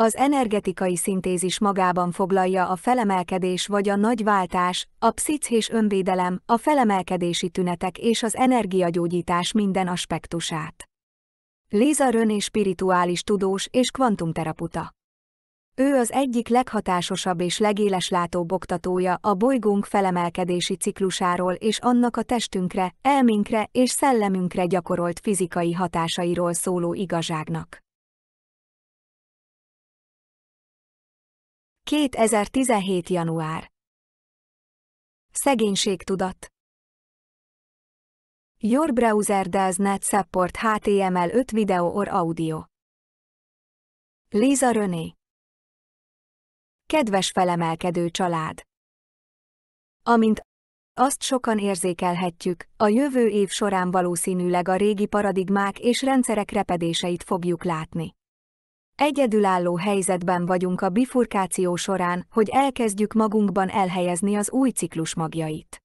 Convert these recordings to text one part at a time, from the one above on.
Az energetikai szintézis magában foglalja a felemelkedés vagy a nagy váltás, a pszichés önvédelem, a felemelkedési tünetek és az energiagyógyítás minden aspektusát. Léza Röné spirituális tudós és kvantumterapeuta. Ő az egyik leghatásosabb és legéleslátóbb oktatója a bolygónk felemelkedési ciklusáról és annak a testünkre, elminkre és szellemünkre gyakorolt fizikai hatásairól szóló igazságnak. 2017. január Szegénységtudat Your browser does not support HTML5 video or audio. Lisa René Kedves felemelkedő család! Amint azt sokan érzékelhetjük, a jövő év során valószínűleg a régi paradigmák és rendszerek repedéseit fogjuk látni. Egyedülálló helyzetben vagyunk a bifurkáció során, hogy elkezdjük magunkban elhelyezni az új ciklus magjait.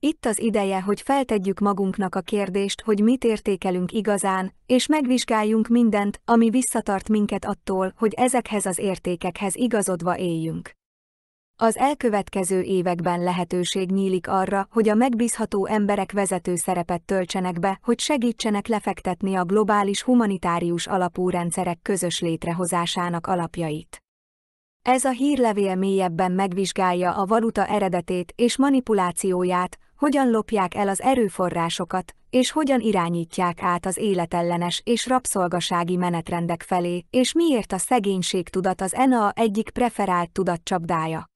Itt az ideje, hogy feltegyük magunknak a kérdést, hogy mit értékelünk igazán, és megvizsgáljunk mindent, ami visszatart minket attól, hogy ezekhez az értékekhez igazodva éljünk. Az elkövetkező években lehetőség nyílik arra, hogy a megbízható emberek vezető szerepet töltsenek be, hogy segítsenek lefektetni a globális humanitárius alapú rendszerek közös létrehozásának alapjait. Ez a hírlevél mélyebben megvizsgálja a valuta eredetét és manipulációját, hogyan lopják el az erőforrásokat, és hogyan irányítják át az életellenes és rabszolgasági menetrendek felé, és miért a szegénység tudat az ENA egyik preferált tudatcsapdája.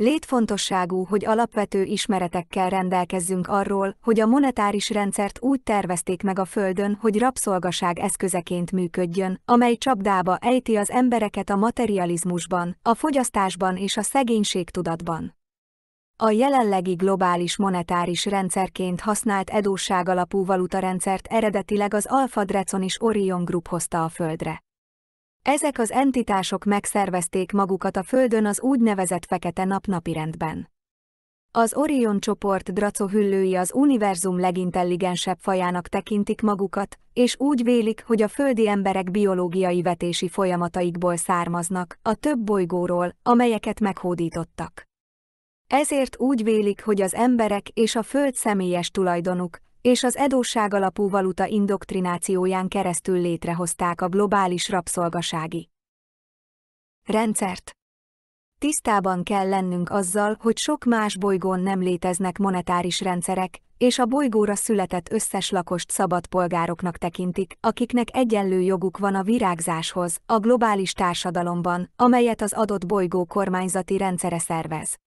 Létfontosságú, hogy alapvető ismeretekkel rendelkezzünk arról, hogy a monetáris rendszert úgy tervezték meg a Földön, hogy rabszolgaság eszközeként működjön, amely csapdába ejti az embereket a materializmusban, a fogyasztásban és a szegénység tudatban. A jelenlegi globális monetáris rendszerként használt adósságalapú valutarendszert eredetileg az Alpha Drecon és Orion Group hozta a Földre. Ezek az entitások megszervezték magukat a Földön az úgynevezett fekete nap napirendben. Az Orion csoport hüllői az univerzum legintelligensebb fajának tekintik magukat, és úgy vélik, hogy a földi emberek biológiai vetési folyamataikból származnak, a több bolygóról, amelyeket meghódítottak. Ezért úgy vélik, hogy az emberek és a föld személyes tulajdonuk, és az edóság alapú valuta indoktrinációján keresztül létrehozták a globális rabszolgasági rendszert. Tisztában kell lennünk azzal, hogy sok más bolygón nem léteznek monetáris rendszerek, és a bolygóra született összes lakost szabad polgároknak tekintik, akiknek egyenlő joguk van a virágzáshoz, a globális társadalomban, amelyet az adott bolygó kormányzati rendszere szervez.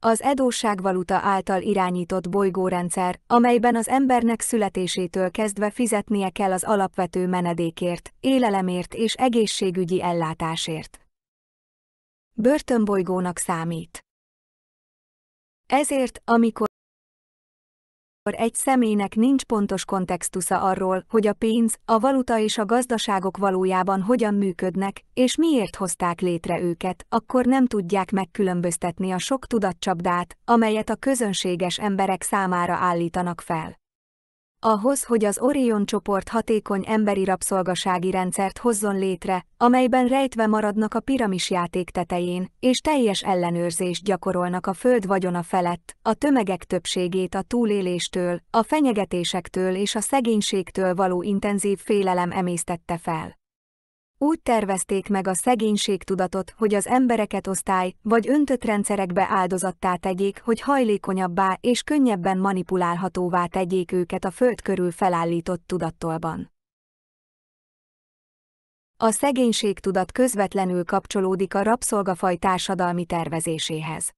Az edóságvaluta által irányított bolygórendszer, amelyben az embernek születésétől kezdve fizetnie kell az alapvető menedékért, élelemért és egészségügyi ellátásért. Börtönbolygónak számít. Ezért, amikor egy személynek nincs pontos kontextusa arról, hogy a pénz, a valuta és a gazdaságok valójában hogyan működnek, és miért hozták létre őket, akkor nem tudják megkülönböztetni a sok tudatcsapdát, amelyet a közönséges emberek számára állítanak fel. Ahhoz, hogy az Orion csoport hatékony emberi rabszolgasági rendszert hozzon létre, amelyben rejtve maradnak a piramisjáték tetején, és teljes ellenőrzést gyakorolnak a föld vagyona felett, a tömegek többségét a túléléstől, a fenyegetésektől és a szegénységtől való intenzív félelem emésztette fel. Úgy tervezték meg a szegénységtudatot, hogy az embereket osztály vagy öntött rendszerekbe áldozattá tegyék, hogy hajlékonyabbá és könnyebben manipulálhatóvá tegyék őket a föld körül felállított tudattolban. A szegénységtudat közvetlenül kapcsolódik a rabszolgafaj társadalmi tervezéséhez.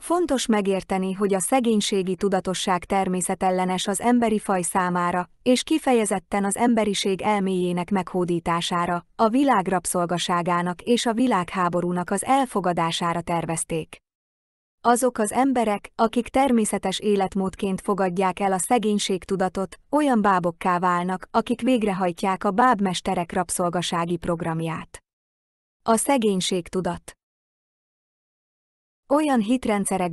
Fontos megérteni, hogy a szegénységi tudatosság természetellenes az emberi faj számára, és kifejezetten az emberiség elméjének meghódítására, a világ rabszolgaságának és a világháborúnak az elfogadására tervezték. Azok az emberek, akik természetes életmódként fogadják el a szegénységtudatot, olyan bábokká válnak, akik végrehajtják a bábmesterek rabszolgasági programját. A szegénységtudat olyan hitrendszerek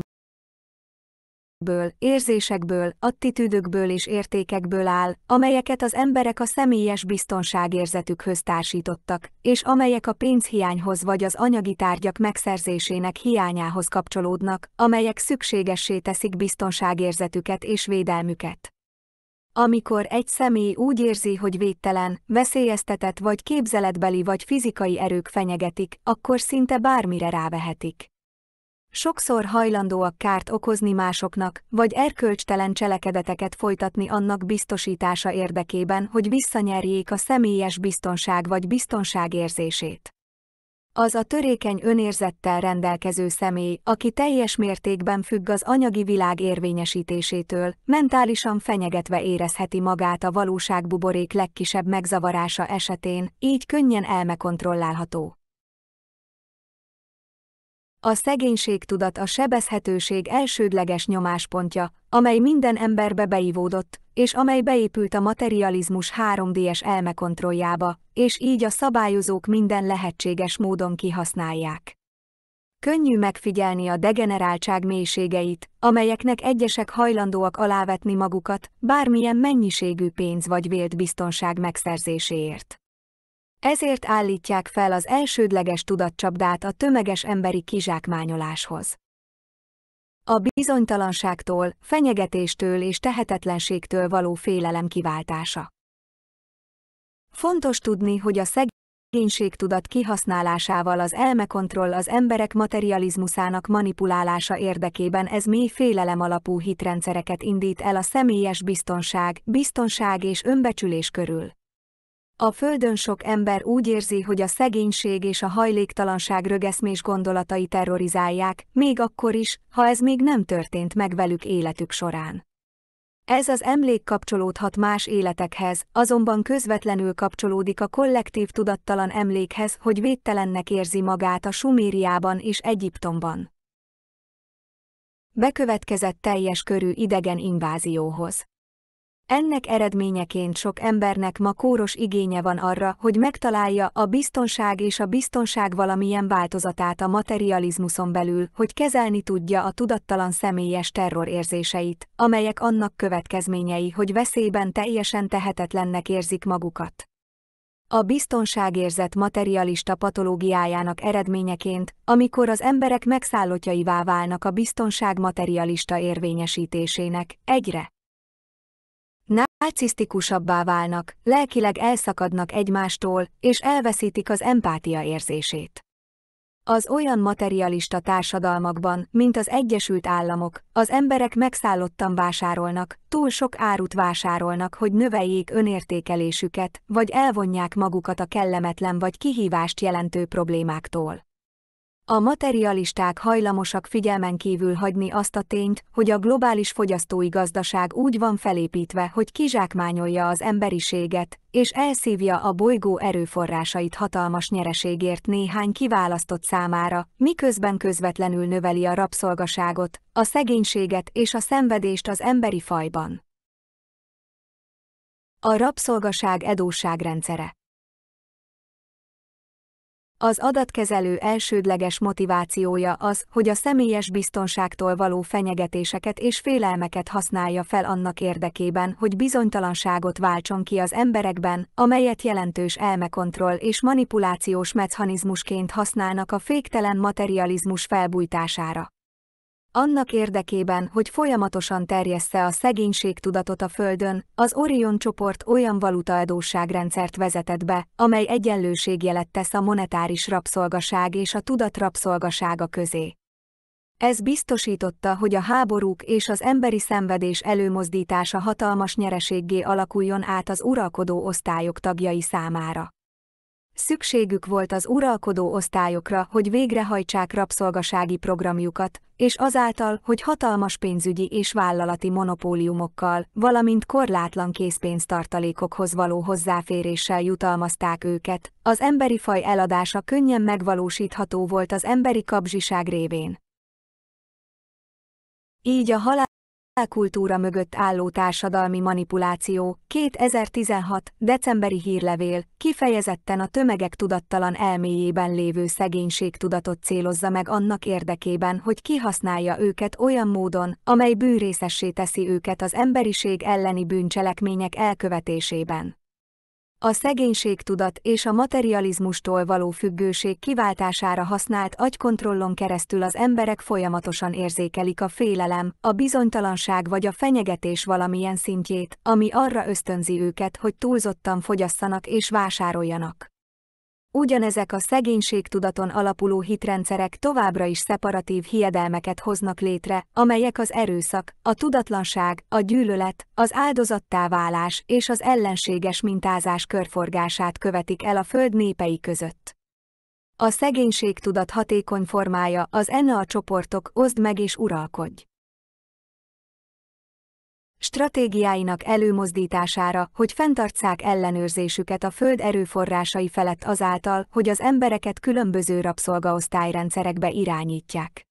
ből, érzésekből, attitűdökből és értékekből áll, amelyeket az emberek a személyes biztonságérzetükhöz társítottak, és amelyek a pénzhiányhoz vagy az anyagi tárgyak megszerzésének hiányához kapcsolódnak, amelyek szükségessé teszik biztonságérzetüket és védelmüket. Amikor egy személy úgy érzi, hogy védtelen, veszélyeztetett vagy képzeletbeli vagy fizikai erők fenyegetik, akkor szinte bármire rávehetik. Sokszor hajlandóak kárt okozni másoknak, vagy erkölcstelen cselekedeteket folytatni annak biztosítása érdekében, hogy visszanyerjék a személyes biztonság vagy biztonságérzését. Az a törékeny önérzettel rendelkező személy, aki teljes mértékben függ az anyagi világ érvényesítésétől, mentálisan fenyegetve érezheti magát a valóságbuborék legkisebb megzavarása esetén, így könnyen elmekontrollálható. A szegénységtudat a sebezhetőség elsődleges nyomáspontja, amely minden emberbe beivódott, és amely beépült a materializmus 3D-es elmekontrolljába, és így a szabályozók minden lehetséges módon kihasználják. Könnyű megfigyelni a degeneráltság mélységeit, amelyeknek egyesek hajlandóak alávetni magukat, bármilyen mennyiségű pénz vagy vélt biztonság megszerzéséért. Ezért állítják fel az elsődleges tudatcsapdát a tömeges emberi kizsákmányoláshoz. A bizonytalanságtól, fenyegetéstől és tehetetlenségtől való félelem kiváltása. Fontos tudni, hogy a szegénységtudat kihasználásával az elmekontroll az emberek materializmuszának manipulálása érdekében ez mély félelem alapú hitrendszereket indít el a személyes biztonság, biztonság és önbecsülés körül. A földön sok ember úgy érzi, hogy a szegénység és a hajléktalanság rögeszmés gondolatai terrorizálják, még akkor is, ha ez még nem történt meg velük életük során. Ez az emlék kapcsolódhat más életekhez, azonban közvetlenül kapcsolódik a kollektív tudattalan emlékhez, hogy védtelennek érzi magát a Sumériában és Egyiptomban. Bekövetkezett teljes körű idegen invázióhoz. Ennek eredményeként sok embernek ma kóros igénye van arra, hogy megtalálja a biztonság és a biztonság valamilyen változatát a materializmuson belül, hogy kezelni tudja a tudattalan személyes terrorérzéseit, amelyek annak következményei, hogy veszélyben teljesen tehetetlennek érzik magukat. A biztonságérzet materialista patológiájának eredményeként, amikor az emberek megszállottjaivá válnak a biztonság materialista érvényesítésének, egyre narcisztikusabbá válnak, lelkileg elszakadnak egymástól, és elveszítik az empátia érzését. Az olyan materialista társadalmakban, mint az Egyesült Államok, az emberek megszállottan vásárolnak, túl sok árut vásárolnak, hogy növeljék önértékelésüket, vagy elvonják magukat a kellemetlen vagy kihívást jelentő problémáktól. A materialisták hajlamosak figyelmen kívül hagyni azt a tényt, hogy a globális fogyasztói gazdaság úgy van felépítve, hogy kizsákmányolja az emberiséget, és elszívja a bolygó erőforrásait hatalmas nyereségért néhány kiválasztott számára, miközben közvetlenül növeli a rabszolgaságot, a szegénységet és a szenvedést az emberi fajban. A rabszolgaság edóságrendszere az adatkezelő elsődleges motivációja az, hogy a személyes biztonságtól való fenyegetéseket és félelmeket használja fel annak érdekében, hogy bizonytalanságot váltson ki az emberekben, amelyet jelentős elmekontroll és manipulációs mechanizmusként használnak a féktelen materializmus felbújtására. Annak érdekében, hogy folyamatosan terjessze a szegénységtudatot a Földön, az Orion csoport olyan valutaadósságrendszert vezetett be, amely egyenlőségjelet tesz a monetáris rabszolgaság és a tudat rabszolgasága közé. Ez biztosította, hogy a háborúk és az emberi szenvedés előmozdítása hatalmas nyereséggé alakuljon át az uralkodó osztályok tagjai számára. Szükségük volt az uralkodó osztályokra, hogy végrehajtsák rabszolgasági programjukat, és azáltal, hogy hatalmas pénzügyi és vállalati monopóliumokkal, valamint korlátlan készpénztartalékokhoz való hozzáféréssel jutalmazták őket, az emberi faj eladása könnyen megvalósítható volt az emberi kapzsiság révén. Így a halál kultúra mögött álló társadalmi manipuláció, 2016. decemberi hírlevél, kifejezetten a tömegek tudattalan elméjében lévő szegénységtudatot célozza meg annak érdekében, hogy kihasználja őket olyan módon, amely bűnrészessé teszi őket az emberiség elleni bűncselekmények elkövetésében. A szegénységtudat és a materializmustól való függőség kiváltására használt agykontrollon keresztül az emberek folyamatosan érzékelik a félelem, a bizonytalanság vagy a fenyegetés valamilyen szintjét, ami arra ösztönzi őket, hogy túlzottan fogyasszanak és vásároljanak. Ugyanezek a szegénységtudaton alapuló hitrendszerek továbbra is szeparatív hiedelmeket hoznak létre, amelyek az erőszak, a tudatlanság, a gyűlölet, az áldozattá válás és az ellenséges mintázás körforgását követik el a föld népei között. A szegénységtudat hatékony formája az enne a csoportok oszd meg és uralkodj stratégiáinak előmozdítására, hogy fenntartsák ellenőrzésüket a föld erőforrásai felett azáltal, hogy az embereket különböző rabszolgaosztályrendszerekbe irányítják.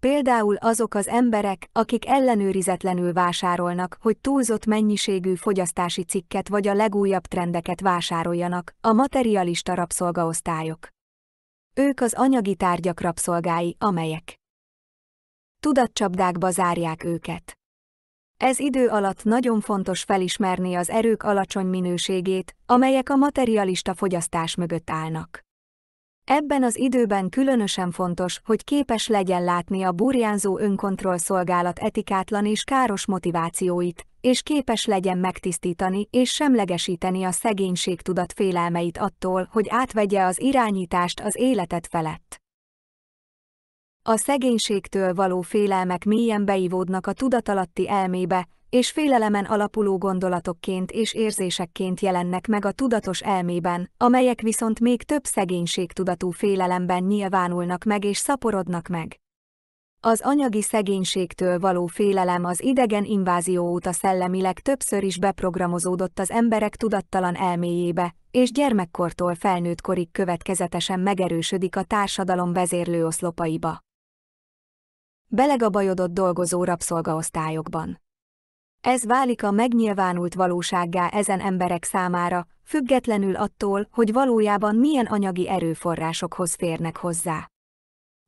Például azok az emberek, akik ellenőrizetlenül vásárolnak, hogy túlzott mennyiségű fogyasztási cikket vagy a legújabb trendeket vásároljanak, a materialista rabszolgaosztályok. Ők az anyagi tárgyak rabszolgái, amelyek tudatcsapdákba zárják őket. Ez idő alatt nagyon fontos felismerni az erők alacsony minőségét, amelyek a materialista fogyasztás mögött állnak. Ebben az időben különösen fontos, hogy képes legyen látni a burjánzó önkontroll szolgálat etikátlan és káros motivációit, és képes legyen megtisztítani és semlegesíteni a szegénység tudat félelmeit attól, hogy átvegye az irányítást az életet felett. A szegénységtől való félelmek mélyen beivódnak a tudatalatti elmébe, és félelemen alapuló gondolatokként és érzésekként jelennek meg a tudatos elmében, amelyek viszont még több szegénységtudatú félelemben nyilvánulnak meg és szaporodnak meg. Az anyagi szegénységtől való félelem az idegen invázió óta szellemileg többször is beprogramozódott az emberek tudattalan elméjébe, és gyermekkortól felnőtt korig következetesen megerősödik a társadalom vezérlő oszlopaiba belegabajodott dolgozó rabszolgaosztályokban. Ez válik a megnyilvánult valósággá ezen emberek számára, függetlenül attól, hogy valójában milyen anyagi erőforrásokhoz férnek hozzá.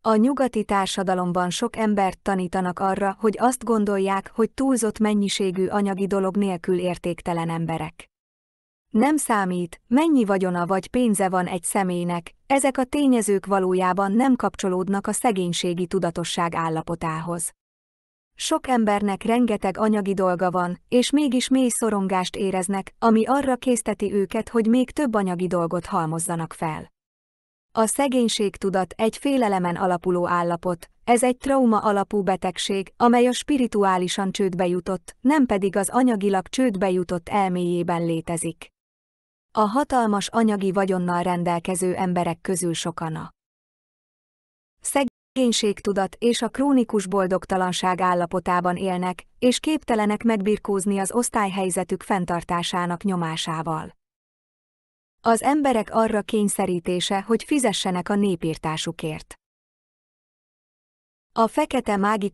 A nyugati társadalomban sok embert tanítanak arra, hogy azt gondolják, hogy túlzott mennyiségű anyagi dolog nélkül értéktelen emberek. Nem számít, mennyi vagyona vagy pénze van egy személynek, ezek a tényezők valójában nem kapcsolódnak a szegénységi tudatosság állapotához. Sok embernek rengeteg anyagi dolga van, és mégis mély szorongást éreznek, ami arra készteti őket, hogy még több anyagi dolgot halmozzanak fel. A szegénység tudat egy félelemen alapuló állapot, ez egy trauma alapú betegség, amely a spirituálisan csődbe jutott, nem pedig az anyagilag csődbe jutott elméjében létezik. A hatalmas anyagi vagyonnal rendelkező emberek közül sokan a szegénységtudat és a krónikus boldogtalanság állapotában élnek, és képtelenek megbirkózni az osztályhelyzetük fenntartásának nyomásával. Az emberek arra kényszerítése, hogy fizessenek a népírtásukért. A fekete mági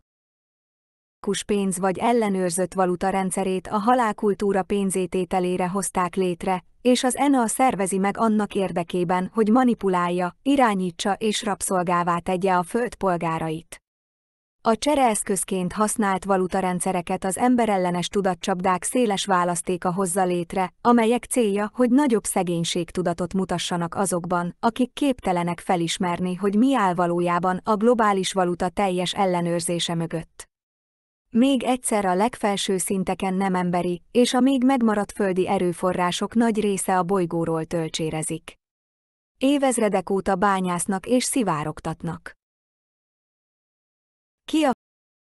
kus pénz vagy ellenőrzött valuta rendszerét a halálkultúra pénzétételére hozták létre, és az ENA szervezi meg annak érdekében, hogy manipulálja, irányítsa és rabszolgává tegye a föld polgárait. A csereeszközként használt valutarendszereket az emberellenes tudatcsapdák széles választéka hozza létre, amelyek célja, hogy nagyobb szegénységtudatot mutassanak azokban, akik képtelenek felismerni, hogy mi áll valójában a globális valuta teljes ellenőrzése mögött. Még egyszer a legfelső szinteken nem emberi, és a még megmaradt földi erőforrások nagy része a bolygóról tölcsérezik. Évezredek óta bányásznak és szivárogtatnak. Ki a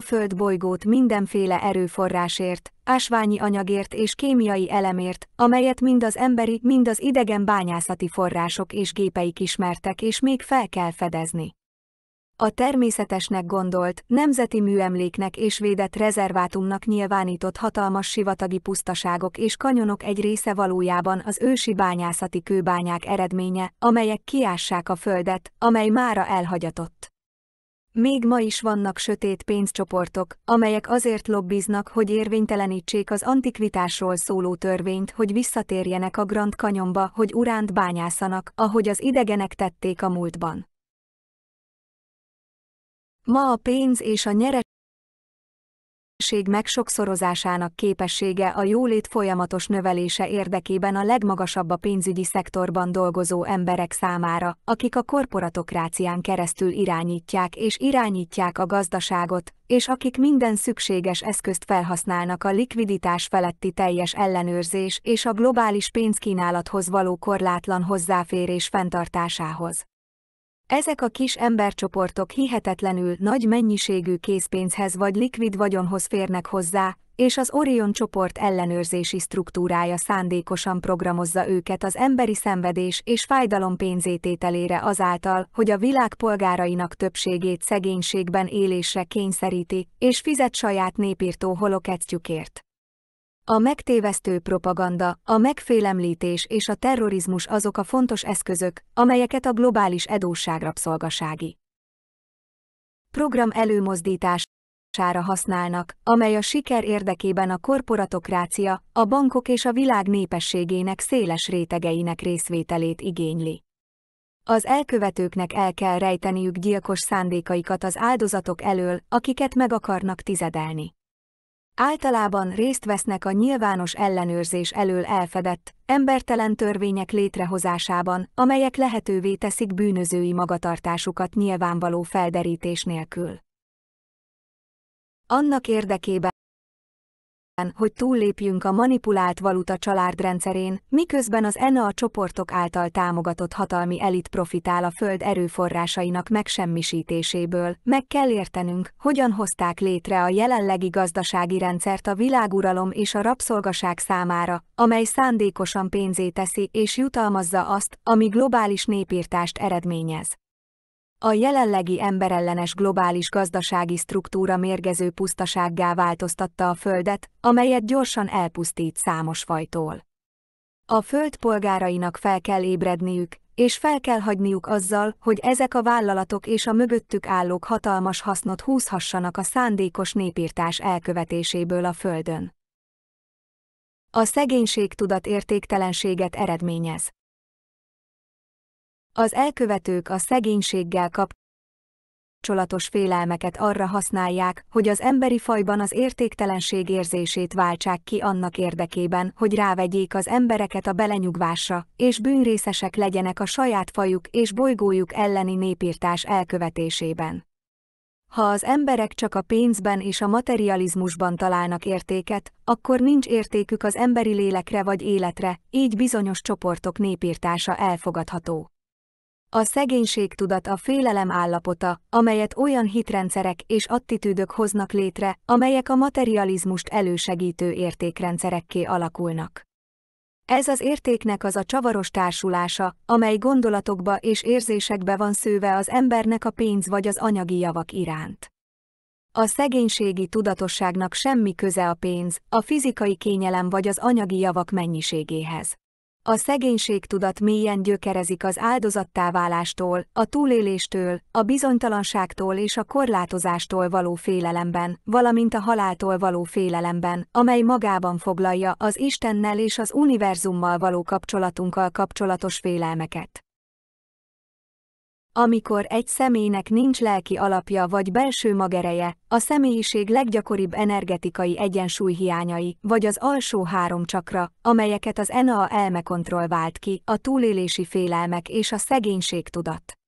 föld bolygót mindenféle erőforrásért, ásványi anyagért és kémiai elemért, amelyet mind az emberi, mind az idegen bányászati források és gépeik ismertek és még fel kell fedezni. A természetesnek gondolt, nemzeti műemléknek és védett rezervátumnak nyilvánított hatalmas sivatagi pusztaságok és kanyonok egy része valójában az ősi bányászati kőbányák eredménye, amelyek kiássák a földet, amely mára elhagyatott. Még ma is vannak sötét pénzcsoportok, amelyek azért lobbiznak, hogy érvénytelenítsék az antikvitásról szóló törvényt, hogy visszatérjenek a Grand Canyonba, hogy uránt bányászanak, ahogy az idegenek tették a múltban. Ma a pénz és a nyeres nyereség megsokszorozásának képessége a jólét folyamatos növelése érdekében a legmagasabb a pénzügyi szektorban dolgozó emberek számára, akik a korporatokrácián keresztül irányítják és irányítják a gazdaságot, és akik minden szükséges eszközt felhasználnak a likviditás feletti teljes ellenőrzés és a globális pénzkínálathoz való korlátlan hozzáférés fenntartásához. Ezek a kis embercsoportok hihetetlenül nagy mennyiségű készpénzhez vagy likvid vagyonhoz férnek hozzá, és az Orion csoport ellenőrzési struktúrája szándékosan programozza őket az emberi szenvedés és fájdalom pénzétételére azáltal, hogy a világ polgárainak többségét szegénységben élésre kényszeríti, és fizet saját népírtó holoketsztjükért. A megtévesztő propaganda, a megfélemlítés és a terrorizmus azok a fontos eszközök, amelyeket a globális edóságrabszolgasági program előmozdítására használnak, amely a siker érdekében a korporatokrácia, a bankok és a világ népességének széles rétegeinek részvételét igényli. Az elkövetőknek el kell rejteniük gyilkos szándékaikat az áldozatok elől, akiket meg akarnak tizedelni. Általában részt vesznek a nyilvános ellenőrzés elől elfedett, embertelen törvények létrehozásában, amelyek lehetővé teszik bűnözői magatartásukat nyilvánvaló felderítés nélkül. Annak érdekében, hogy túllépjünk a manipulált valuta családrendszerén, miközben az ENA a csoportok által támogatott hatalmi elit profitál a föld erőforrásainak megsemmisítéséből, meg kell értenünk, hogyan hozták létre a jelenlegi gazdasági rendszert a világuralom és a rabszolgaság számára, amely szándékosan pénzé teszi és jutalmazza azt, ami globális népírtást eredményez. A jelenlegi emberellenes globális gazdasági struktúra mérgező pusztasággá változtatta a Földet, amelyet gyorsan elpusztít számos fajtól. A Föld polgárainak fel kell ébredniük, és fel kell hagyniuk azzal, hogy ezek a vállalatok és a mögöttük állók hatalmas hasznot húzhassanak a szándékos népírtás elkövetéséből a Földön. A szegénység tudat értéktelenséget eredményez. Az elkövetők a szegénységgel kapcsolatos félelmeket arra használják, hogy az emberi fajban az értéktelenség érzését váltsák ki annak érdekében, hogy rávegyék az embereket a belenyugvásra, és bűnrészesek legyenek a saját fajuk és bolygójuk elleni népírtás elkövetésében. Ha az emberek csak a pénzben és a materializmusban találnak értéket, akkor nincs értékük az emberi lélekre vagy életre, így bizonyos csoportok népírtása elfogadható. A szegénység tudat a félelem állapota, amelyet olyan hitrendszerek és attitűdök hoznak létre, amelyek a materializmust elősegítő értékrendszerekké alakulnak. Ez az értéknek az a csavaros társulása, amely gondolatokba és érzésekbe van szőve az embernek a pénz vagy az anyagi javak iránt. A szegénységi tudatosságnak semmi köze a pénz, a fizikai kényelem vagy az anyagi javak mennyiségéhez. A szegénységtudat mélyen gyökerezik az áldozattá válástól, a túléléstől, a bizonytalanságtól és a korlátozástól való félelemben, valamint a haláltól való félelemben, amely magában foglalja az Istennel és az univerzummal való kapcsolatunkkal kapcsolatos félelmeket. Amikor egy személynek nincs lelki alapja vagy belső magereje, a személyiség leggyakoribb energetikai egyensúlyhiányai, vagy az alsó három csakra, amelyeket az ENA elmekontroll vált ki, a túlélési félelmek és a szegénység tudat.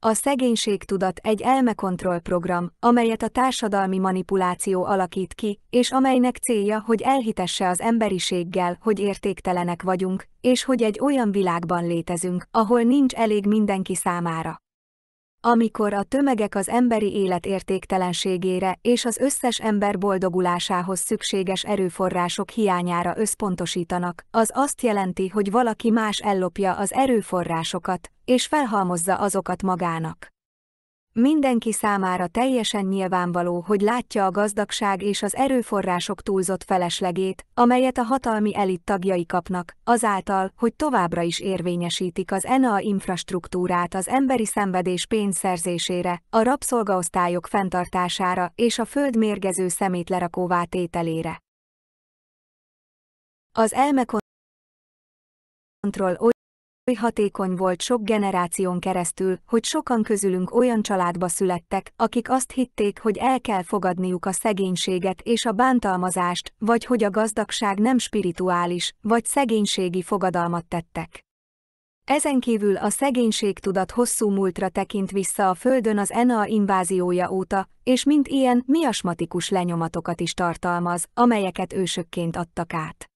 A szegénységtudat egy elmekontroll program, amelyet a társadalmi manipuláció alakít ki, és amelynek célja, hogy elhitesse az emberiséggel, hogy értéktelenek vagyunk, és hogy egy olyan világban létezünk, ahol nincs elég mindenki számára. Amikor a tömegek az emberi élet értéktelenségére és az összes ember boldogulásához szükséges erőforrások hiányára összpontosítanak, az azt jelenti, hogy valaki más ellopja az erőforrásokat, és felhalmozza azokat magának. Mindenki számára teljesen nyilvánvaló, hogy látja a gazdagság és az erőforrások túlzott feleslegét, amelyet a hatalmi elit tagjai kapnak, azáltal, hogy továbbra is érvényesítik az ENA infrastruktúrát az emberi szenvedés pénzszerzésére, a rabszolgaosztályok fenntartására és a föld mérgező szemétlerakóvá tételére. Az elmekontroll oly hatékony volt sok generáción keresztül, hogy sokan közülünk olyan családba születtek, akik azt hitték, hogy el kell fogadniuk a szegénységet és a bántalmazást, vagy hogy a gazdagság nem spirituális, vagy szegénységi fogadalmat tettek. Ezen kívül a szegénység tudat hosszú múltra tekint vissza a Földön az ENA inváziója óta, és mint ilyen miasmatikus lenyomatokat is tartalmaz, amelyeket ősökként adtak át.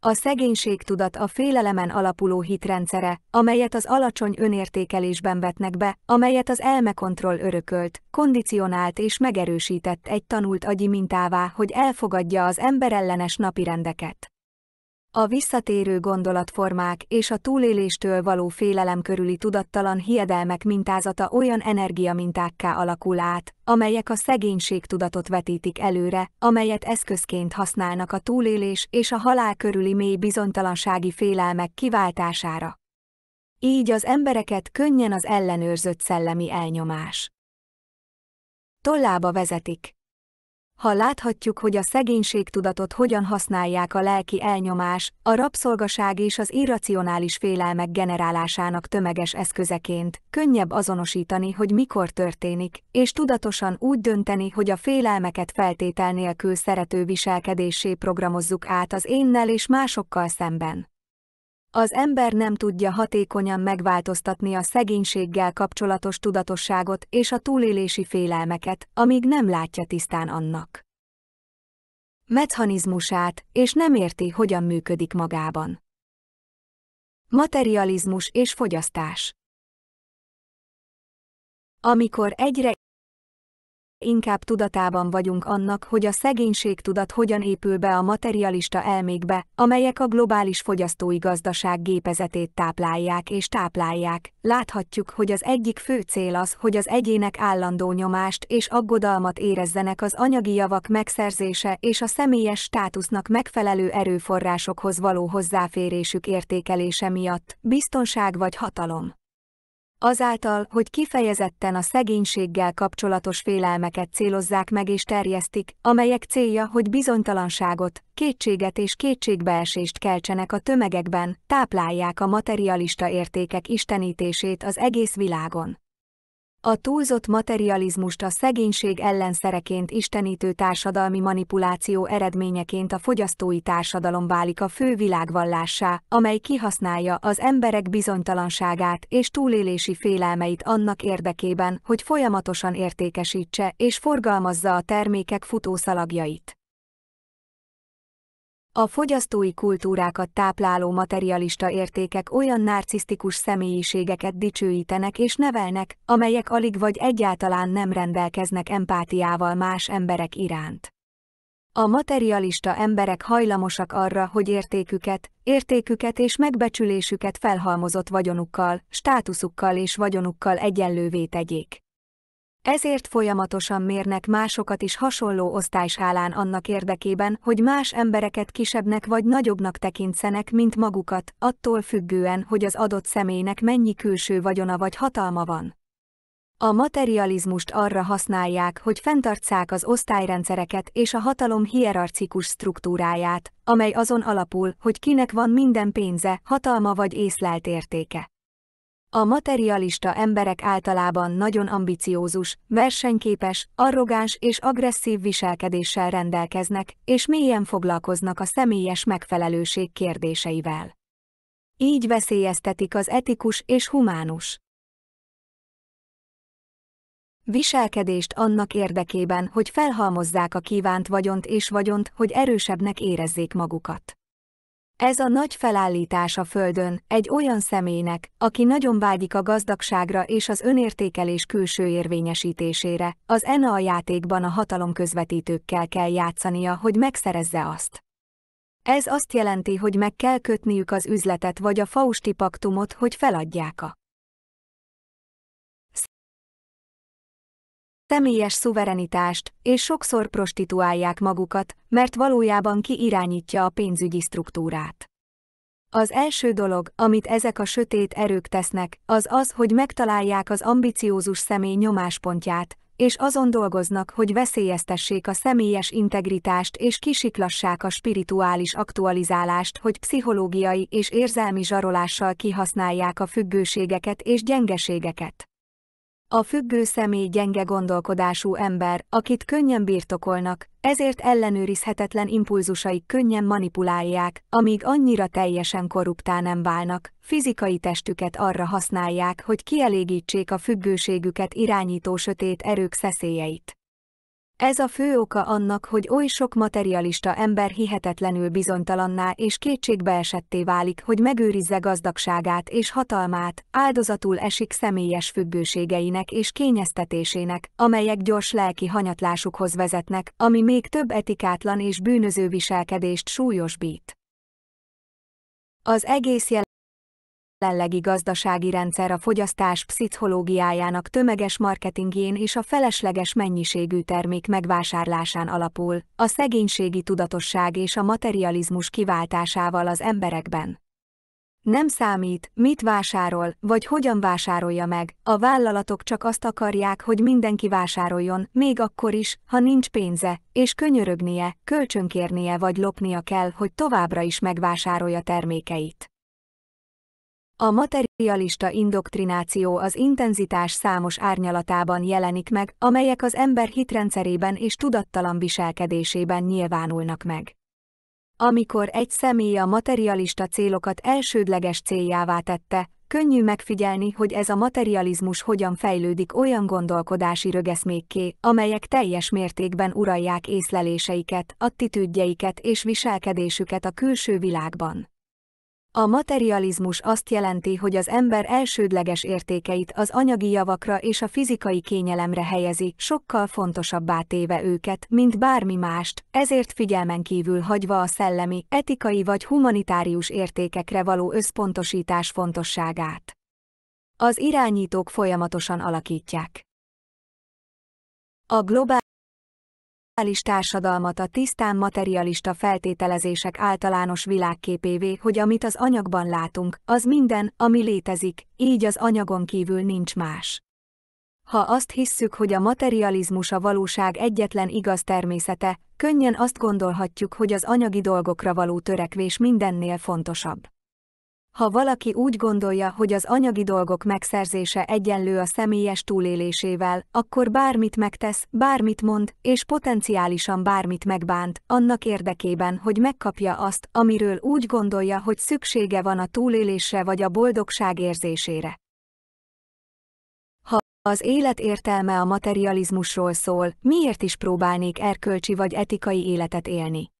A szegénységtudat a félelemen alapuló hitrendszere, amelyet az alacsony önértékelésben vetnek be, amelyet az elmekontroll örökölt, kondicionált és megerősített egy tanult agyi mintává, hogy elfogadja az emberellenes napirendeket. A visszatérő gondolatformák és a túléléstől való félelem körüli tudattalan hiedelmek mintázata olyan energiamintákká alakul át, amelyek a szegénység tudatot vetítik előre, amelyet eszközként használnak a túlélés és a halál körüli mély bizonytalansági félelmek kiváltására. Így az embereket könnyen az ellenőrzött szellemi elnyomás. Tollába vezetik. Ha láthatjuk, hogy a szegénységtudatot hogyan használják a lelki elnyomás, a rabszolgaság és az irracionális félelmek generálásának tömeges eszközeként, könnyebb azonosítani, hogy mikor történik, és tudatosan úgy dönteni, hogy a félelmeket feltétel nélkül szerető viselkedésé programozzuk át az énnel és másokkal szemben. Az ember nem tudja hatékonyan megváltoztatni a szegénységgel kapcsolatos tudatosságot és a túlélési félelmeket, amíg nem látja tisztán annak mechanizmusát, és nem érti, hogyan működik magában. Materializmus és fogyasztás Amikor egyre inkább tudatában vagyunk annak, hogy a szegénység tudat hogyan épül be a materialista elmékbe, amelyek a globális fogyasztói gazdaság gépezetét táplálják és táplálják. Láthatjuk, hogy az egyik fő cél az, hogy az egyének állandó nyomást és aggodalmat érezzenek az anyagi javak megszerzése és a személyes státusznak megfelelő erőforrásokhoz való hozzáférésük értékelése miatt, biztonság vagy hatalom. Azáltal, hogy kifejezetten a szegénységgel kapcsolatos félelmeket célozzák meg és terjesztik, amelyek célja, hogy bizonytalanságot, kétséget és kétségbeesést keltsenek a tömegekben, táplálják a materialista értékek istenítését az egész világon. A túlzott materializmust a szegénység ellenszereként istenítő társadalmi manipuláció eredményeként a fogyasztói társadalom válik a fő világvallássá, amely kihasználja az emberek bizonytalanságát és túlélési félelmeit annak érdekében, hogy folyamatosan értékesítse és forgalmazza a termékek futószalagjait. A fogyasztói kultúrákat tápláló materialista értékek olyan narcisztikus személyiségeket dicsőítenek és nevelnek, amelyek alig vagy egyáltalán nem rendelkeznek empátiával más emberek iránt. A materialista emberek hajlamosak arra, hogy értéküket, értéküket és megbecsülésüket felhalmozott vagyonukkal, státuszukkal és vagyonukkal egyenlővé tegyék. Ezért folyamatosan mérnek másokat is hasonló osztályskálán annak érdekében, hogy más embereket kisebbnek vagy nagyobbnak tekintszenek, mint magukat, attól függően, hogy az adott személynek mennyi külső vagyona vagy hatalma van. A materializmust arra használják, hogy fenntartsák az osztályrendszereket és a hatalom hierarchikus struktúráját, amely azon alapul, hogy kinek van minden pénze, hatalma vagy észlelt értéke. A materialista emberek általában nagyon ambiciózus, versenyképes, arrogáns és agresszív viselkedéssel rendelkeznek, és mélyen foglalkoznak a személyes megfelelőség kérdéseivel. Így veszélyeztetik az etikus és humánus viselkedést annak érdekében, hogy felhalmozzák a kívánt vagyont és vagyont, hogy erősebbnek érezzék magukat. Ez a nagy felállítás a Földön, egy olyan személynek, aki nagyon vágyik a gazdagságra és az önértékelés külső érvényesítésére, az ENA játékban a hatalom közvetítőkkel kell játszania, hogy megszerezze azt. Ez azt jelenti, hogy meg kell kötniük az üzletet vagy a Fausti paktumot, hogy feladják a személyes szuverenitást, és sokszor prostituálják magukat, mert valójában ki irányítja a pénzügyi struktúrát. Az első dolog, amit ezek a sötét erők tesznek, az az, hogy megtalálják az ambiciózus személy nyomáspontját, és azon dolgoznak, hogy veszélyeztessék a személyes integritást és kisiklassák a spirituális aktualizálást, hogy pszichológiai és érzelmi zsarolással kihasználják a függőségeket és gyengeségeket. A függő személy gyenge gondolkodású ember, akit könnyen birtokolnak, ezért ellenőrizhetetlen impulzusaik könnyen manipulálják, amíg annyira teljesen korruptá nem válnak, fizikai testüket arra használják, hogy kielégítsék a függőségüket irányító sötét erők szeszélyeit. Ez a fő oka annak, hogy oly sok materialista ember hihetetlenül bizonytalanná és kétségbeesetté válik, hogy megőrizze gazdagságát és hatalmát, áldozatul esik személyes függőségeinek és kényeztetésének, amelyek gyors lelki hanyatlásukhoz vezetnek, ami még több etikátlan és bűnöző viselkedést súlyosbít. Az egész jelenlegi gazdasági rendszer a fogyasztás pszichológiájának tömeges marketingjén és a felesleges mennyiségű termék megvásárlásán alapul, a szegénységi tudatosság és a materializmus kiváltásával az emberekben. Nem számít, mit vásárol, vagy hogyan vásárolja meg, a vállalatok csak azt akarják, hogy mindenki vásároljon, még akkor is, ha nincs pénze, és könyörögnie, kölcsönkérnie vagy lopnia kell, hogy továbbra is megvásárolja termékeit. A materialista indoktrináció az intenzitás számos árnyalatában jelenik meg, amelyek az ember hitrendszerében és tudattalan viselkedésében nyilvánulnak meg. Amikor egy személy a materialista célokat elsődleges céljává tette, könnyű megfigyelni, hogy ez a materializmus hogyan fejlődik olyan gondolkodási rögeszmékké, amelyek teljes mértékben uralják észleléseiket, attitűdjeiket és viselkedésüket a külső világban. A materializmus azt jelenti, hogy az ember elsődleges értékeit az anyagi javakra és a fizikai kényelemre helyezi, sokkal fontosabbá téve őket, mint bármi mást, ezért figyelmen kívül hagyva a szellemi, etikai vagy humanitárius értékekre való összpontosítás fontosságát. Az irányítók folyamatosan alakítják. A globális globális társadalmat a tisztán materialista feltételezések általános világképévé, hogy amit az anyagban látunk, az minden, ami létezik, így az anyagon kívül nincs más. Ha azt hisszük, hogy a materializmus a valóság egyetlen igaz természete, könnyen azt gondolhatjuk, hogy az anyagi dolgokra való törekvés mindennél fontosabb. Ha valaki úgy gondolja, hogy az anyagi dolgok megszerzése egyenlő a személyes túlélésével, akkor bármit megtesz, bármit mond, és potenciálisan bármit megbánt, annak érdekében, hogy megkapja azt, amiről úgy gondolja, hogy szüksége van a túlélésre vagy a boldogság érzésére. Ha az élet értelme a materializmusról szól, miért is próbálnék erkölcsi vagy etikai életet élni?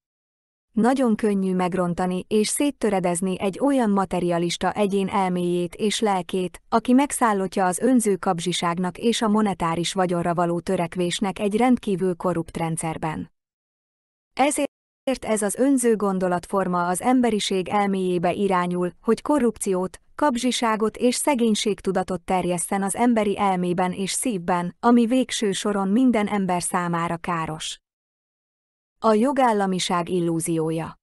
Nagyon könnyű megrontani és széttöredezni egy olyan materialista egyén elméjét és lelkét, aki megszállotja az önző kapzsiságnak és a monetáris vagyonra való törekvésnek egy rendkívül korrupt rendszerben. Ezért ez az önző gondolatforma az emberiség elméjébe irányul, hogy korrupciót, kapzsiságot és szegénységtudatot terjesszen az emberi elmében és szívben, ami végső soron minden ember számára káros. A jogállamiság illúziója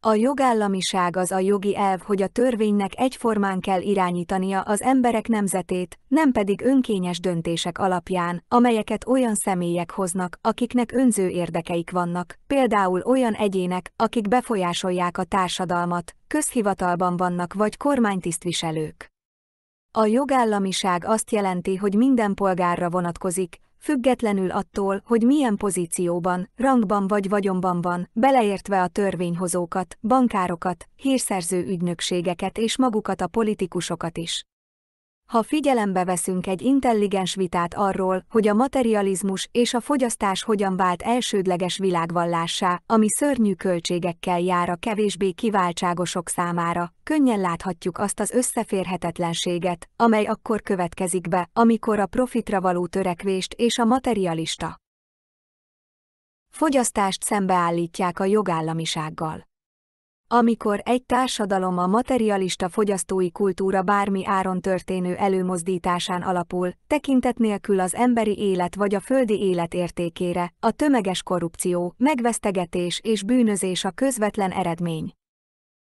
A jogállamiság az a jogi elv, hogy a törvénynek egyformán kell irányítania az emberek nemzetét, nem pedig önkényes döntések alapján, amelyeket olyan személyek hoznak, akiknek önző érdekeik vannak, például olyan egyének, akik befolyásolják a társadalmat, közhivatalban vannak vagy kormánytisztviselők. A jogállamiság azt jelenti, hogy minden polgárra vonatkozik, függetlenül attól, hogy milyen pozícióban, rangban vagy vagyonban van, beleértve a törvényhozókat, bankárokat, hírszerző ügynökségeket és magukat a politikusokat is. Ha figyelembe veszünk egy intelligens vitát arról, hogy a materializmus és a fogyasztás hogyan vált elsődleges világvallássá, ami szörnyű költségekkel jár a kevésbé kiváltságosok számára, könnyen láthatjuk azt az összeférhetetlenséget, amely akkor következik be, amikor a profitra való törekvést és a materialista fogyasztást szembeállítják a jogállamisággal. Amikor egy társadalom a materialista fogyasztói kultúra bármi áron történő előmozdításán alapul, tekintet nélkül az emberi élet vagy a földi élet értékére, a tömeges korrupció, megvesztegetés és bűnözés a közvetlen eredmény.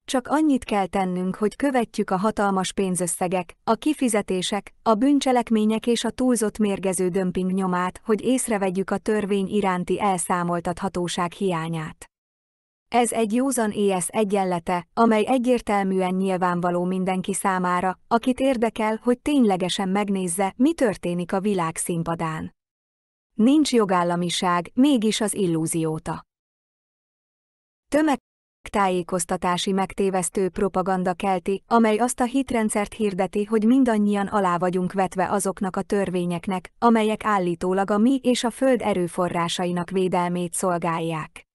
Csak annyit kell tennünk, hogy követjük a hatalmas pénzösszegek, a kifizetések, a bűncselekmények és a túlzott mérgező dömping nyomát, hogy észrevegyük a törvény iránti elszámoltathatóság hiányát. Ez egy józan ész egyenlete, amely egyértelműen nyilvánvaló mindenki számára, akit érdekel, hogy ténylegesen megnézze, mi történik a világ színpadán. Nincs jogállamiság, mégis az illúzióta. Tömeg tájékoztatási megtévesztő propaganda kelti, amely azt a hitrendszert hirdeti, hogy mindannyian alá vagyunk vetve azoknak a törvényeknek, amelyek állítólag a mi és a föld erőforrásainak védelmét szolgálják.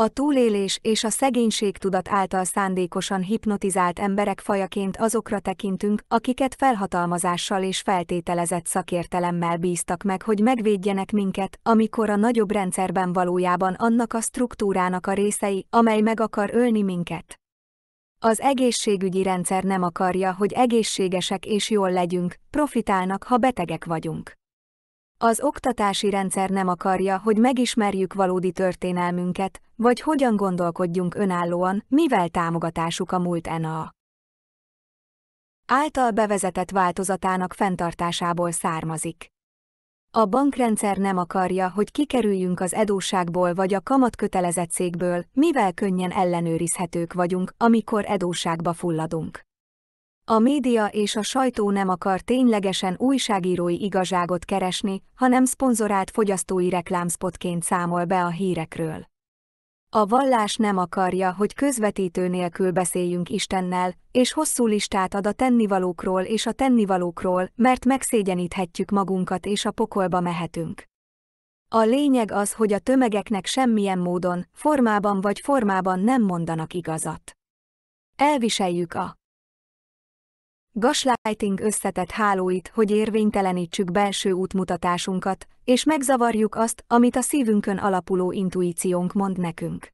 A túlélés és a szegénység tudat által szándékosan hipnotizált emberek fajaként azokra tekintünk, akiket felhatalmazással és feltételezett szakértelemmel bíztak meg, hogy megvédjenek minket, amikor a nagyobb rendszerben valójában annak a struktúrának a részei, amely meg akar ölni minket. Az egészségügyi rendszer nem akarja, hogy egészségesek és jól legyünk, profitálnak, ha betegek vagyunk. Az oktatási rendszer nem akarja, hogy megismerjük valódi történelmünket, vagy hogyan gondolkodjunk önállóan, mivel támogatásuk a múlt ENA. Által bevezetett változatának fenntartásából származik. A bankrendszer nem akarja, hogy kikerüljünk az edóságból vagy a kamatkötelezettségből, mivel könnyen ellenőrizhetők vagyunk, amikor edóságba fulladunk. A média és a sajtó nem akar ténylegesen újságírói igazságot keresni, hanem szponzorált fogyasztói reklámspotként számol be a hírekről. A vallás nem akarja, hogy közvetítő nélkül beszéljünk Istennel, és hosszú listát ad a tennivalókról és a tennivalókról, mert megszégyeníthetjük magunkat és a pokolba mehetünk. A lényeg az, hogy a tömegeknek semmilyen módon, formában vagy formában nem mondanak igazat. Elviseljük a gaslighting összetett hálóit, hogy érvénytelenítsük belső útmutatásunkat, és megzavarjuk azt, amit a szívünkön alapuló intuíciónk mond nekünk.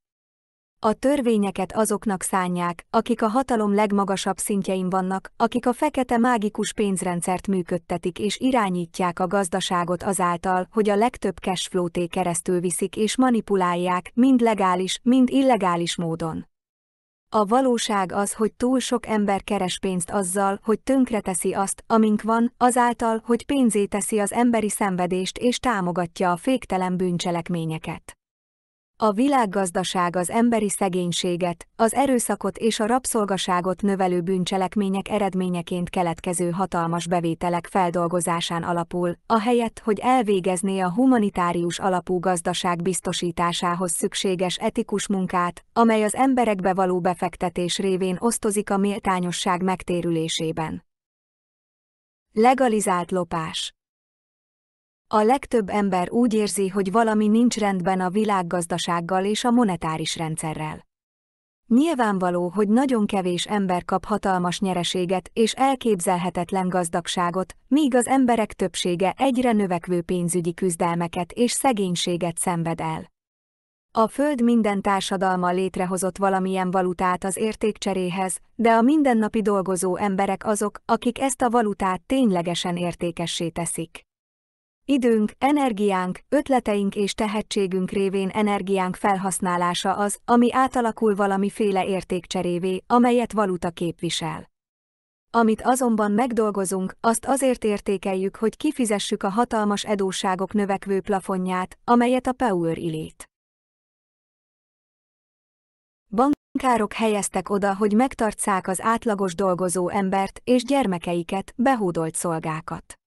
A törvényeket azoknak szánják, akik a hatalom legmagasabb szintjein vannak, akik a fekete mágikus pénzrendszert működtetik és irányítják a gazdaságot azáltal, hogy a legtöbb cashflow keresztül viszik és manipulálják, mind legális, mind illegális módon. A valóság az, hogy túl sok ember keres pénzt azzal, hogy tönkreteszi azt, amink van, azáltal, hogy pénzé teszi az emberi szenvedést és támogatja a féktelen bűncselekményeket. A világgazdaság az emberi szegénységet, az erőszakot és a rabszolgaságot növelő bűncselekmények eredményeként keletkező hatalmas bevételek feldolgozásán alapul, ahelyett, hogy elvégezné a humanitárius alapú gazdaság biztosításához szükséges etikus munkát, amely az emberekbe való befektetés révén osztozik a méltányosság megtérülésében. Legalizált lopás a legtöbb ember úgy érzi, hogy valami nincs rendben a világgazdasággal és a monetáris rendszerrel. Nyilvánvaló, hogy nagyon kevés ember kap hatalmas nyereséget és elképzelhetetlen gazdagságot, míg az emberek többsége egyre növekvő pénzügyi küzdelmeket és szegénységet szenved el. A Föld minden társadalma létrehozott valamilyen valutát az értékcseréhez, de a mindennapi dolgozó emberek azok, akik ezt a valutát ténylegesen értékessé teszik. Időnk, energiánk, ötleteink és tehetségünk révén energiánk felhasználása az, ami átalakul valamiféle értékcserévé, amelyet valuta képvisel. Amit azonban megdolgozunk, azt azért értékeljük, hogy kifizessük a hatalmas edóságok növekvő plafonját, amelyet a Power ilét. Bankárok helyeztek oda, hogy megtartsák az átlagos dolgozó embert és gyermekeiket, behódolt szolgákat.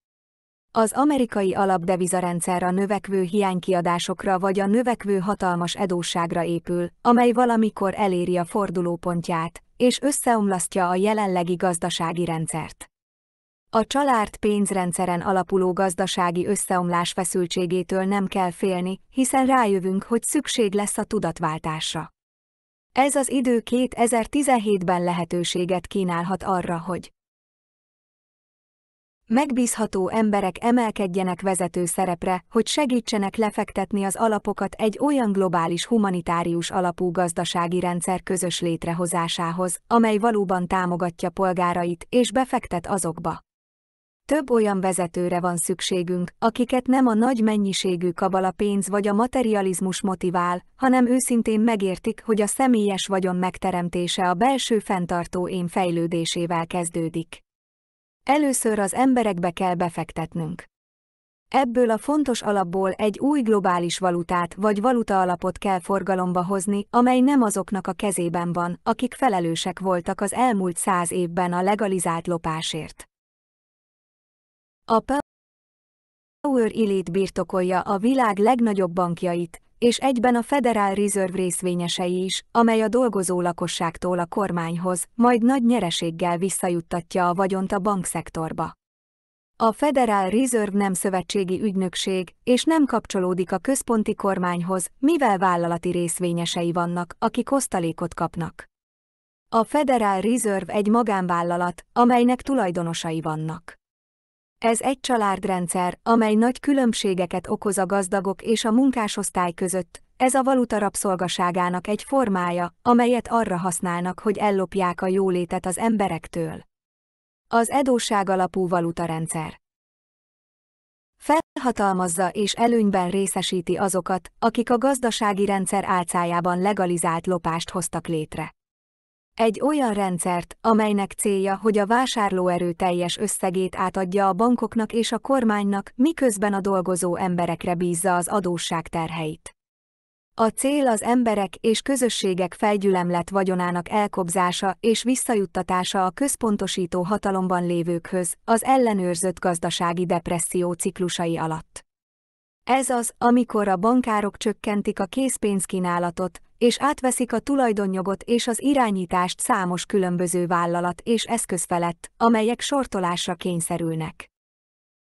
Az amerikai alapdevizarendszer a növekvő hiánykiadásokra vagy a növekvő hatalmas edósságra épül, amely valamikor eléri a fordulópontját, és összeomlasztja a jelenlegi gazdasági rendszert. A család pénzrendszeren alapuló gazdasági összeomlás feszültségétől nem kell félni, hiszen rájövünk, hogy szükség lesz a tudatváltásra. Ez az idő 2017-ben lehetőséget kínálhat arra, hogy Megbízható emberek emelkedjenek vezető szerepre, hogy segítsenek lefektetni az alapokat egy olyan globális humanitárius alapú gazdasági rendszer közös létrehozásához, amely valóban támogatja polgárait és befektet azokba. Több olyan vezetőre van szükségünk, akiket nem a nagy mennyiségű kabala pénz vagy a materializmus motivál, hanem őszintén megértik, hogy a személyes vagyon megteremtése a belső fenntartó én fejlődésével kezdődik. Először az emberekbe kell befektetnünk. Ebből a fontos alapból egy új globális valutát vagy valuta alapot kell forgalomba hozni, amely nem azoknak a kezében van, akik felelősek voltak az elmúlt száz évben a legalizált lopásért. A Power Elite birtokolja a világ legnagyobb bankjait, és egyben a Federal Reserve részvényesei is, amely a dolgozó lakosságtól a kormányhoz, majd nagy nyereséggel visszajuttatja a vagyont a bankszektorba. A Federal Reserve nem szövetségi ügynökség, és nem kapcsolódik a központi kormányhoz, mivel vállalati részvényesei vannak, akik osztalékot kapnak. A Federal Reserve egy magánvállalat, amelynek tulajdonosai vannak. Ez egy családrendszer, amely nagy különbségeket okoz a gazdagok és a munkásosztály között, ez a valuta rabszolgaságának egy formája, amelyet arra használnak, hogy ellopják a jólétet az emberektől. Az edóság alapú valutarendszer felhatalmazza és előnyben részesíti azokat, akik a gazdasági rendszer álcájában legalizált lopást hoztak létre. Egy olyan rendszert, amelynek célja, hogy a vásárlóerő teljes összegét átadja a bankoknak és a kormánynak, miközben a dolgozó emberekre bízza az adósság terheit. A cél az emberek és közösségek felgyülemlett vagyonának elkobzása és visszajuttatása a központosító hatalomban lévőkhöz, az ellenőrzött gazdasági depresszió ciklusai alatt. Ez az, amikor a bankárok csökkentik a készpénzkínálatot, és átveszik a tulajdonjogot és az irányítást számos különböző vállalat és eszköz felett, amelyek sortolásra kényszerülnek.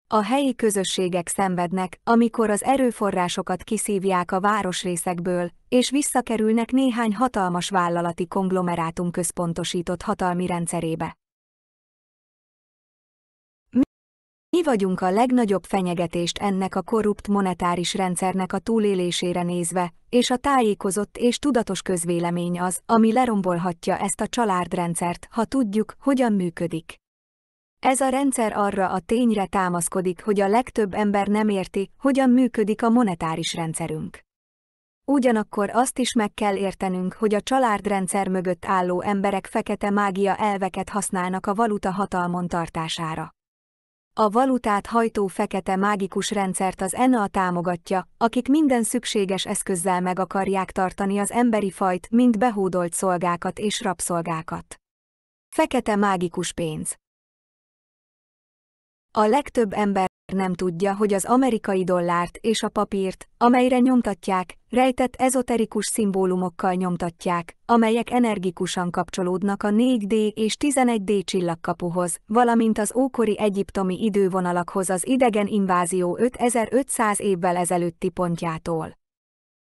A helyi közösségek szenvednek, amikor az erőforrásokat kiszívják a városrészekből, és visszakerülnek néhány hatalmas vállalati konglomerátum központosított hatalmi rendszerébe. Mi vagyunk a legnagyobb fenyegetést ennek a korrupt monetáris rendszernek a túlélésére nézve, és a tájékozott és tudatos közvélemény az, ami lerombolhatja ezt a családrendszert, ha tudjuk, hogyan működik. Ez a rendszer arra a tényre támaszkodik, hogy a legtöbb ember nem érti, hogyan működik a monetáris rendszerünk. Ugyanakkor azt is meg kell értenünk, hogy a családrendszer mögött álló emberek fekete mágia elveket használnak a valuta hatalmon tartására. A valutát hajtó fekete mágikus rendszert az ENA támogatja, akik minden szükséges eszközzel meg akarják tartani az emberi fajt, mint behódolt szolgákat és rabszolgákat. Fekete mágikus pénz A legtöbb ember nem tudja, hogy az amerikai dollárt és a papírt, amelyre nyomtatják, rejtett ezoterikus szimbólumokkal nyomtatják, amelyek energikusan kapcsolódnak a 4D és 11D csillagkapuhoz, valamint az ókori egyiptomi idővonalakhoz az idegen invázió 5500 évvel ezelőtti pontjától.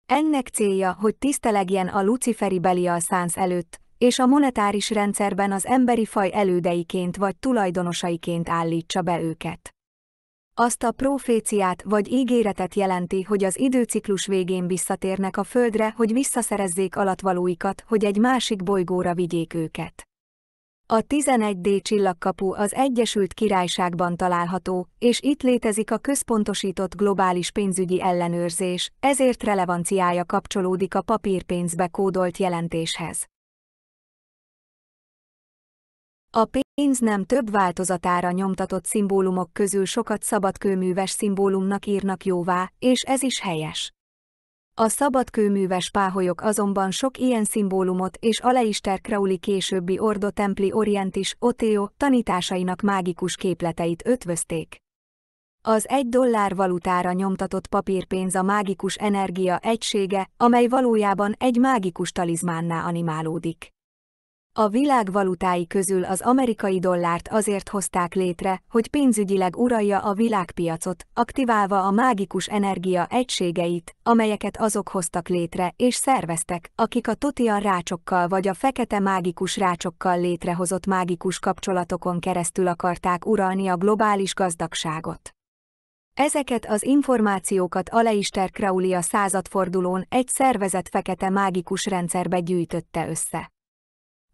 Ennek célja, hogy tisztelegjen a luciferi Belial előtt, és a monetáris rendszerben az emberi faj elődeiként vagy tulajdonosaiként állítsa be őket. Azt a proféciát vagy ígéretet jelenti, hogy az időciklus végén visszatérnek a Földre, hogy visszaszerezzék alatvalóikat, hogy egy másik bolygóra vigyék őket. A 11D csillagkapu az Egyesült Királyságban található, és itt létezik a központosított globális pénzügyi ellenőrzés, ezért relevanciája kapcsolódik a papírpénzbe kódolt jelentéshez. A pénz nem több változatára nyomtatott szimbólumok közül sokat szabadkőműves szimbólumnak írnak jóvá, és ez is helyes. A szabadkőműves páholyok azonban sok ilyen szimbólumot és Aleister Crowley későbbi Ordo Templi Orientis Oteo tanításainak mágikus képleteit ötvözték. Az egy dollár valutára nyomtatott papírpénz a mágikus energia egysége, amely valójában egy mágikus talizmánná animálódik. A világ valutái közül az amerikai dollárt azért hozták létre, hogy pénzügyileg uralja a világpiacot, aktiválva a mágikus energia egységeit, amelyeket azok hoztak létre és szerveztek, akik a totian rácsokkal vagy a fekete mágikus rácsokkal létrehozott mágikus kapcsolatokon keresztül akarták uralni a globális gazdagságot. Ezeket az információkat Aleister Crowley a századfordulón egy szervezett fekete mágikus rendszerbe gyűjtötte össze.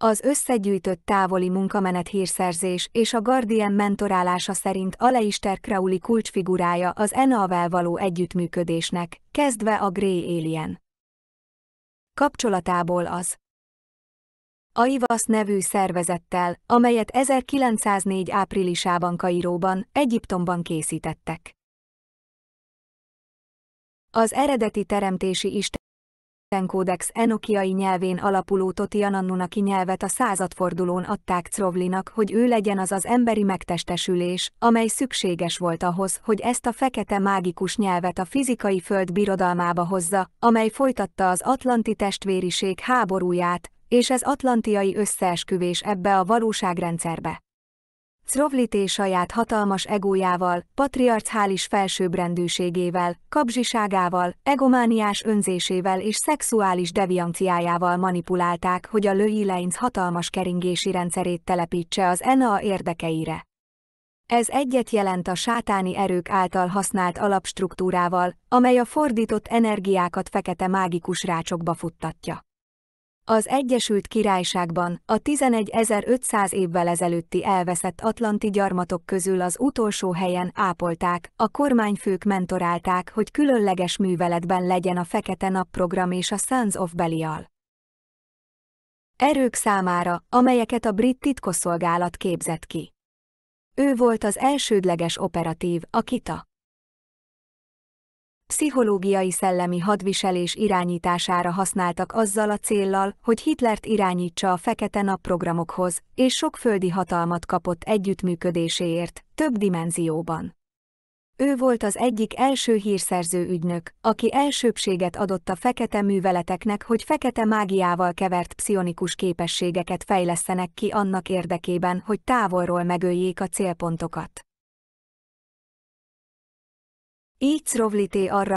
Az összegyűjtött távoli munkamenet hírszerzés és a Guardian mentorálása szerint Aleister Crowley kulcsfigurája az ENA-vel való együttműködésnek, kezdve a Grey Alien. Kapcsolatából az AIVAS nevű szervezettel, amelyet 1904 áprilisában Kairóban, Egyiptomban készítettek. Az eredeti teremtési isten Kódex enokiai nyelvén alapuló Totianannunaki nyelvet a századfordulón adták Crovlinak, hogy ő legyen az az emberi megtestesülés, amely szükséges volt ahhoz, hogy ezt a fekete mágikus nyelvet a fizikai föld birodalmába hozza, amely folytatta az atlanti testvériség háborúját, és ez atlantiai összeesküvés ebbe a valóságrendszerbe. Crovlité saját hatalmas egójával, patriarchális felsőbbrendűségével, kabzsiságával, egomániás önzésével és szexuális devianciájával manipulálták, hogy a Löi Leinz hatalmas keringési rendszerét telepítse az ENA érdekeire. Ez egyet jelent a sátáni erők által használt alapstruktúrával, amely a fordított energiákat fekete mágikus rácsokba futtatja. Az Egyesült Királyságban a 11.500 évvel ezelőtti elveszett atlanti gyarmatok közül az utolsó helyen ápolták, a kormányfők mentorálták, hogy különleges műveletben legyen a Fekete Nap program és a Sons of Belial. Erők számára, amelyeket a brit titkosszolgálat képzett ki. Ő volt az elsődleges operatív, a KITA pszichológiai szellemi hadviselés irányítására használtak azzal a céllal, hogy Hitlert irányítsa a Fekete Nap programokhoz, és sok földi hatalmat kapott együttműködéséért, több dimenzióban. Ő volt az egyik első hírszerző ügynök, aki elsőbséget adott a fekete műveleteknek, hogy fekete mágiával kevert pszionikus képességeket fejlesztenek ki annak érdekében, hogy távolról megöljék a célpontokat. Így Crovlité arra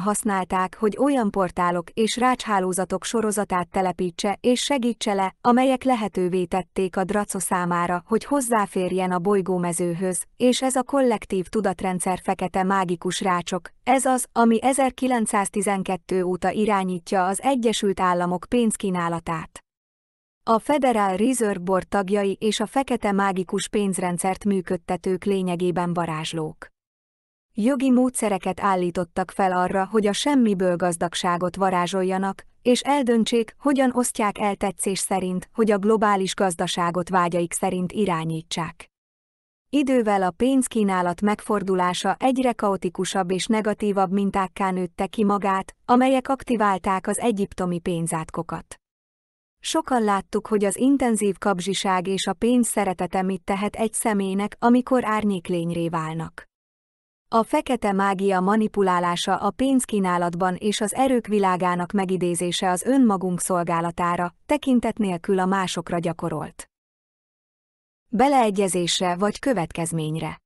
használták, hogy olyan portálok és rácshálózatok sorozatát telepítse és segítse le, amelyek lehetővé tették a Draco számára, hogy hozzáférjen a bolygómezőhöz, és ez a kollektív tudatrendszer fekete mágikus rácsok, ez az, ami 1912 óta irányítja az Egyesült Államok pénzkínálatát. A Federal Reserve Board tagjai és a fekete mágikus pénzrendszert működtetők lényegében varázslók. Jogi módszereket állítottak fel arra, hogy a semmiből gazdagságot varázsoljanak, és eldöntsék, hogyan osztják el tetszés szerint, hogy a globális gazdaságot vágyaik szerint irányítsák. Idővel a pénzkínálat megfordulása egyre kaotikusabb és negatívabb mintákká nőtte ki magát, amelyek aktiválták az egyiptomi pénzátkokat. Sokan láttuk, hogy az intenzív kapzsiság és a pénz szeretete mit tehet egy személynek, amikor árnyéklényré válnak. A fekete mágia manipulálása a pénzkínálatban és az erők világának megidézése az önmagunk szolgálatára, tekintet nélkül a másokra gyakorolt. Beleegyezésre vagy következményre.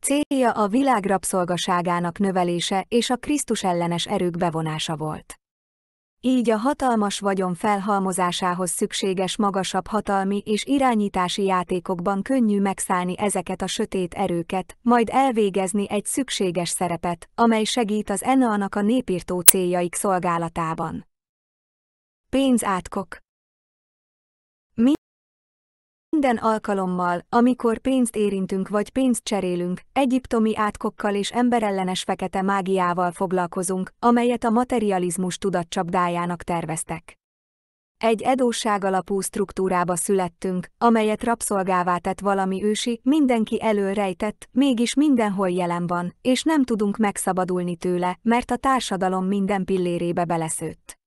Célja a világ rabszolgaságának növelése és a Krisztus ellenes erők bevonása volt. Így a hatalmas vagyon felhalmozásához szükséges magasabb hatalmi és irányítási játékokban könnyű megszállni ezeket a sötét erőket, majd elvégezni egy szükséges szerepet, amely segít az ENA-nak a népírtó céljaik szolgálatában. Pénzátkok minden alkalommal, amikor pénzt érintünk vagy pénzt cserélünk, egyiptomi átkokkal és emberellenes fekete mágiával foglalkozunk, amelyet a materializmus tudatcsapdájának terveztek. Egy edóság alapú struktúrába születtünk, amelyet rabszolgává tett valami ősi, mindenki elől rejtett, mégis mindenhol jelen van, és nem tudunk megszabadulni tőle, mert a társadalom minden pillérébe beleszőtt.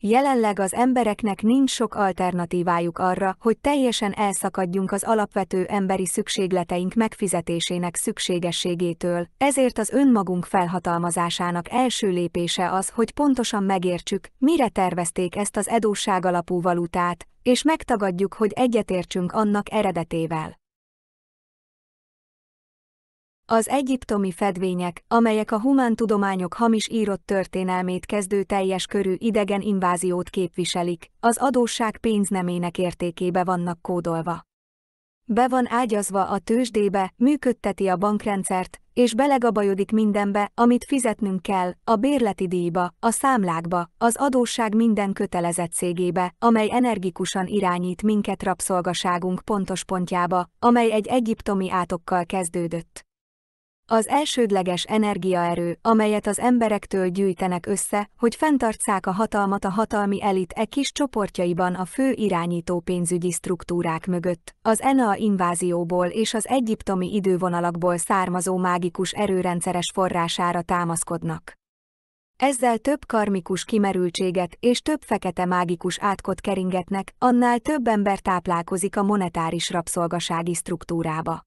Jelenleg az embereknek nincs sok alternatívájuk arra, hogy teljesen elszakadjunk az alapvető emberi szükségleteink megfizetésének szükségességétől, ezért az önmagunk felhatalmazásának első lépése az, hogy pontosan megértsük, mire tervezték ezt az edóság alapú valutát, és megtagadjuk, hogy egyetértsünk annak eredetével. Az egyiptomi fedvények, amelyek a humántudományok hamis írott történelmét kezdő teljes körű idegen inváziót képviselik, az adósság pénznemének értékébe vannak kódolva. Be van ágyazva a tőzsdébe, működteti a bankrendszert, és belegabajodik mindenbe, amit fizetnünk kell, a bérleti díjba, a számlákba, az adósság minden kötelezettségébe, amely energikusan irányít minket rabszolgaságunk pontos pontjába, amely egy egyiptomi átokkal kezdődött. Az elsődleges energiaerő, amelyet az emberektől gyűjtenek össze, hogy fenntartsák a hatalmat a hatalmi elit e kis csoportjaiban a fő irányító pénzügyi struktúrák mögött, az ENA invázióból és az egyiptomi idővonalakból származó mágikus erőrendszeres forrására támaszkodnak. Ezzel több karmikus kimerültséget és több fekete mágikus átkot keringetnek, annál több ember táplálkozik a monetáris rabszolgasági struktúrába.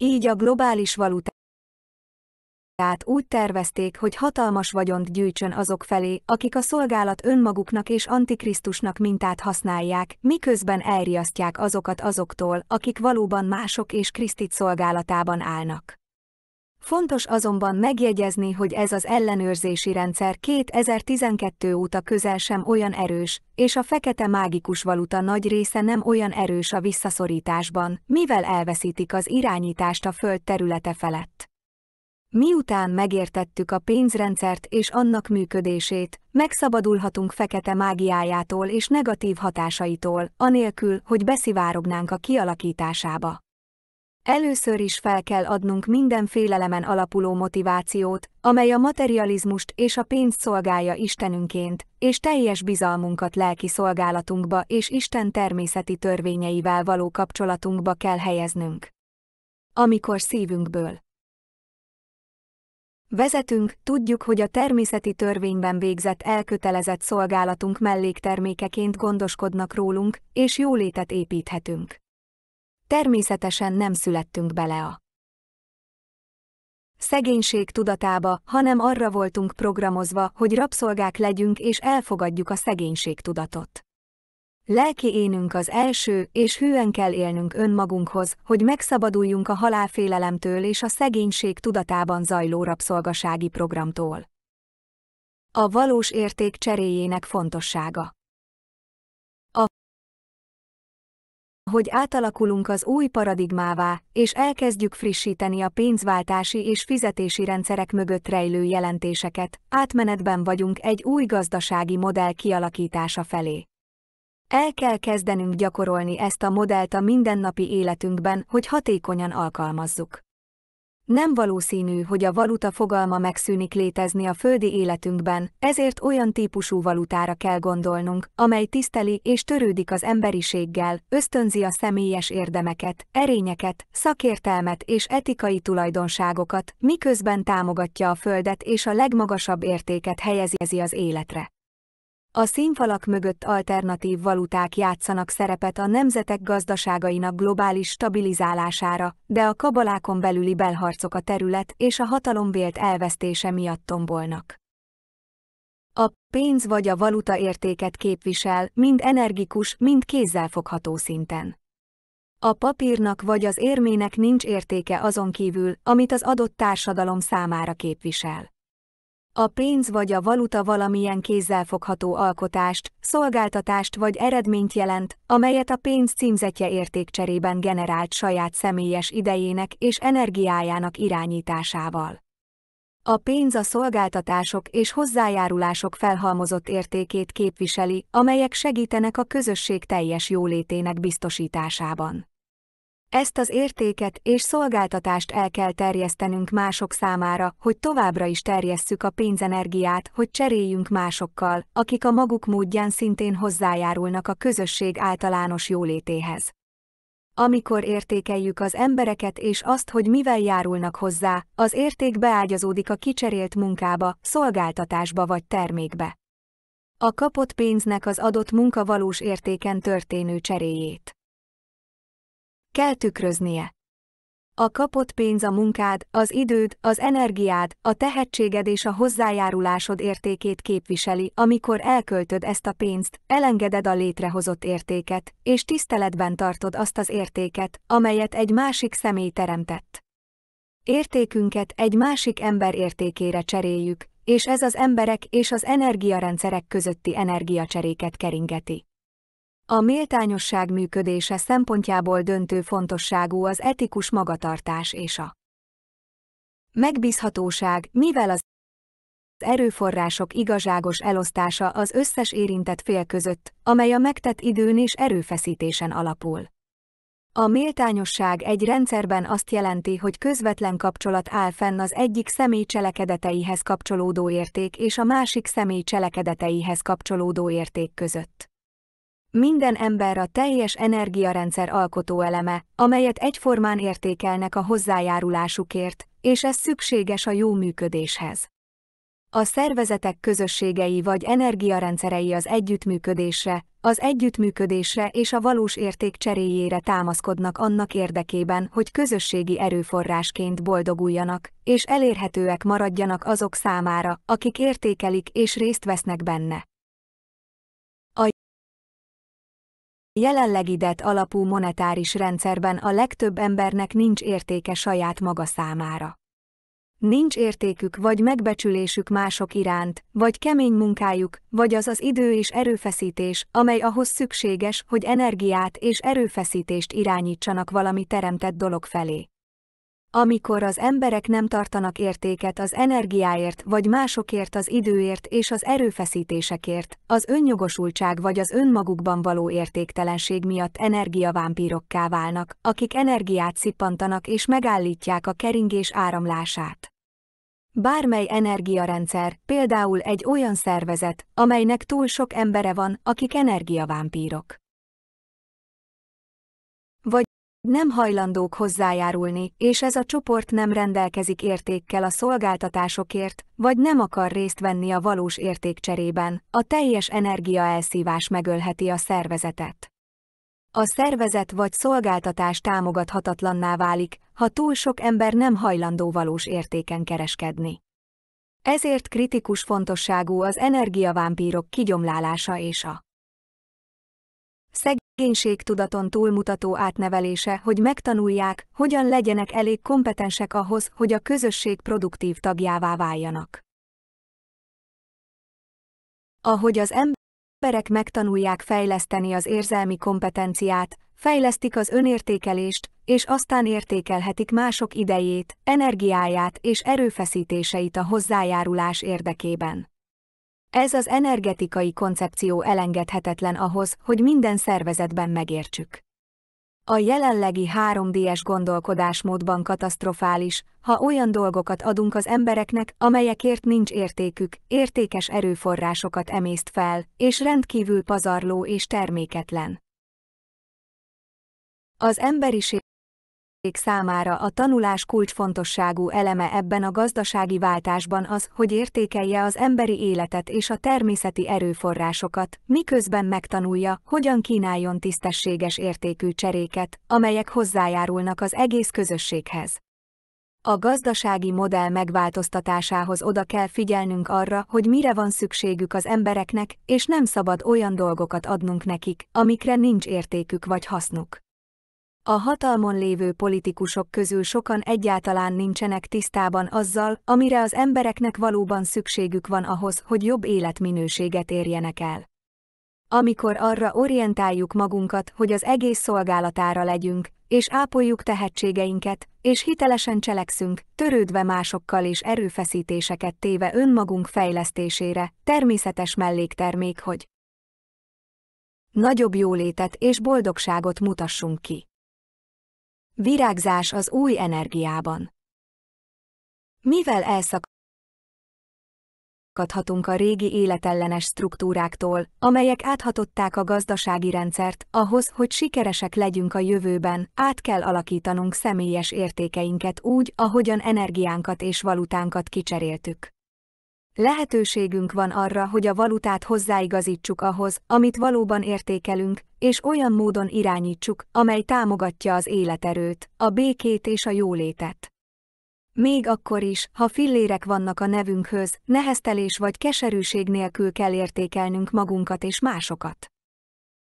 Így a globális valutát úgy tervezték, hogy hatalmas vagyont gyűjtsön azok felé, akik a szolgálat önmaguknak és antikrisztusnak mintát használják, miközben elriasztják azokat azoktól, akik valóban mások és Krisztit szolgálatában állnak. Fontos azonban megjegyezni, hogy ez az ellenőrzési rendszer 2012 óta közel sem olyan erős, és a fekete mágikus valuta nagy része nem olyan erős a visszaszorításban, mivel elveszítik az irányítást a föld területe felett. Miután megértettük a pénzrendszert és annak működését, megszabadulhatunk fekete mágiájától és negatív hatásaitól, anélkül, hogy beszivárognánk a kialakításába. Először is fel kell adnunk minden félelemen alapuló motivációt, amely a materializmust és a pénzt szolgálja Istenünként, és teljes bizalmunkat lelki szolgálatunkba és Isten természeti törvényeivel való kapcsolatunkba kell helyeznünk. Amikor szívünkből Vezetünk, tudjuk, hogy a természeti törvényben végzett elkötelezett szolgálatunk melléktermékeként gondoskodnak rólunk, és jólétet építhetünk. Természetesen nem születtünk bele a szegénység tudatába, hanem arra voltunk programozva, hogy rabszolgák legyünk és elfogadjuk a szegénység tudatot. Lelki énünk az első, és hűen kell élnünk önmagunkhoz, hogy megszabaduljunk a halálfélelemtől és a szegénység tudatában zajló rabszolgasági programtól. A valós érték cseréjének fontossága hogy átalakulunk az új paradigmává, és elkezdjük frissíteni a pénzváltási és fizetési rendszerek mögött rejlő jelentéseket, átmenetben vagyunk egy új gazdasági modell kialakítása felé. El kell kezdenünk gyakorolni ezt a modellt a mindennapi életünkben, hogy hatékonyan alkalmazzuk. Nem valószínű, hogy a valuta fogalma megszűnik létezni a földi életünkben, ezért olyan típusú valutára kell gondolnunk, amely tiszteli és törődik az emberiséggel, ösztönzi a személyes érdemeket, erényeket, szakértelmet és etikai tulajdonságokat, miközben támogatja a földet és a legmagasabb értéket helyezi az életre. A színfalak mögött alternatív valuták játszanak szerepet a nemzetek gazdaságainak globális stabilizálására, de a kabalákon belüli belharcok a terület és a hatalom vélt elvesztése miatt tombolnak. A pénz vagy a valuta értéket képvisel, mind energikus, mind kézzelfogható szinten. A papírnak vagy az érmének nincs értéke azon kívül, amit az adott társadalom számára képvisel. A pénz vagy a valuta valamilyen kézzelfogható alkotást, szolgáltatást vagy eredményt jelent, amelyet a pénz címzetje értékcserében generált saját személyes idejének és energiájának irányításával. A pénz a szolgáltatások és hozzájárulások felhalmozott értékét képviseli, amelyek segítenek a közösség teljes jólétének biztosításában. Ezt az értéket és szolgáltatást el kell terjesztenünk mások számára, hogy továbbra is terjesszük a pénzenergiát, hogy cseréljünk másokkal, akik a maguk módján szintén hozzájárulnak a közösség általános jólétéhez. Amikor értékeljük az embereket és azt, hogy mivel járulnak hozzá, az érték beágyazódik a kicserélt munkába, szolgáltatásba vagy termékbe. A kapott pénznek az adott munka valós értéken történő cseréjét. Kell tükröznie. A kapott pénz a munkád, az időd, az energiád, a tehetséged és a hozzájárulásod értékét képviseli, amikor elköltöd ezt a pénzt, elengeded a létrehozott értéket, és tiszteletben tartod azt az értéket, amelyet egy másik személy teremtett. Értékünket egy másik ember értékére cseréljük, és ez az emberek és az energiarendszerek közötti energiacseréket keringeti. A méltányosság működése szempontjából döntő fontosságú az etikus magatartás és a megbízhatóság, mivel az erőforrások igazságos elosztása az összes érintett fél között, amely a megtett időn és erőfeszítésen alapul. A méltányosság egy rendszerben azt jelenti, hogy közvetlen kapcsolat áll fenn az egyik személy cselekedeteihez kapcsolódó érték és a másik személy cselekedeteihez kapcsolódó érték között. Minden ember a teljes energiarendszer alkotóeleme, amelyet egyformán értékelnek a hozzájárulásukért, és ez szükséges a jó működéshez. A szervezetek közösségei vagy energiarendszerei az együttműködésre, az együttműködésre és a valós érték cseréjére támaszkodnak annak érdekében, hogy közösségi erőforrásként boldoguljanak, és elérhetőek maradjanak azok számára, akik értékelik és részt vesznek benne. Jelenlegi det alapú monetáris rendszerben a legtöbb embernek nincs értéke saját maga számára. Nincs értékük vagy megbecsülésük mások iránt, vagy kemény munkájuk, vagy az az idő és erőfeszítés, amely ahhoz szükséges, hogy energiát és erőfeszítést irányítsanak valami teremtett dolog felé. Amikor az emberek nem tartanak értéket az energiáért vagy másokért az időért és az erőfeszítésekért, az önjogosultság vagy az önmagukban való értéktelenség miatt energiavámpírokká válnak, akik energiát szippantanak és megállítják a keringés áramlását. Bármely energiarendszer, például egy olyan szervezet, amelynek túl sok embere van, akik energiavámpírok. Nem hajlandók hozzájárulni, és ez a csoport nem rendelkezik értékkel a szolgáltatásokért, vagy nem akar részt venni a valós értékcserében, a teljes energia elszívás megölheti a szervezetet. A szervezet vagy szolgáltatás támogathatatlanná válik, ha túl sok ember nem hajlandó valós értéken kereskedni. Ezért kritikus fontosságú az energiavámpírok kigyomlálása és a tudaton túlmutató átnevelése, hogy megtanulják, hogyan legyenek elég kompetensek ahhoz, hogy a közösség produktív tagjává váljanak. Ahogy az emberek megtanulják fejleszteni az érzelmi kompetenciát, fejlesztik az önértékelést, és aztán értékelhetik mások idejét, energiáját és erőfeszítéseit a hozzájárulás érdekében. Ez az energetikai koncepció elengedhetetlen ahhoz, hogy minden szervezetben megértsük. A jelenlegi 3D-es gondolkodásmódban katasztrofális, ha olyan dolgokat adunk az embereknek, amelyekért nincs értékük, értékes erőforrásokat emészt fel, és rendkívül pazarló és terméketlen. Az emberiség számára a tanulás kulcsfontosságú eleme ebben a gazdasági váltásban az, hogy értékelje az emberi életet és a természeti erőforrásokat, miközben megtanulja, hogyan kínáljon tisztességes értékű cseréket, amelyek hozzájárulnak az egész közösséghez. A gazdasági modell megváltoztatásához oda kell figyelnünk arra, hogy mire van szükségük az embereknek, és nem szabad olyan dolgokat adnunk nekik, amikre nincs értékük vagy hasznuk. A hatalmon lévő politikusok közül sokan egyáltalán nincsenek tisztában azzal, amire az embereknek valóban szükségük van ahhoz, hogy jobb életminőséget érjenek el. Amikor arra orientáljuk magunkat, hogy az egész szolgálatára legyünk, és ápoljuk tehetségeinket, és hitelesen cselekszünk, törődve másokkal és erőfeszítéseket téve önmagunk fejlesztésére, természetes melléktermék, hogy nagyobb jólétet és boldogságot mutassunk ki. Virágzás az új energiában. Mivel elszakadhatunk a régi életellenes struktúráktól, amelyek áthatották a gazdasági rendszert, ahhoz, hogy sikeresek legyünk a jövőben, át kell alakítanunk személyes értékeinket úgy, ahogyan energiánkat és valutánkat kicseréltük. Lehetőségünk van arra, hogy a valutát hozzáigazítsuk ahhoz, amit valóban értékelünk, és olyan módon irányítsuk, amely támogatja az életerőt, a békét és a jólétet. Még akkor is, ha fillérek vannak a nevünkhöz, neheztelés vagy keserűség nélkül kell értékelnünk magunkat és másokat.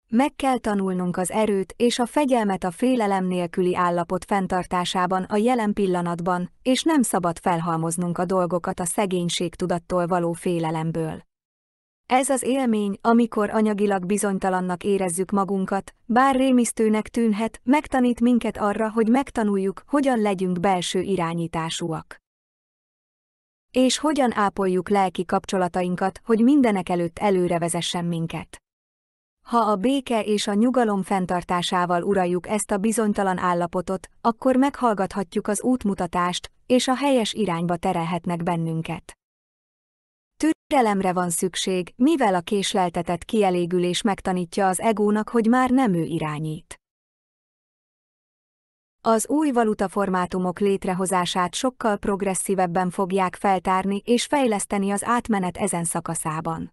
Meg kell tanulnunk az erőt és a fegyelmet a félelem nélküli állapot fenntartásában a jelen pillanatban, és nem szabad felhalmoznunk a dolgokat a szegénység tudattól való félelemből. Ez az élmény, amikor anyagilag bizonytalannak érezzük magunkat, bár rémisztőnek tűnhet, megtanít minket arra, hogy megtanuljuk, hogyan legyünk belső irányításúak. És hogyan ápoljuk lelki kapcsolatainkat, hogy mindenek előtt előre vezessen minket. Ha a béke és a nyugalom fenntartásával uraljuk ezt a bizonytalan állapotot, akkor meghallgathatjuk az útmutatást, és a helyes irányba terelhetnek bennünket. Türelemre van szükség, mivel a késleltetett kielégülés megtanítja az egónak, hogy már nem ő irányít. Az új valutaformátumok létrehozását sokkal progresszívebben fogják feltárni és fejleszteni az átmenet ezen szakaszában.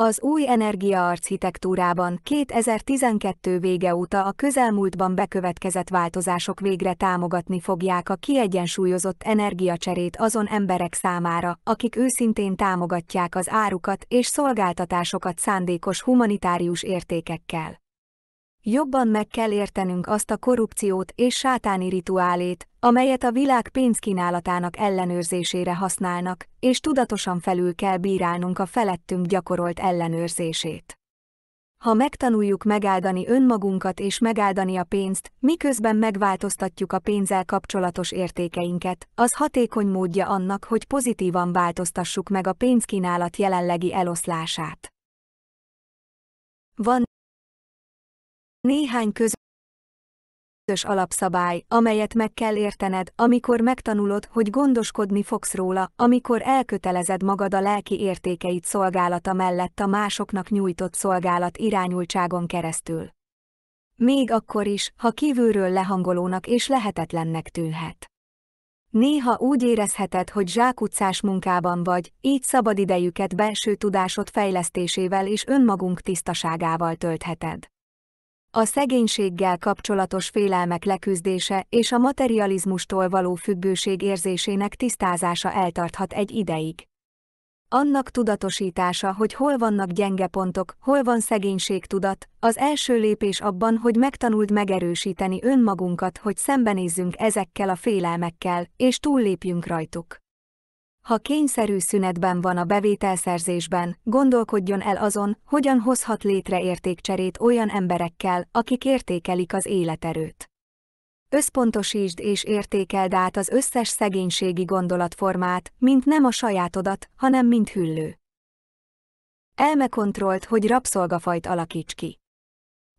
Az új energiaarchitektúrában 2012 vége óta a közelmúltban bekövetkezett változások végre támogatni fogják a kiegyensúlyozott energiacserét azon emberek számára, akik őszintén támogatják az árukat és szolgáltatásokat szándékos humanitárius értékekkel. Jobban meg kell értenünk azt a korrupciót és sátáni rituálét, amelyet a világ pénzkínálatának ellenőrzésére használnak, és tudatosan felül kell bírálnunk a felettünk gyakorolt ellenőrzését. Ha megtanuljuk megáldani önmagunkat és megáldani a pénzt, miközben megváltoztatjuk a pénzzel kapcsolatos értékeinket, az hatékony módja annak, hogy pozitívan változtassuk meg a pénzkínálat jelenlegi eloszlását. Van néhány közös alapszabály, amelyet meg kell értened, amikor megtanulod, hogy gondoskodni fogsz róla, amikor elkötelezed magad a lelki értékeit szolgálata mellett a másoknak nyújtott szolgálat irányultságon keresztül. Még akkor is, ha kívülről lehangolónak és lehetetlennek tűnhet. Néha úgy érezheted, hogy zsákutcás munkában vagy, így szabadidejüket belső tudásod fejlesztésével és önmagunk tisztaságával töltheted. A szegénységgel kapcsolatos félelmek leküzdése és a materializmustól való függőség érzésének tisztázása eltarthat egy ideig. Annak tudatosítása, hogy hol vannak gyenge pontok, hol van szegénységtudat, az első lépés abban, hogy megtanuld megerősíteni önmagunkat, hogy szembenézzünk ezekkel a félelmekkel, és túllépjünk rajtuk. Ha kényszerű szünetben van a bevételszerzésben, gondolkodjon el azon, hogyan hozhat létre értékcserét olyan emberekkel, akik értékelik az életerőt. Összpontosítsd és értékeld át az összes szegénységi gondolatformát, mint nem a sajátodat, hanem mint hüllő. Elmekontrollt, hogy rabszolgafajt alakíts ki.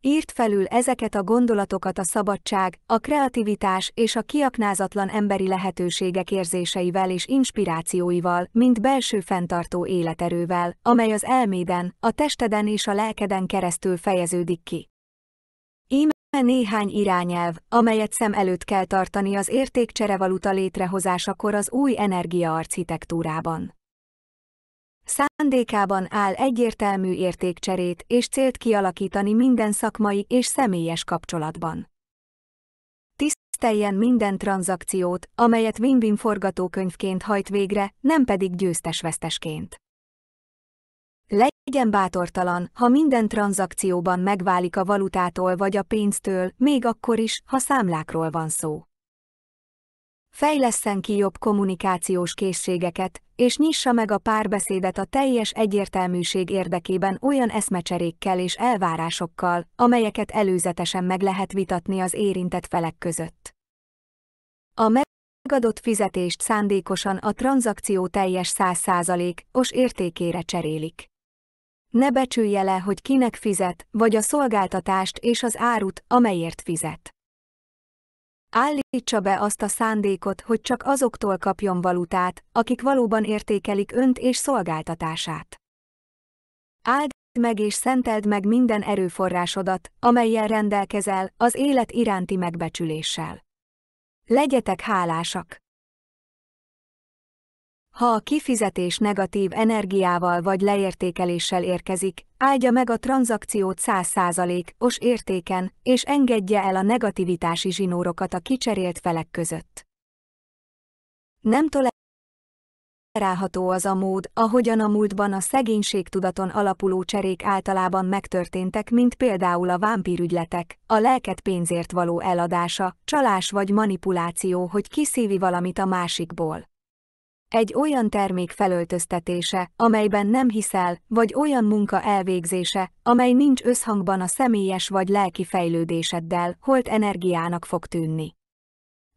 Írt felül ezeket a gondolatokat a szabadság, a kreativitás és a kiaknázatlan emberi lehetőségek érzéseivel és inspirációival, mint belső fenntartó életerővel, amely az elméden, a testeden és a lelkeden keresztül fejeződik ki. Íme néhány irányelv, amelyet szem előtt kell tartani az értékcserevaluta létrehozásakor az új energiaarchitektúrában. Szándékában áll egyértelmű értékcserét és célt kialakítani minden szakmai és személyes kapcsolatban. Tiszteljen minden tranzakciót, amelyet win-win forgatókönyvként hajt végre, nem pedig győztes-vesztesként. Legyen bátortalan, ha minden tranzakcióban megválik a valutától vagy a pénztől, még akkor is, ha számlákról van szó. Fejlesszen ki jobb kommunikációs készségeket, és nyissa meg a párbeszédet a teljes egyértelműség érdekében olyan eszmecserékkel és elvárásokkal, amelyeket előzetesen meg lehet vitatni az érintett felek között. A megadott fizetést szándékosan a tranzakció teljes 100%-os értékére cserélik. Ne becsülje le, hogy kinek fizet, vagy a szolgáltatást és az árut, amelyért fizet. Állítsa be azt a szándékot, hogy csak azoktól kapjon valutát, akik valóban értékelik önt és szolgáltatását. Áld meg és szenteld meg minden erőforrásodat, amelyel rendelkezel, az élet iránti megbecsüléssel. Legyetek hálásak! Ha a kifizetés negatív energiával vagy leértékeléssel érkezik, áldja meg a tranzakciót 100%-os értéken, és engedje el a negativitási zsinórokat a kicserélt felek között. Nem tolerálható az a mód, ahogyan a múltban a szegénységtudaton alapuló cserék általában megtörténtek, mint például a vámpírügyletek, a lelket pénzért való eladása, csalás vagy manipuláció, hogy kiszívi valamit a másikból. Egy olyan termék felöltöztetése, amelyben nem hiszel, vagy olyan munka elvégzése, amely nincs összhangban a személyes vagy lelki fejlődéseddel, holt energiának fog tűnni.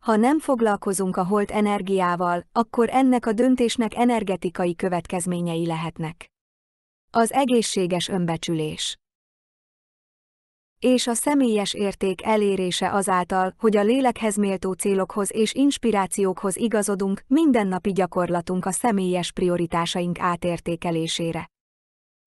Ha nem foglalkozunk a holt energiával, akkor ennek a döntésnek energetikai következményei lehetnek. Az egészséges önbecsülés és a személyes érték elérése azáltal, hogy a lélekhez méltó célokhoz és inspirációkhoz igazodunk, mindennapi gyakorlatunk a személyes prioritásaink átértékelésére.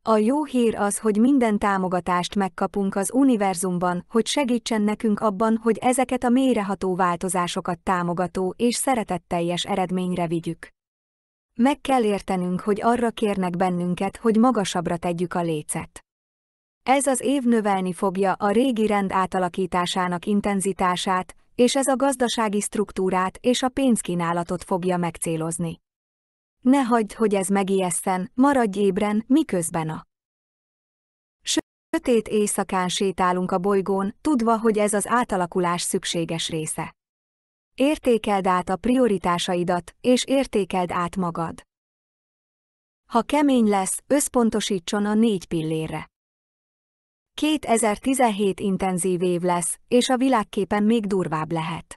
A jó hír az, hogy minden támogatást megkapunk az univerzumban, hogy segítsen nekünk abban, hogy ezeket a mélyreható változásokat támogató és szeretetteljes eredményre vigyük. Meg kell értenünk, hogy arra kérnek bennünket, hogy magasabbra tegyük a lécet. Ez az év növelni fogja a régi rend átalakításának intenzitását, és ez a gazdasági struktúrát és a pénzkínálatot fogja megcélozni. Ne hagyd, hogy ez megijesszen, maradj ébren, miközben a sötét éjszakán sétálunk a bolygón, tudva, hogy ez az átalakulás szükséges része. Értékeld át a prioritásaidat, és értékeld át magad. Ha kemény lesz, összpontosítson a négy pillérre. 2017 intenzív év lesz, és a világképen még durvább lehet.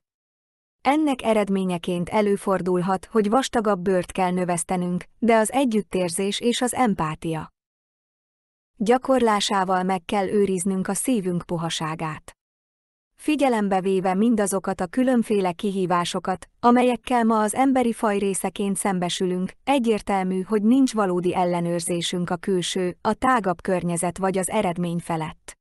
Ennek eredményeként előfordulhat, hogy vastagabb bőrt kell növesztenünk, de az együttérzés és az empátia gyakorlásával meg kell őriznünk a szívünk puhaságát figyelembe véve mindazokat a különféle kihívásokat, amelyekkel ma az emberi faj részeként szembesülünk, egyértelmű, hogy nincs valódi ellenőrzésünk a külső, a tágabb környezet vagy az eredmény felett.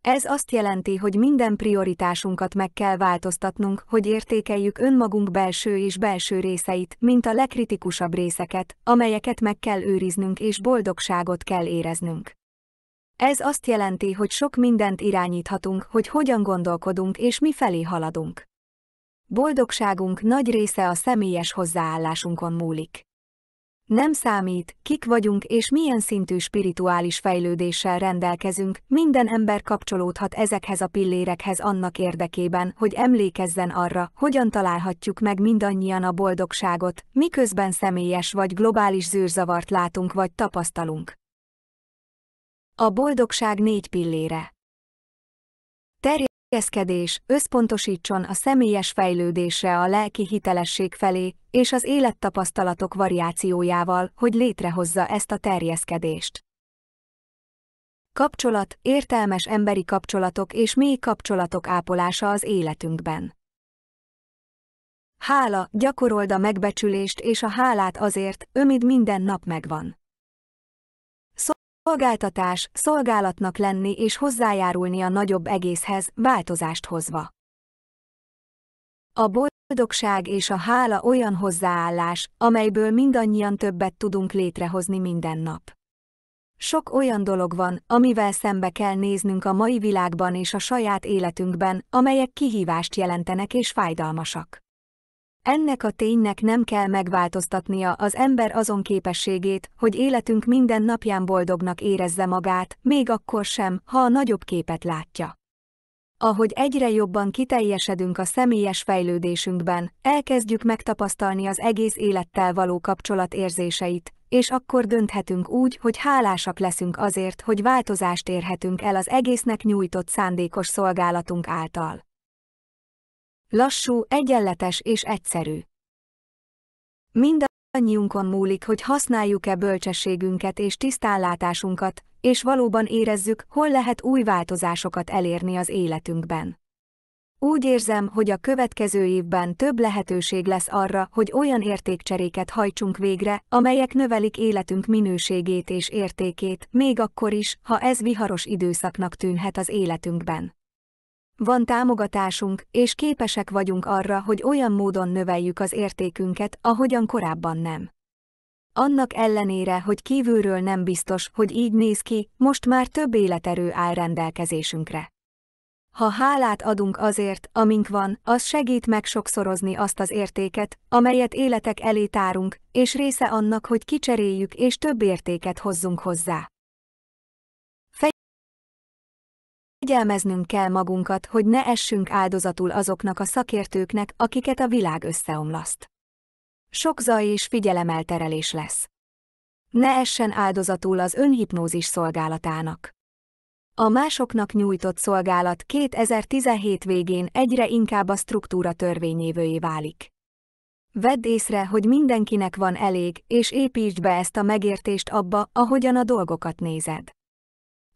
Ez azt jelenti, hogy minden prioritásunkat meg kell változtatnunk, hogy értékeljük önmagunk belső és belső részeit, mint a legkritikusabb részeket, amelyeket meg kell őriznünk és boldogságot kell éreznünk. Ez azt jelenti, hogy sok mindent irányíthatunk, hogy hogyan gondolkodunk és mi felé haladunk. Boldogságunk nagy része a személyes hozzáállásunkon múlik. Nem számít, kik vagyunk és milyen szintű spirituális fejlődéssel rendelkezünk, minden ember kapcsolódhat ezekhez a pillérekhez annak érdekében, hogy emlékezzen arra, hogyan találhatjuk meg mindannyian a boldogságot, miközben személyes vagy globális zűrzavart látunk vagy tapasztalunk. A boldogság négy pillére. Terjeszkedés, összpontosítson a személyes fejlődésre a lelki hitelesség felé, és az élettapasztalatok variációjával, hogy létrehozza ezt a terjeszkedést. Kapcsolat, értelmes emberi kapcsolatok és mély kapcsolatok ápolása az életünkben. Hála, gyakorold a megbecsülést és a hálát azért, ömid minden nap megvan. Szolgáltatás, szolgálatnak lenni és hozzájárulni a nagyobb egészhez, változást hozva. A boldogság és a hála olyan hozzáállás, amelyből mindannyian többet tudunk létrehozni minden nap. Sok olyan dolog van, amivel szembe kell néznünk a mai világban és a saját életünkben, amelyek kihívást jelentenek és fájdalmasak. Ennek a ténynek nem kell megváltoztatnia az ember azon képességét, hogy életünk minden napján boldognak érezze magát, még akkor sem, ha a nagyobb képet látja. Ahogy egyre jobban kiteljesedünk a személyes fejlődésünkben, elkezdjük megtapasztalni az egész élettel való kapcsolat érzéseit, és akkor dönthetünk úgy, hogy hálásak leszünk azért, hogy változást érhetünk el az egésznek nyújtott szándékos szolgálatunk által. Lassú, egyenletes és egyszerű. Mindannyiunkon múlik, hogy használjuk-e bölcsességünket és tisztánlátásunkat, és valóban érezzük, hol lehet új változásokat elérni az életünkben. Úgy érzem, hogy a következő évben több lehetőség lesz arra, hogy olyan értékcseréket hajtsunk végre, amelyek növelik életünk minőségét és értékét, még akkor is, ha ez viharos időszaknak tűnhet az életünkben. Van támogatásunk, és képesek vagyunk arra, hogy olyan módon növeljük az értékünket, ahogyan korábban nem. Annak ellenére, hogy kívülről nem biztos, hogy így néz ki, most már több életerő áll rendelkezésünkre. Ha hálát adunk azért, amink van, az segít meg sokszorozni azt az értéket, amelyet életek elé tárunk, és része annak, hogy kicseréljük és több értéket hozzunk hozzá. Figyelmeznünk kell magunkat, hogy ne essünk áldozatul azoknak a szakértőknek, akiket a világ összeomlaszt. Sok zaj és figyelemelterelés lesz. Ne essen áldozatul az önhipnózis szolgálatának. A másoknak nyújtott szolgálat 2017 végén egyre inkább a struktúra törvényévőjé válik. Vedd észre, hogy mindenkinek van elég, és építsd be ezt a megértést abba, ahogyan a dolgokat nézed.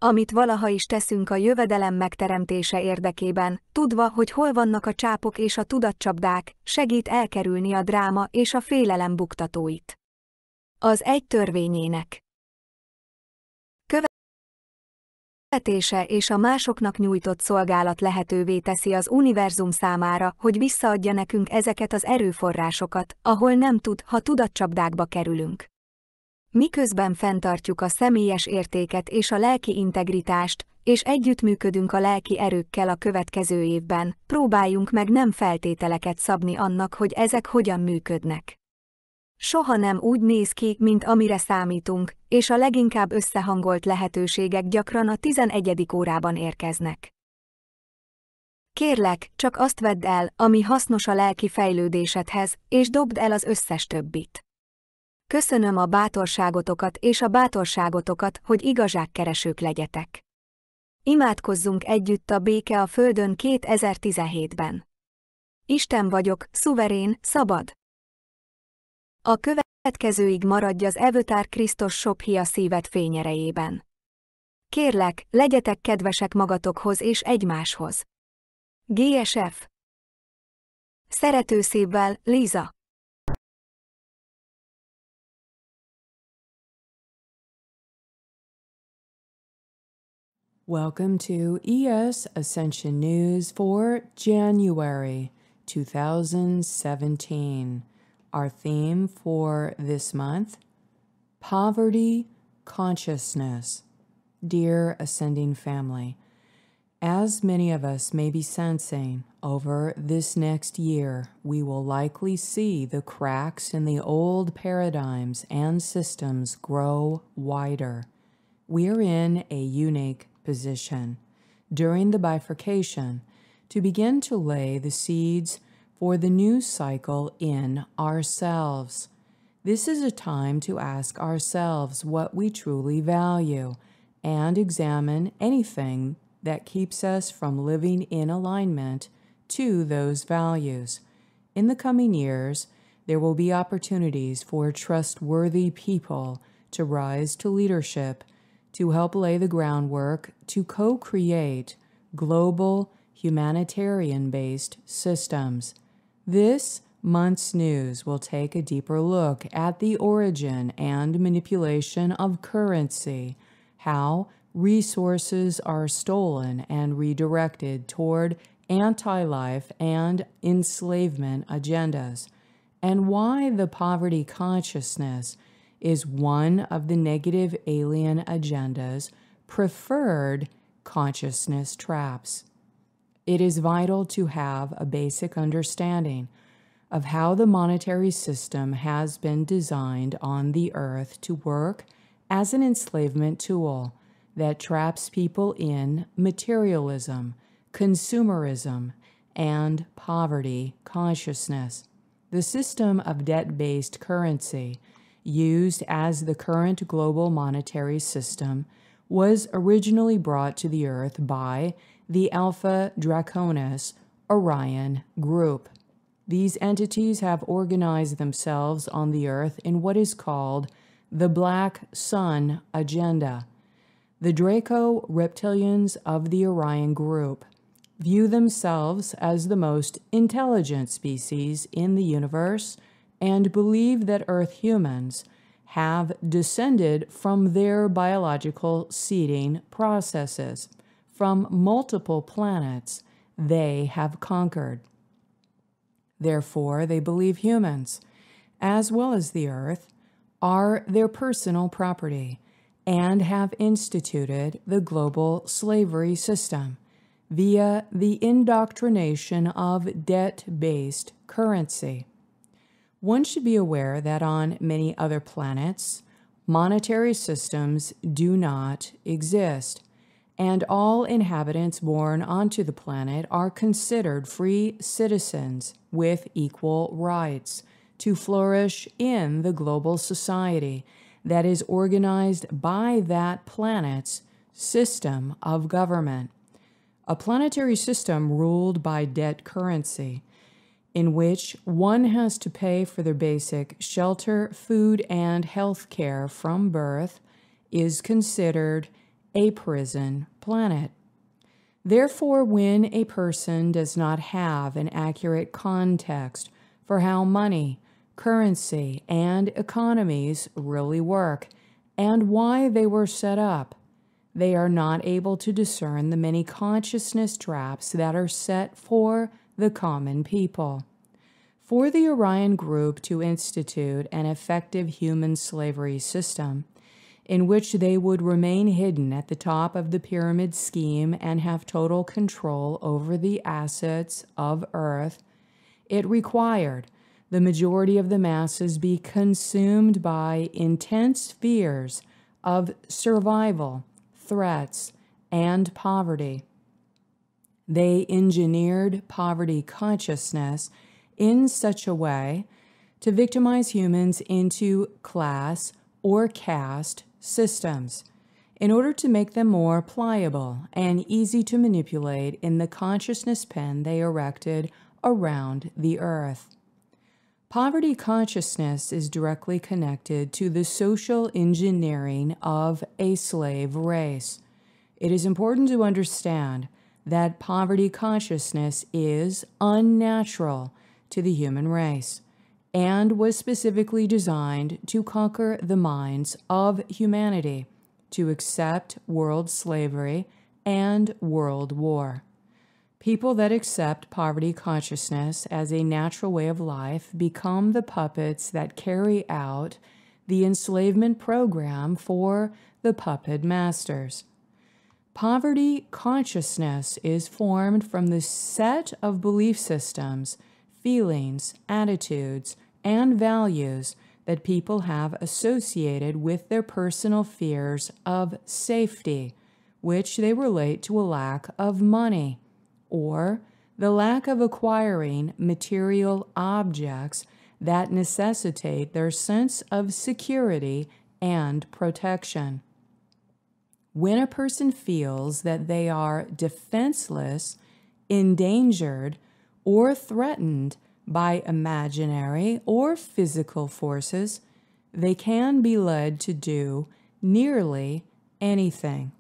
Amit valaha is teszünk a jövedelem megteremtése érdekében, tudva, hogy hol vannak a csápok és a tudatcsapdák, segít elkerülni a dráma és a félelem buktatóit. Az egy törvényének követése és a másoknak nyújtott szolgálat lehetővé teszi az univerzum számára, hogy visszaadja nekünk ezeket az erőforrásokat, ahol nem tud, ha tudatcsapdákba kerülünk. Miközben fenntartjuk a személyes értéket és a lelki integritást, és együttműködünk a lelki erőkkel a következő évben, próbáljunk meg nem feltételeket szabni annak, hogy ezek hogyan működnek. Soha nem úgy néz ki, mint amire számítunk, és a leginkább összehangolt lehetőségek gyakran a 11. órában érkeznek. Kérlek, csak azt vedd el, ami hasznos a lelki fejlődésedhez, és dobd el az összes többit. Köszönöm a bátorságotokat és a bátorságotokat, hogy igazságkeresők legyetek. Imádkozzunk együtt a béke a Földön 2017-ben. Isten vagyok, szuverén, szabad. A következőig maradj az Evötár Krisztus Sophia szívet fényerejében. Kérlek, legyetek kedvesek magatokhoz és egymáshoz. GSF Szeretőszívvel, Liza Welcome to ES Ascension News for January 2017. Our theme for this month Poverty Consciousness. Dear Ascending Family, as many of us may be sensing, over this next year, we will likely see the cracks in the old paradigms and systems grow wider. We are in a unique position during the bifurcation to begin to lay the seeds for the new cycle in ourselves. This is a time to ask ourselves what we truly value and examine anything that keeps us from living in alignment to those values. In the coming years, there will be opportunities for trustworthy people to rise to leadership to help lay the groundwork to co create global humanitarian based systems. This month's news will take a deeper look at the origin and manipulation of currency, how resources are stolen and redirected toward anti life and enslavement agendas, and why the poverty consciousness is one of the negative alien agenda's preferred consciousness traps. It is vital to have a basic understanding of how the monetary system has been designed on the earth to work as an enslavement tool that traps people in materialism, consumerism, and poverty consciousness. The system of debt based currency used as the current global monetary system, was originally brought to the Earth by the Alpha Draconis Orion Group. These entities have organized themselves on the Earth in what is called the Black Sun Agenda. The Draco reptilians of the Orion Group view themselves as the most intelligent species in the universe and believe that Earth humans have descended from their biological seeding processes from multiple planets they have conquered. Therefore, they believe humans, as well as the Earth, are their personal property and have instituted the global slavery system via the indoctrination of debt based currency. One should be aware that on many other planets, monetary systems do not exist, and all inhabitants born onto the planet are considered free citizens with equal rights to flourish in the global society that is organized by that planet's system of government. A planetary system ruled by debt currency, in which one has to pay for their basic shelter, food, and health care from birth, is considered a prison planet. Therefore, when a person does not have an accurate context for how money, currency, and economies really work and why they were set up, they are not able to discern the many consciousness traps that are set for the common people. For the Orion Group to institute an effective human slavery system, in which they would remain hidden at the top of the pyramid scheme and have total control over the assets of Earth, it required the majority of the masses be consumed by intense fears of survival, threats, and poverty. They engineered poverty consciousness in such a way to victimize humans into class or caste systems in order to make them more pliable and easy to manipulate in the consciousness pen they erected around the earth. Poverty consciousness is directly connected to the social engineering of a slave race. It is important to understand that poverty consciousness is unnatural to the human race and was specifically designed to conquer the minds of humanity to accept world slavery and world war. People that accept poverty consciousness as a natural way of life become the puppets that carry out the enslavement program for the puppet masters. Poverty consciousness is formed from the set of belief systems, feelings, attitudes, and values that people have associated with their personal fears of safety, which they relate to a lack of money or the lack of acquiring material objects that necessitate their sense of security and protection. When a person feels that they are defenseless, endangered, or threatened by imaginary or physical forces, they can be led to do nearly anything.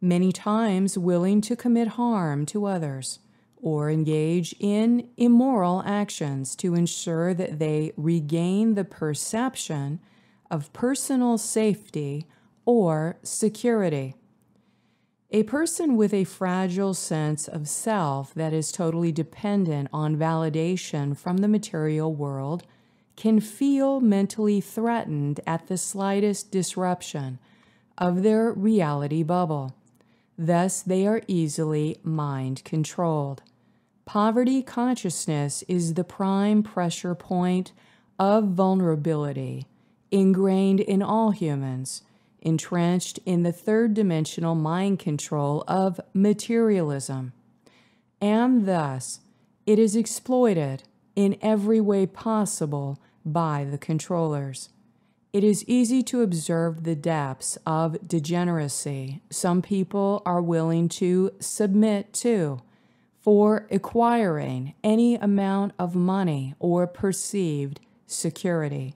Many times willing to commit harm to others or engage in immoral actions to ensure that they regain the perception of personal safety or security. A person with a fragile sense of self that is totally dependent on validation from the material world can feel mentally threatened at the slightest disruption of their reality bubble. Thus, they are easily mind controlled. Poverty consciousness is the prime pressure point of vulnerability, ingrained in all humans, entrenched in the third dimensional mind control of materialism. And thus, it is exploited in every way possible by the controllers. It is easy to observe the depths of degeneracy some people are willing to submit to for acquiring any amount of money or perceived security.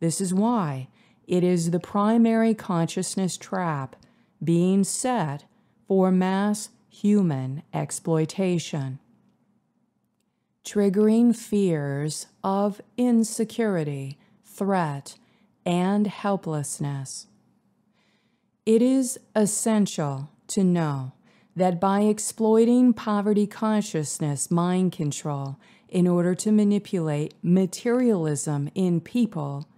This is why it is the primary consciousness trap being set for mass human exploitation. Triggering fears of insecurity, threat, and helplessness. It is essential to know that by exploiting poverty consciousness mind control in order to manipulate materialism in people,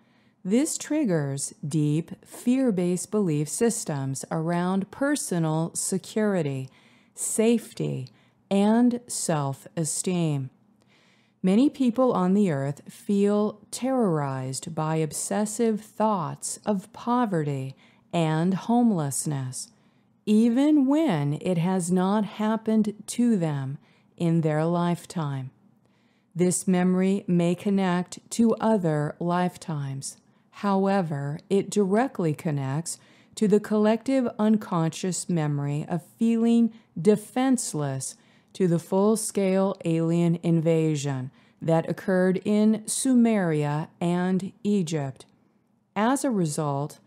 This triggers deep, fear based belief systems around personal security, safety, and self esteem. Many people on the earth feel terrorized by obsessive thoughts of poverty and homelessness, even when it has not happened to them in their lifetime. This memory may connect to other lifetimes. However, it directly connects to the collective unconscious memory of feeling defenseless to the full scale alien invasion that occurred in Sumeria and Egypt. As a result,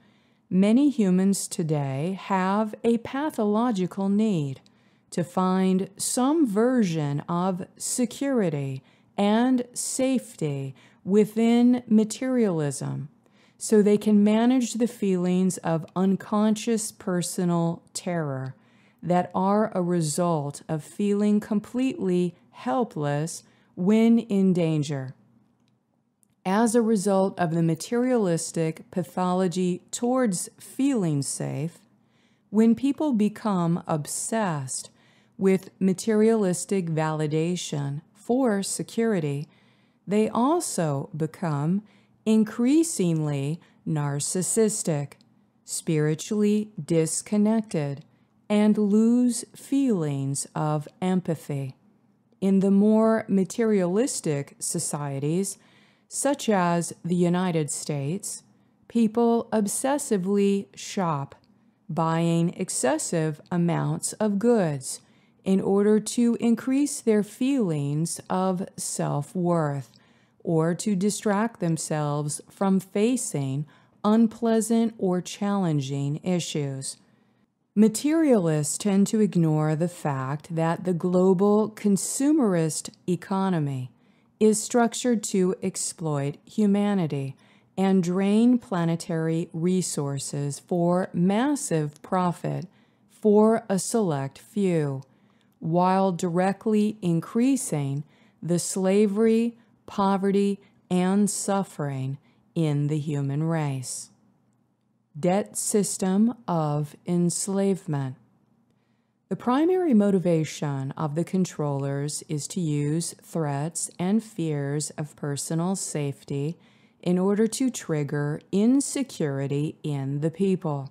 many humans today have a pathological need to find some version of security and safety within materialism so they can manage the feelings of unconscious personal terror that are a result of feeling completely helpless when in danger. As a result of the materialistic pathology towards feeling safe, when people become obsessed with materialistic validation for security, they also become increasingly narcissistic, spiritually disconnected, and lose feelings of empathy. In the more materialistic societies, such as the United States, people obsessively shop, buying excessive amounts of goods in order to increase their feelings of self worth or to distract themselves from facing unpleasant or challenging issues. Materialists tend to ignore the fact that the global consumerist economy is structured to exploit humanity and drain planetary resources for massive profit for a select few, while directly increasing the slavery, poverty, and suffering in the human race. Debt system of enslavement. The primary motivation of the controllers is to use threats and fears of personal safety in order to trigger insecurity in the people,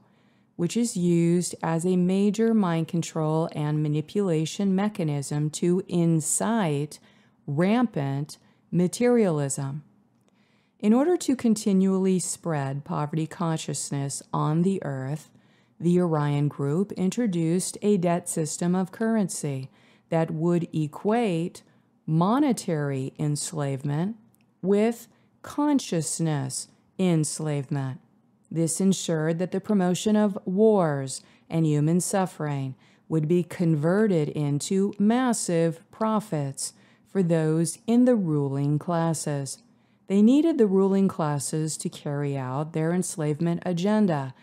which is used as a major mind control and manipulation mechanism to incite rampant materialism. In order to continually spread poverty consciousness on the earth, the Orion Group introduced a debt system of currency that would equate monetary enslavement with consciousness enslavement. This ensured that the promotion of wars and human suffering would be converted into massive profits for those in the ruling classes. They needed the ruling classes to carry out their enslavement agenda,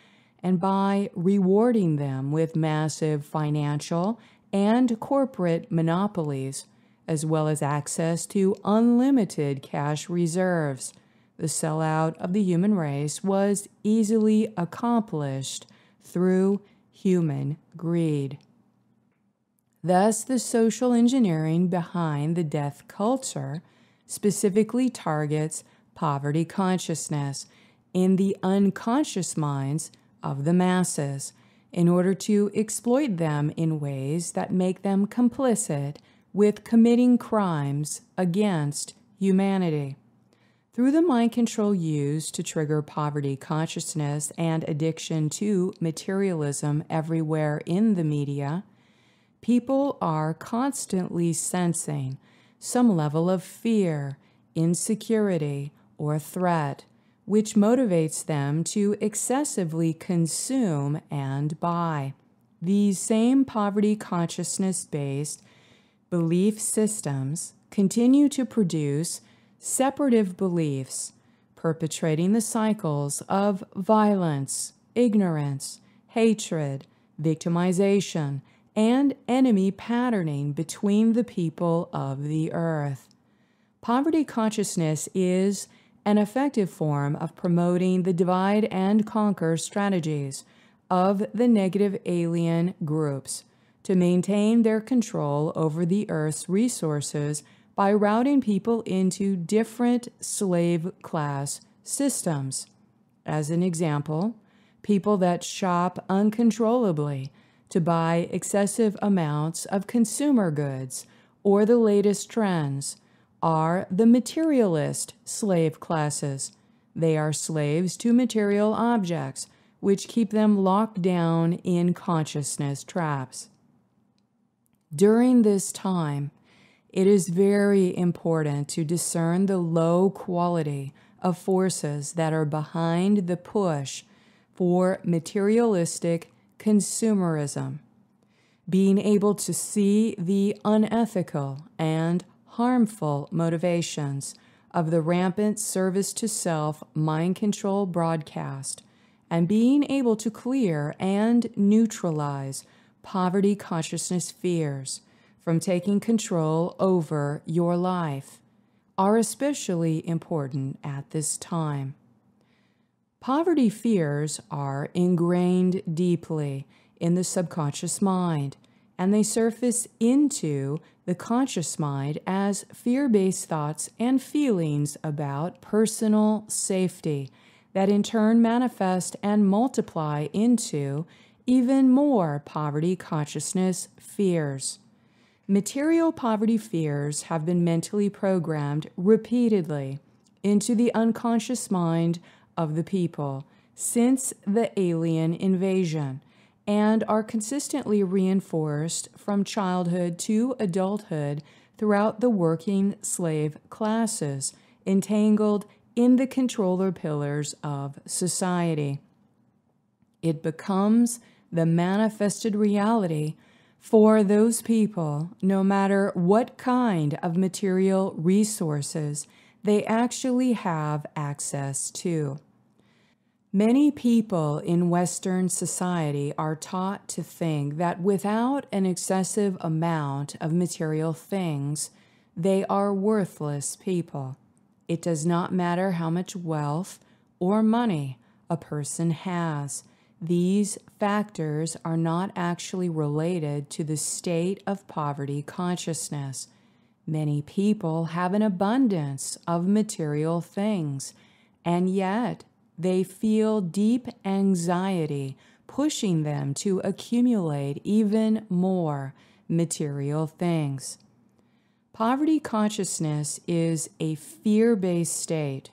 and by rewarding them with massive financial and corporate monopolies, as well as access to unlimited cash reserves, the sellout of the human race was easily accomplished through human greed. Thus, the social engineering behind the death culture specifically targets poverty consciousness in the unconscious minds of the masses in order to exploit them in ways that make them complicit with committing crimes against humanity. Through the mind control used to trigger poverty consciousness and addiction to materialism everywhere in the media, people are constantly sensing some level of fear, insecurity, or threat, which motivates them to excessively consume and buy. These same poverty consciousness based belief systems continue to produce separative beliefs, perpetrating the cycles of violence, ignorance, hatred, victimization, and enemy patterning between the people of the earth. Poverty consciousness is an effective form of promoting the divide and conquer strategies of the negative alien groups to maintain their control over the Earth's resources by routing people into different slave class systems. As an example, people that shop uncontrollably to buy excessive amounts of consumer goods or the latest trends are the materialist slave classes. They are slaves to material objects, which keep them locked down in consciousness traps. During this time, it is very important to discern the low quality of forces that are behind the push for materialistic consumerism. Being able to see the unethical and harmful motivations of the rampant service to self mind control broadcast, and being able to clear and neutralize poverty consciousness fears from taking control over your life are especially important at this time. Poverty fears are ingrained deeply in the subconscious mind, and they surface into the conscious mind as fear based thoughts and feelings about personal safety that in turn manifest and multiply into even more poverty consciousness fears. Material poverty fears have been mentally programmed repeatedly into the unconscious mind of the people since the alien invasion and are consistently reinforced from childhood to adulthood throughout the working slave classes, entangled in the controller pillars of society. It becomes the manifested reality for those people, no matter what kind of material resources they actually have access to. Many people in Western society are taught to think that without an excessive amount of material things, they are worthless people. It does not matter how much wealth or money a person has. These factors are not actually related to the state of poverty consciousness. Many people have an abundance of material things, and yet they feel deep anxiety pushing them to accumulate even more material things. Poverty consciousness is a fear based state.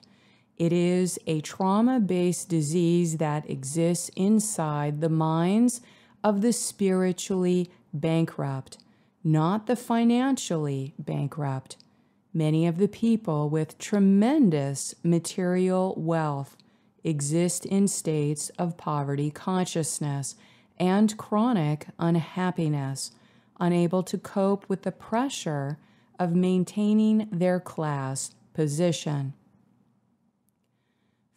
It is a trauma based disease that exists inside the minds of the spiritually bankrupt, not the financially bankrupt. Many of the people with tremendous material wealth exist in states of poverty consciousness and chronic unhappiness, unable to cope with the pressure of maintaining their class position.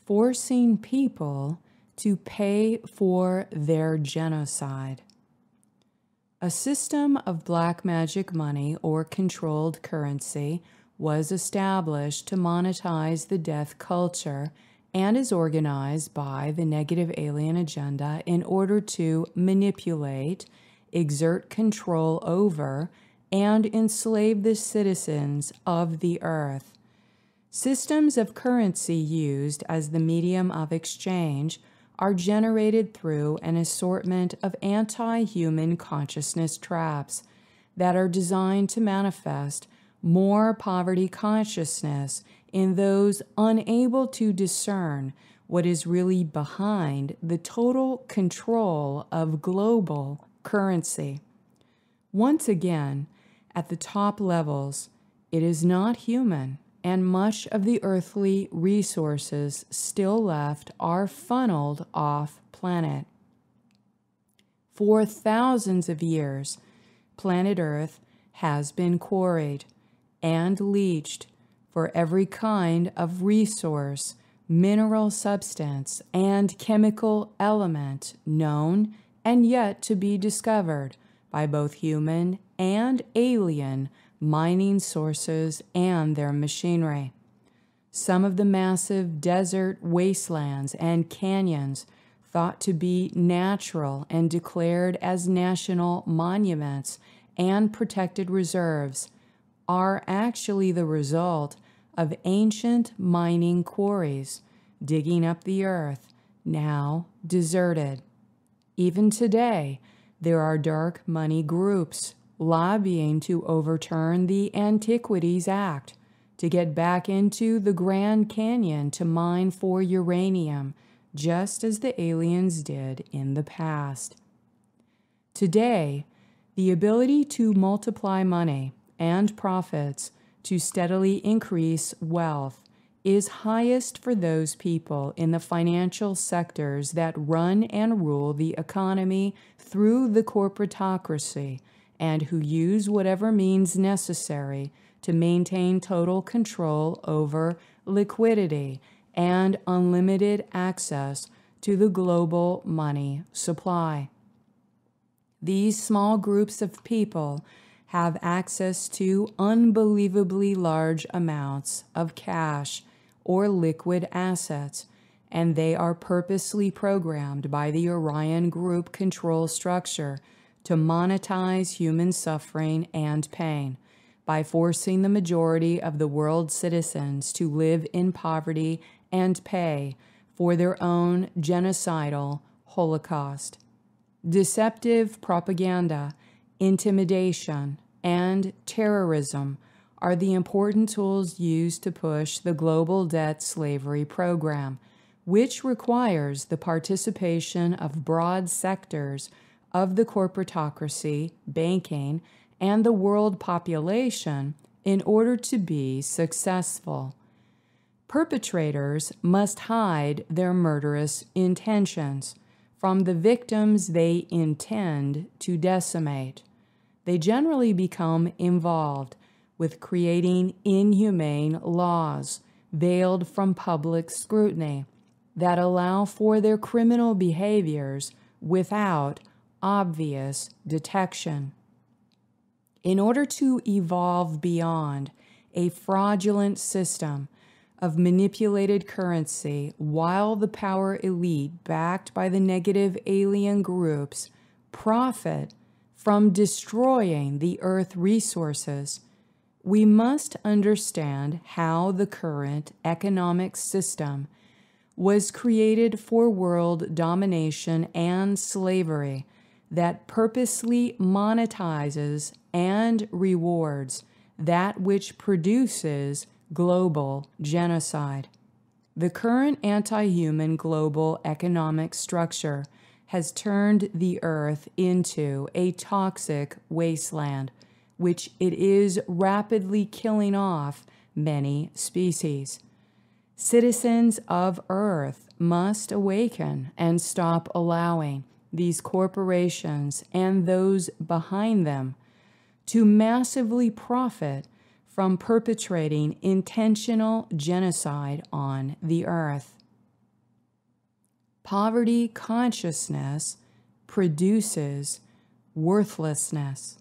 Forcing people to pay for their genocide. A system of black magic money or controlled currency was established to monetize the death culture and is organized by the negative alien agenda in order to manipulate, exert control over, and enslave the citizens of the earth. Systems of currency used as the medium of exchange are generated through an assortment of anti human consciousness traps that are designed to manifest more poverty consciousness in those unable to discern what is really behind the total control of global currency. Once again, at the top levels, it is not human, and much of the earthly resources still left are funneled off planet. For thousands of years, planet Earth has been quarried and leached for every kind of resource, mineral substance, and chemical element known and yet to be discovered by both human and alien mining sources and their machinery. some of the massive desert wastelands and canyons thought to be natural and declared as national monuments and protected reserves are actually the result of ancient mining quarries digging up the earth, now deserted. Even today, there are dark money groups lobbying to overturn the Antiquities Act to get back into the Grand Canyon to mine for uranium, just as the aliens did in the past. Today, the ability to multiply money and profits to steadily increase wealth is highest for those people in the financial sectors that run and rule the economy through the corporatocracy and who use whatever means necessary to maintain total control over liquidity and unlimited access to the global money supply. These small groups of people have access to unbelievably large amounts of cash or liquid assets, and they are purposely programmed by the Orion Group control structure to monetize human suffering and pain by forcing the majority of the world's citizens to live in poverty and pay for their own genocidal holocaust. Deceptive propaganda, intimidation, and terrorism are the important tools used to push the global debt slavery program, which requires the participation of broad sectors of the corporatocracy, banking, and the world population in order to be successful. Perpetrators must hide their murderous intentions from the victims they intend to decimate. They generally become involved with creating inhumane laws veiled from public scrutiny that allow for their criminal behaviors without obvious detection. In order to evolve beyond a fraudulent system of manipulated currency, while the power elite, backed by the negative alien groups, profit from destroying the earth resources, we must understand how the current economic system was created for world domination and slavery that purposely monetizes and rewards that which produces global genocide. The current anti human global economic structure has turned the earth into a toxic wasteland, which it is rapidly killing off many species. Citizens of Earth must awaken and stop allowing these corporations and those behind them to massively profit from perpetrating intentional genocide on the earth. Poverty consciousness produces worthlessness.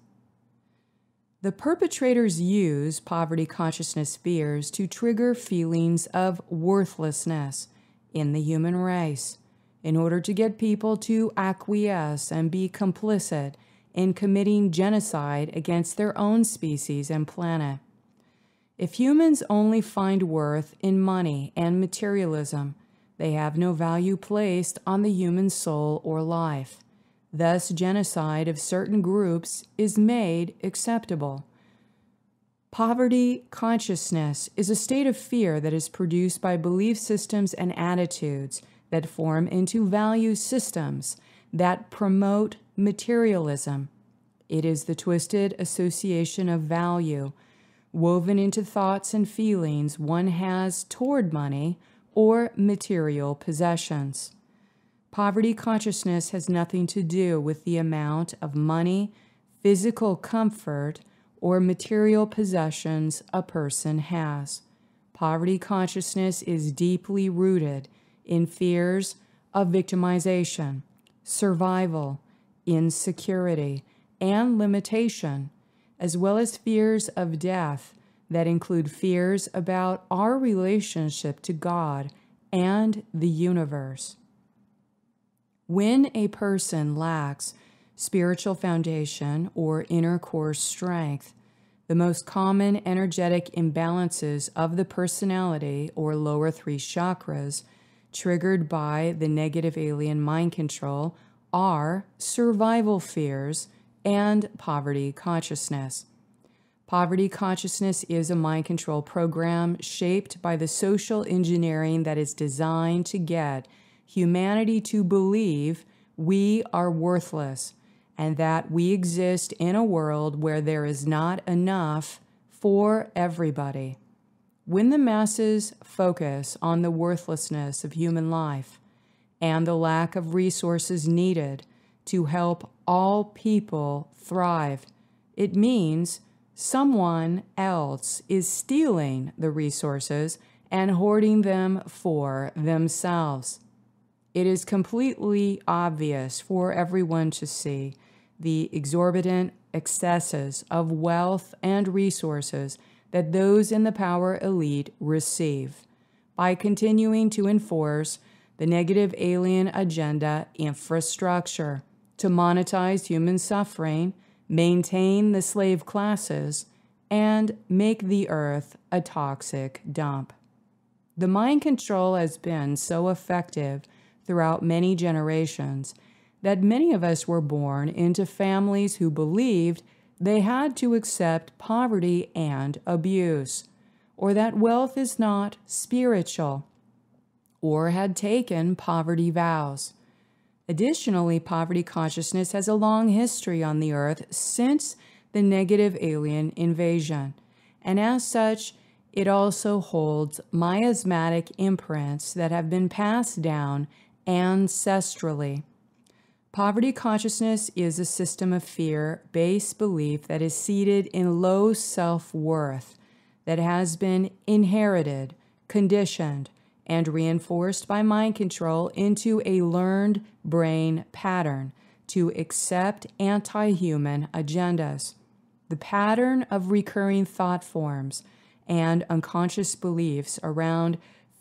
The perpetrators use poverty consciousness fears to trigger feelings of worthlessness in the human race in order to get people to acquiesce and be complicit in committing genocide against their own species and planet. If humans only find worth in money and materialism, they have no value placed on the human soul or life. Thus, genocide of certain groups is made acceptable. Poverty consciousness is a state of fear that is produced by belief systems and attitudes that form into value systems that promote materialism. It is the twisted association of value woven into thoughts and feelings one has toward money or material possessions. Poverty consciousness has nothing to do with the amount of money, physical comfort, or material possessions a person has. Poverty consciousness is deeply rooted in fears of victimization, survival, insecurity, and limitation, as well as fears of death that include fears about our relationship to God and the universe. When a person lacks spiritual foundation or inner core strength, the most common energetic imbalances of the personality or lower three chakras triggered by the negative alien mind control are survival fears and poverty consciousness. Poverty consciousness is a mind control program shaped by the social engineering that is designed to get humanity to believe we are worthless and that we exist in a world where there is not enough for everybody. When the masses focus on the worthlessness of human life and the lack of resources needed to help all people thrive, it means someone else is stealing the resources and hoarding them for themselves. It is completely obvious for everyone to see the exorbitant excesses of wealth and resources that those in the power elite receive by continuing to enforce the negative alien agenda infrastructure to monetize human suffering maintain the slave classes, and make the earth a toxic dump. The mind control has been so effective throughout many generations that many of us were born into families who believed they had to accept poverty and abuse, or that wealth is not spiritual, or had taken poverty vows. Additionally, poverty consciousness has a long history on the earth since the negative alien invasion, and as such, it also holds miasmatic imprints that have been passed down ancestrally. Poverty consciousness is a system of fear based belief that is seated in low self worth, that has been inherited, conditioned, and reinforced by mind control into a learned brain pattern to accept anti human agendas. The pattern of recurring thought forms and unconscious beliefs around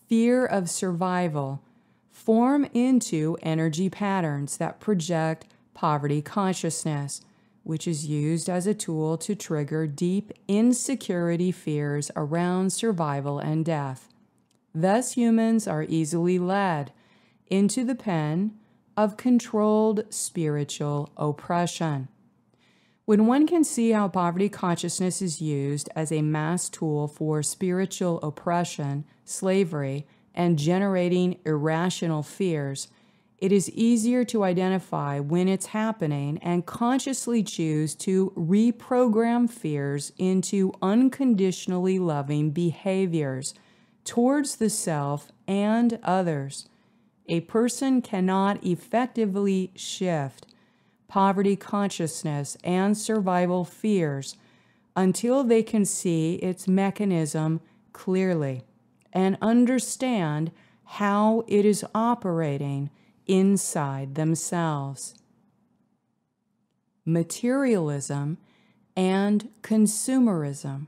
fear of survival form into energy patterns that project poverty consciousness, which is used as a tool to trigger deep insecurity fears around survival and death. Thus, humans are easily led into the pen of controlled spiritual oppression. When one can see how poverty consciousness is used as a mass tool for spiritual oppression, slavery, and generating irrational fears, it is easier to identify when it's happening and consciously choose to reprogram fears into unconditionally loving behaviors towards the self and others. A person cannot effectively shift poverty consciousness and survival fears until they can see its mechanism clearly and understand how it is operating inside themselves. Materialism and consumerism.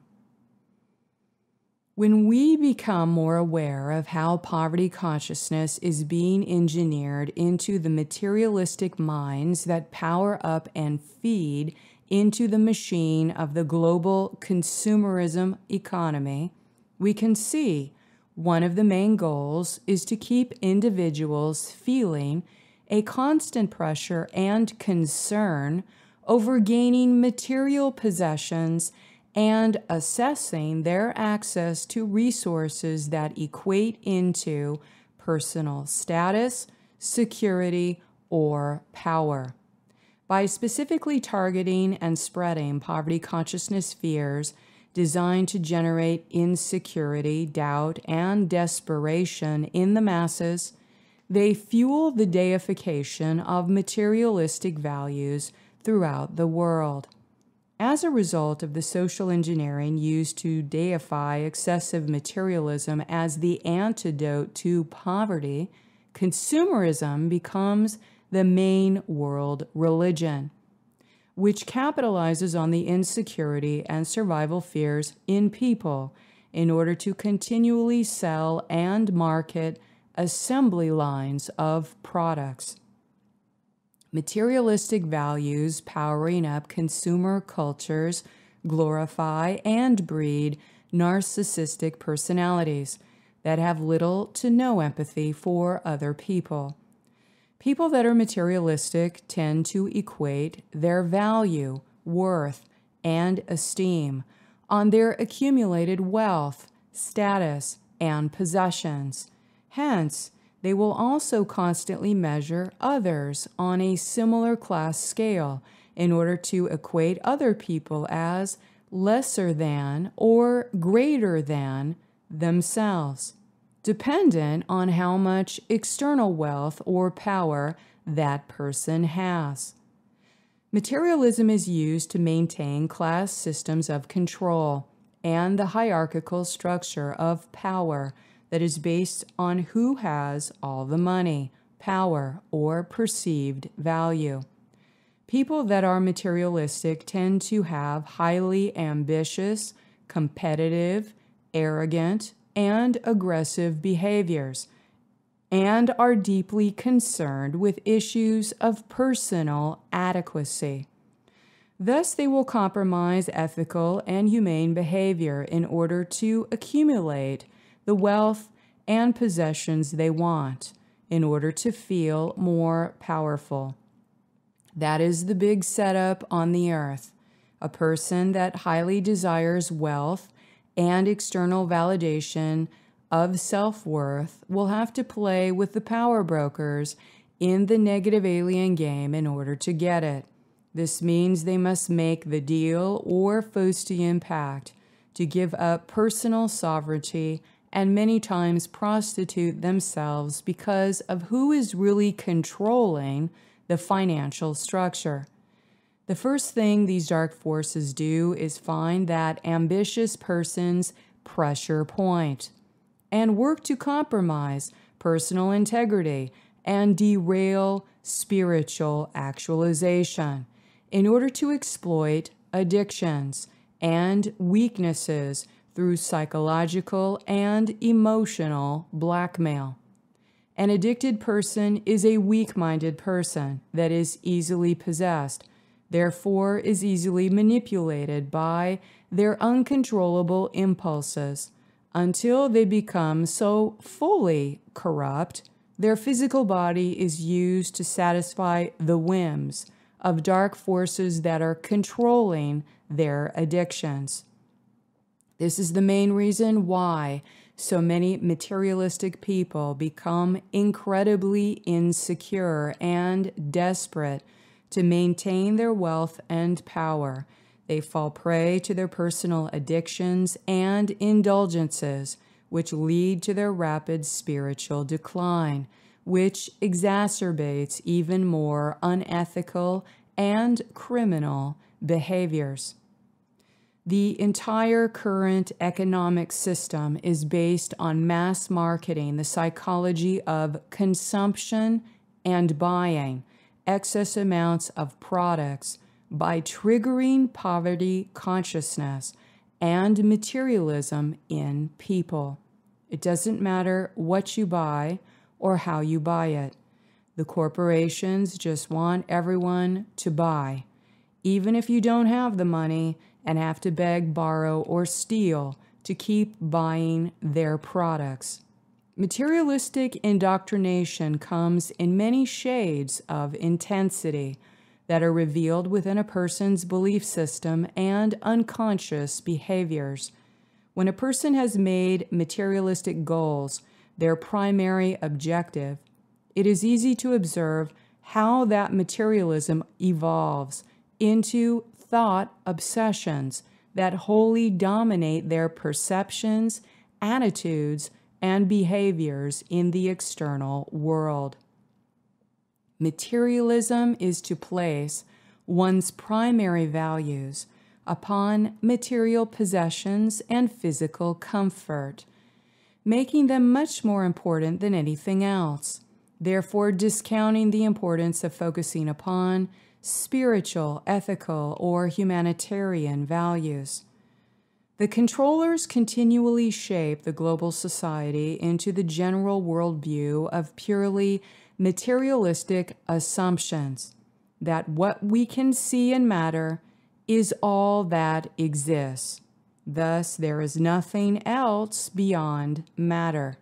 When we become more aware of how poverty consciousness is being engineered into the materialistic minds that power up and feed into the machine of the global consumerism economy, we can see one of the main goals is to keep individuals feeling a constant pressure and concern over gaining material possessions and assessing their access to resources that equate into personal status, security, or power. By specifically targeting and spreading poverty consciousness fears designed to generate insecurity, doubt, and desperation in the masses, they fuel the deification of materialistic values throughout the world. As a result of the social engineering used to deify excessive materialism as the antidote to poverty, consumerism becomes the main world religion. which capitalizes on the insecurity and survival fears in people in order to continually sell and market assembly lines of products. Materialistic values powering up consumer cultures glorify and breed narcissistic personalities that have little to no empathy for other people. People that are materialistic tend to equate their value, worth, and esteem on their accumulated wealth, status, and possessions. Hence, they will also constantly measure others on a similar class scale in order to equate other people as lesser than or greater than themselves, dependent on how much external wealth or power that person has. Materialism is used to maintain class systems of control and the hierarchical structure of power that is based on who has all the money, power, or perceived value. People that are materialistic tend to have highly ambitious, competitive, arrogant, and aggressive behaviors and are deeply concerned with issues of personal adequacy. Thus, they will compromise ethical and humane behavior in order to accumulate the wealth and possessions they want in order to feel more powerful. That is the big setup on the earth. A person that highly desires wealth and external validation of self worth will have to play with the power brokers in the negative alien game in order to get it. This means they must make the deal or Faustian pact to give up personal sovereignty and many times prostitute themselves because of who is really controlling the financial structure. The first thing these dark forces do is find that ambitious person's pressure point and work to compromise personal integrity and derail spiritual actualization in order to exploit addictions and weaknesses through psychological and emotional blackmail. An addicted person is a weak minded person that is easily possessed, therefore, is easily manipulated by their uncontrollable impulses until they become so fully corrupt, their physical body is used to satisfy the whims of dark forces that are controlling their addictions. This is the main reason why so many materialistic people become incredibly insecure and desperate to maintain their wealth and power they fall prey to their personal addictions and indulgences, which lead to their rapid spiritual decline, which exacerbates even more unethical and criminal behaviors. The entire current economic system is based on mass marketing, the psychology of consumption and buying excess amounts of products by triggering poverty consciousness and materialism in people. It doesn't matter what you buy or how you buy it. The corporations just want everyone to buy, even if you don't have the money and have to beg, borrow, or steal to keep buying their products. Materialistic indoctrination comes in many shades of intensity that are revealed within a person's belief system and unconscious behaviors. When a person has made materialistic goals their primary objective, it is easy to observe how that materialism evolves into thought obsessions that wholly dominate their perceptions, attitudes, and behaviors in the external world. Materialism is to place one's primary values upon material possessions and physical comfort, making them much more important than anything else, therefore discounting the importance of focusing upon spiritual, ethical, or humanitarian values. The controllers continually shape the global society into the general worldview of purely materialistic assumptions that what we can see and matter is all that exists. Thus, there is nothing else beyond matter.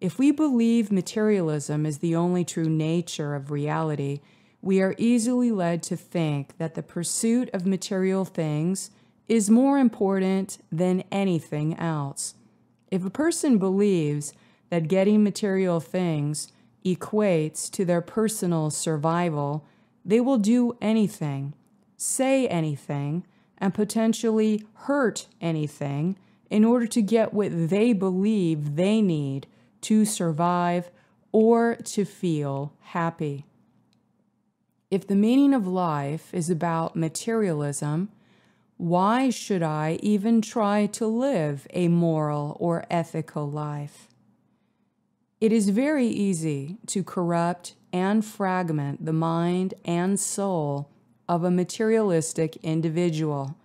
If we believe materialism is the only true nature of reality, we are easily led to think that the pursuit of material things is more important than anything else. If a person believes that getting material things equates to their personal survival, they will do anything, say anything, and potentially hurt anything in order to get what they believe they need to survive or to feel happy. If the meaning of life is about materialism, why should I even try to live a moral or ethical life? It is very easy to corrupt and fragment the mind and soul of a materialistic individual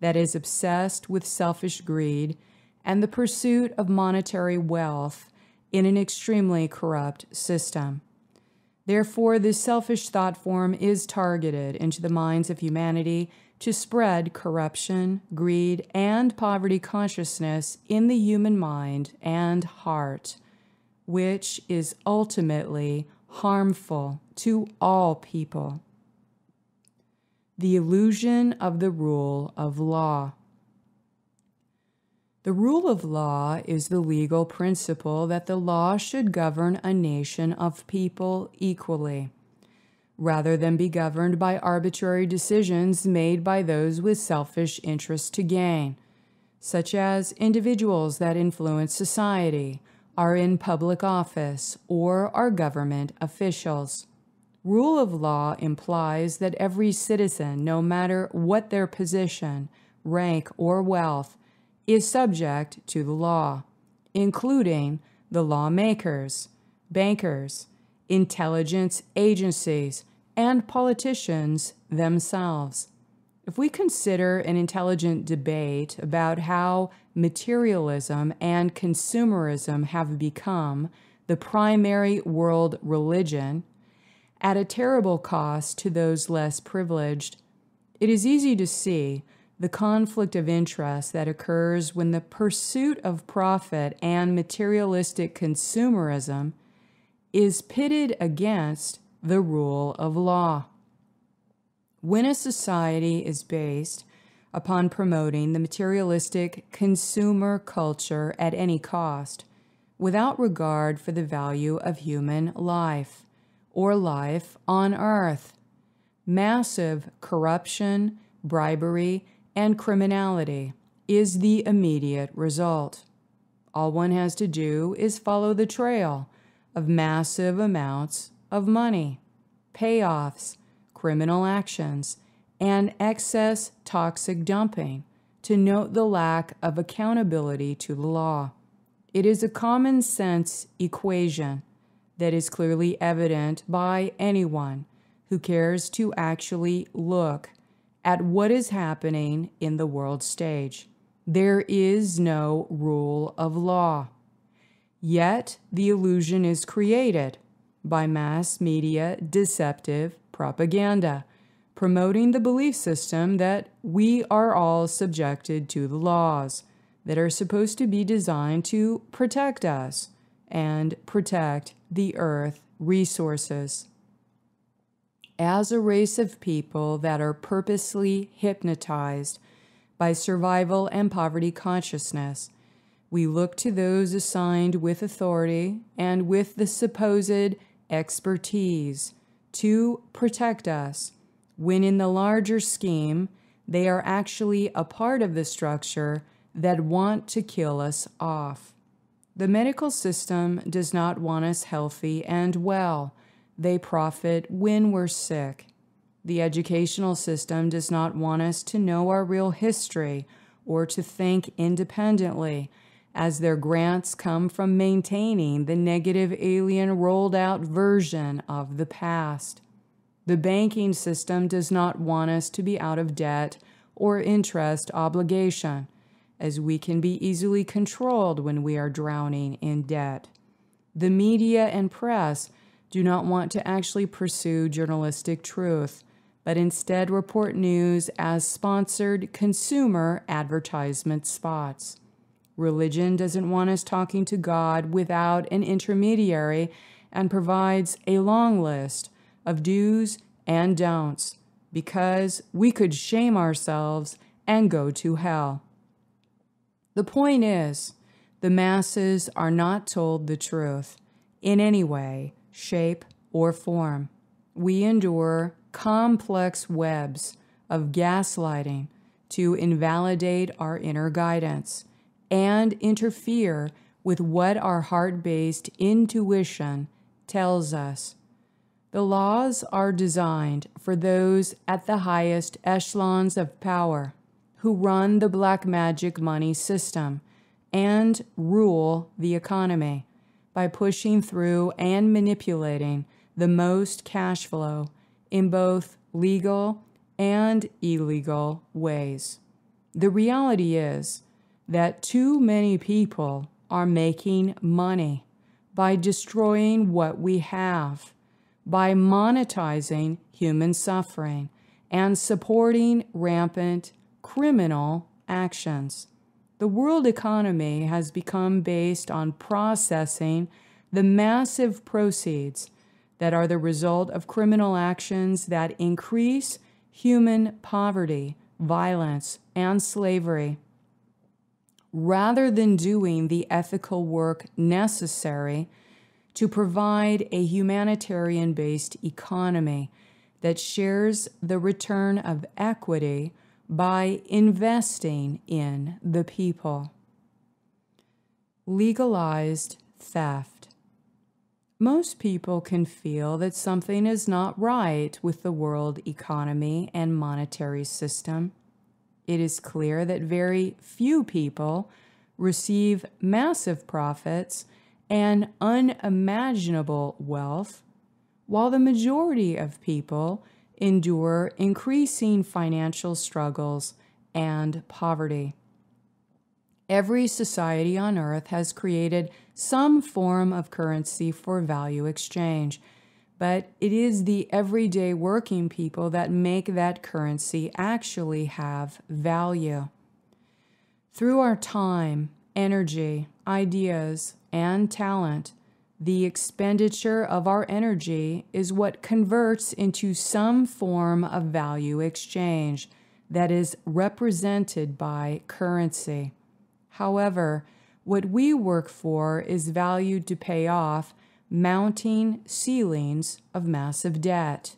that is obsessed with selfish greed and the pursuit of monetary wealth in an extremely corrupt system. Therefore, this selfish thought form is targeted into the minds of humanity to spread corruption, greed, and poverty consciousness in the human mind and heart, which is ultimately harmful to all people. The illusion of the rule of law. The rule of law is the legal principle that the law should govern a nation of people equally rather than be governed by arbitrary decisions made by those with selfish interests to gain, such as individuals that influence society, are in public office, or are government officials. Rule of law implies that every citizen, no matter what their position, rank, or wealth, is subject to the law, including the lawmakers, bankers, intelligence agencies, and politicians themselves. If we consider an intelligent debate about how materialism and consumerism have become the primary world religion, at a terrible cost to those less privileged, it is easy to see the conflict of interest that occurs when the pursuit of profit and materialistic consumerism is pitted against the rule of law. When a society is based upon promoting the materialistic consumer culture at any cost, without regard for the value of human life or life on earth, massive corruption, bribery, and criminality is the immediate result. All one has to do is follow the trail of massive amounts of money, payoffs, criminal actions, and excess toxic dumping to note the lack of accountability to the law. It is a common sense equation that is clearly evident by anyone who cares to actually look at what is happening in the world stage. There is no rule of law. Yet the illusion is created by mass media deceptive propaganda, promoting the belief system that we are all subjected to the laws that are supposed to be designed to protect us and protect the earth resources. As a race of people that are purposely hypnotized by survival and poverty consciousness, we look to those assigned with authority and with the supposed expertise to protect us, when in the larger scheme, they are actually a part of the structure that want to kill us off. The medical system does not want us healthy and well. They profit when we're sick. The educational system does not want us to know our real history or to think independently as their grants come from maintaining the negative alien rolled out version of the past. The banking system does not want us to be out of debt or interest obligation, as we can be easily controlled when we are drowning in debt. The media and press do not want to actually pursue journalistic truth, but instead report news as sponsored consumer advertisement spots. Religion doesn't want us talking to God without an intermediary and provides a long list of do's and don'ts because we could shame ourselves and go to hell. The point is, the masses are not told the truth in any way, shape, or form. We endure complex webs of gaslighting to invalidate our inner guidance and interfere with what our heart based intuition tells us. The laws are designed for those at the highest echelons of power who run the black magic money system and rule the economy by pushing through and manipulating the most cash flow in both legal and illegal ways. The reality is that too many people are making money by destroying what we have, by monetizing human suffering, and supporting rampant criminal actions. The world economy has become based on processing the massive proceeds that are the result of criminal actions that increase human poverty, violence, and slavery. Rather than doing the ethical work necessary to provide a humanitarian based economy that shares the return of equity by investing in the people. Legalized theft. Most people can feel that something is not right with the world economy and monetary system. It is clear that very few people receive massive profits and unimaginable wealth, while the majority of people endure increasing financial struggles and poverty. Every society on earth has created some form of currency for value exchange, but it is the everyday working people that make that currency actually have value. Through our time, energy, ideas, and talent, the expenditure of our energy is what converts into some form of value exchange that is represented by currency. However, what we work for is valued to pay off mounting ceilings of massive debt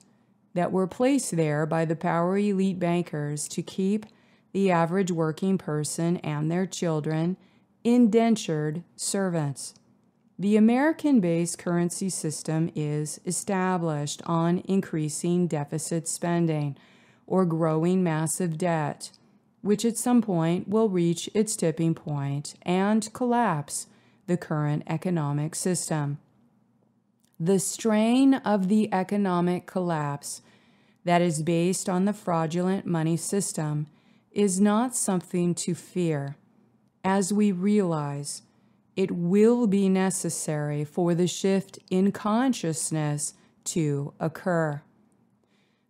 that were placed there by the power elite bankers to keep the average working person and their children indentured servants. The American based currency system is established on increasing deficit spending or growing massive debt, which at some point will reach its tipping point and collapse the current economic system. The strain of the economic collapse that is based on the fraudulent money system is not something to fear, as we realize it will be necessary for the shift in consciousness to occur.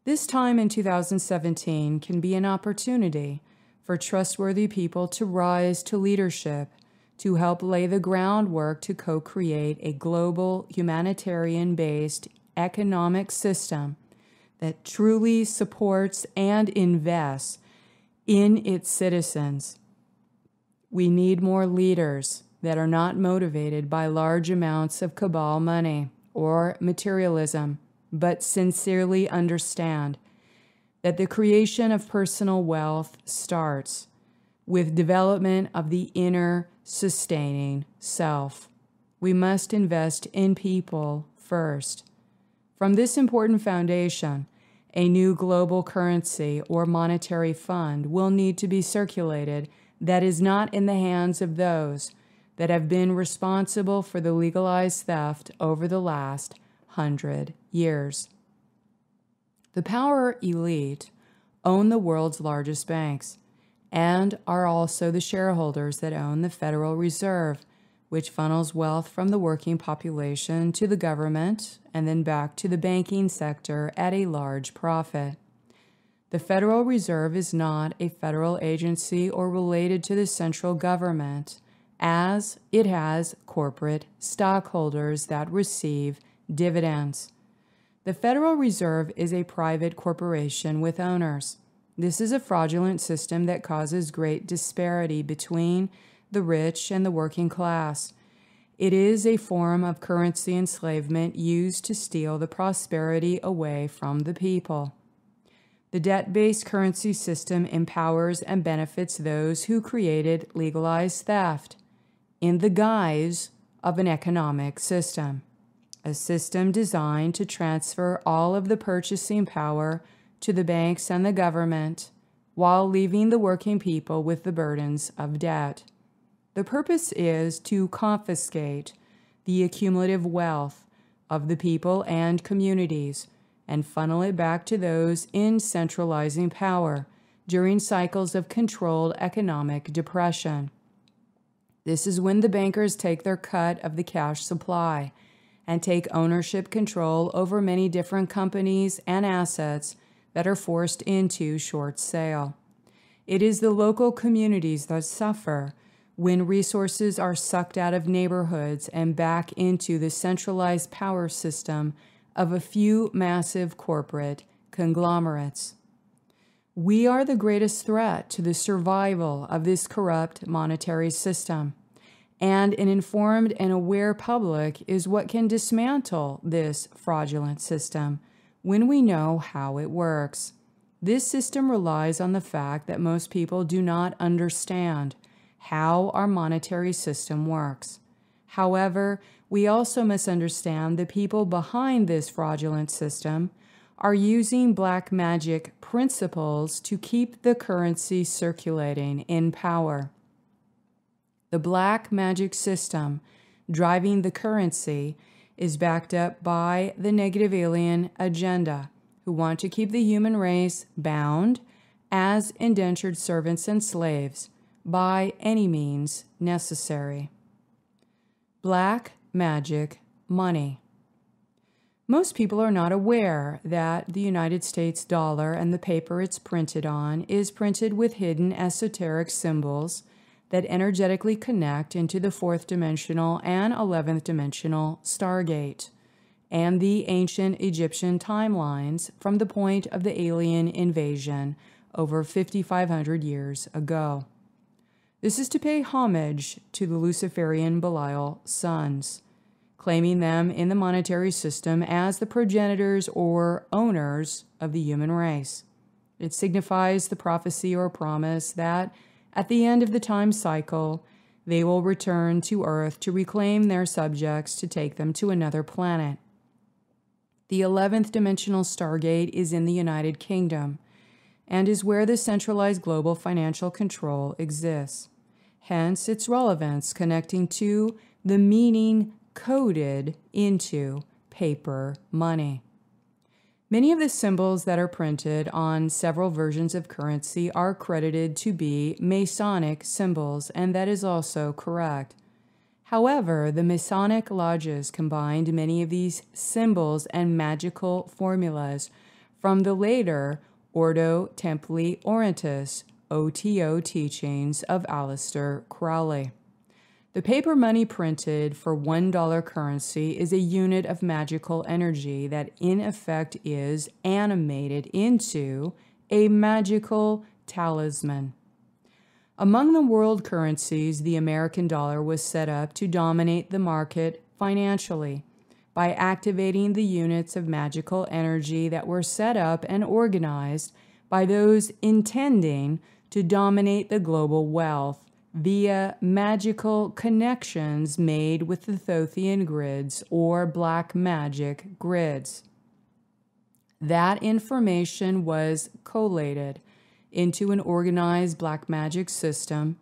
This time in 2017 can be an opportunity for trustworthy people to rise to leadership to help lay the groundwork to co create a global humanitarian based economic system that truly supports and invests in its citizens. We need more leaders that are not motivated by large amounts of cabal money or materialism, but sincerely understand that the creation of personal wealth starts with development of the inner sustaining self. We must invest in people first. From this important foundation, a new global currency or monetary fund will need to be circulated that is not in the hands of those that have been responsible for the legalized theft over the last hundred years. The power elite own the world's largest banks and are also the shareholders that own the Federal Reserve, which funnels wealth from the working population to the government and then back to the banking sector at a large profit. The Federal Reserve is not a federal agency or related to the central government, as it has corporate stockholders that receive dividends. The Federal Reserve is a private corporation with owners. This is a fraudulent system that causes great disparity between the rich and the working class. It is a form of currency enslavement used to steal the prosperity away from the people. The debt based currency system empowers and benefits those who created legalized theft in the guise of an economic system, a system designed to transfer all of the purchasing power to the banks and the government while leaving the working people with the burdens of debt. The purpose is to confiscate the accumulative wealth of the people and communities and funnel it back to those in centralizing power during cycles of controlled economic depression. This is when the bankers take their cut of the cash supply and take ownership control over many different companies and assets that are forced into short sale. It is the local communities that suffer when resources are sucked out of neighborhoods and back into the centralized power system of a few massive corporate conglomerates. We are the greatest threat to the survival of this corrupt monetary system, and an informed and aware public is what can dismantle this fraudulent system when we know how it works. This system relies on the fact that most people do not understand how our monetary system works. However, we also misunderstand the people behind this fraudulent system are using black magic principles to keep the currency circulating in power. The black magic system driving the currency is backed up by the negative alien agenda, who want to keep the human race bound as indentured servants and slaves by any means necessary. Black magic money. Most people are not aware that the United States dollar and the paper it's printed on is printed with hidden esoteric symbols that energetically connect into the fourth dimensional and 11th dimensional Stargate and the ancient Egyptian timelines from the point of the alien invasion over 5,500 years ago. This is to pay homage to the Luciferian Belial sons, claiming them in the monetary system as the progenitors or owners of the human race. It signifies the prophecy or promise that at the end of the time cycle, they will return to Earth to reclaim their subjects to take them to another planet. The 11th dimensional Stargate is in the United Kingdom and is where the centralized global financial control exists. Hence its relevance connecting to the meaning coded into paper money. Many of the symbols that are printed on several versions of currency are credited to be Masonic symbols, and that is also correct. However, the Masonic lodges combined many of these symbols and magical formulas from the later Ordo Templi Orientis, OTO teachings of Aleister Crowley. The paper money printed for $1 currency is a unit of magical energy that, in effect, is animated into a magical talisman. Among the world currencies, the American dollar was set up to dominate the market financially by activating the units of magical energy that were set up and organized by those intending to dominate the global wealth via magical connections made with the Thothean grids or black magic grids. That information was collated into an organized black magic system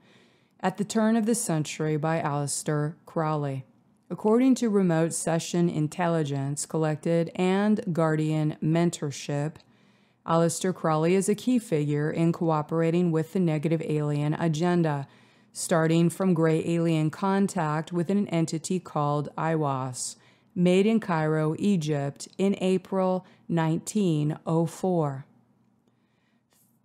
at the turn of the century by Aleister Crowley. According to remote session intelligence collected and Guardian mentorship, Aleister Crowley is a key figure in cooperating with the negative alien agenda, starting from gray alien contact with an entity called Aiwass, made in Cairo, Egypt in April 1904.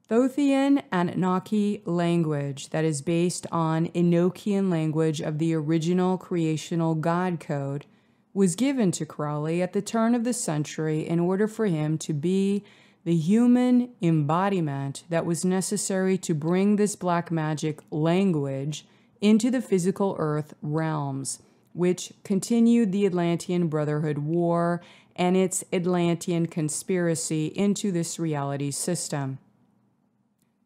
Thothean Anunnaki language that is based on Enochian language of the original creational God code was given to Crowley at the turn of the century in order for him to be the human embodiment that was necessary to bring this black magic language into the physical earth realms, which continued the Atlantean Brotherhood War and its Atlantean conspiracy into this reality system.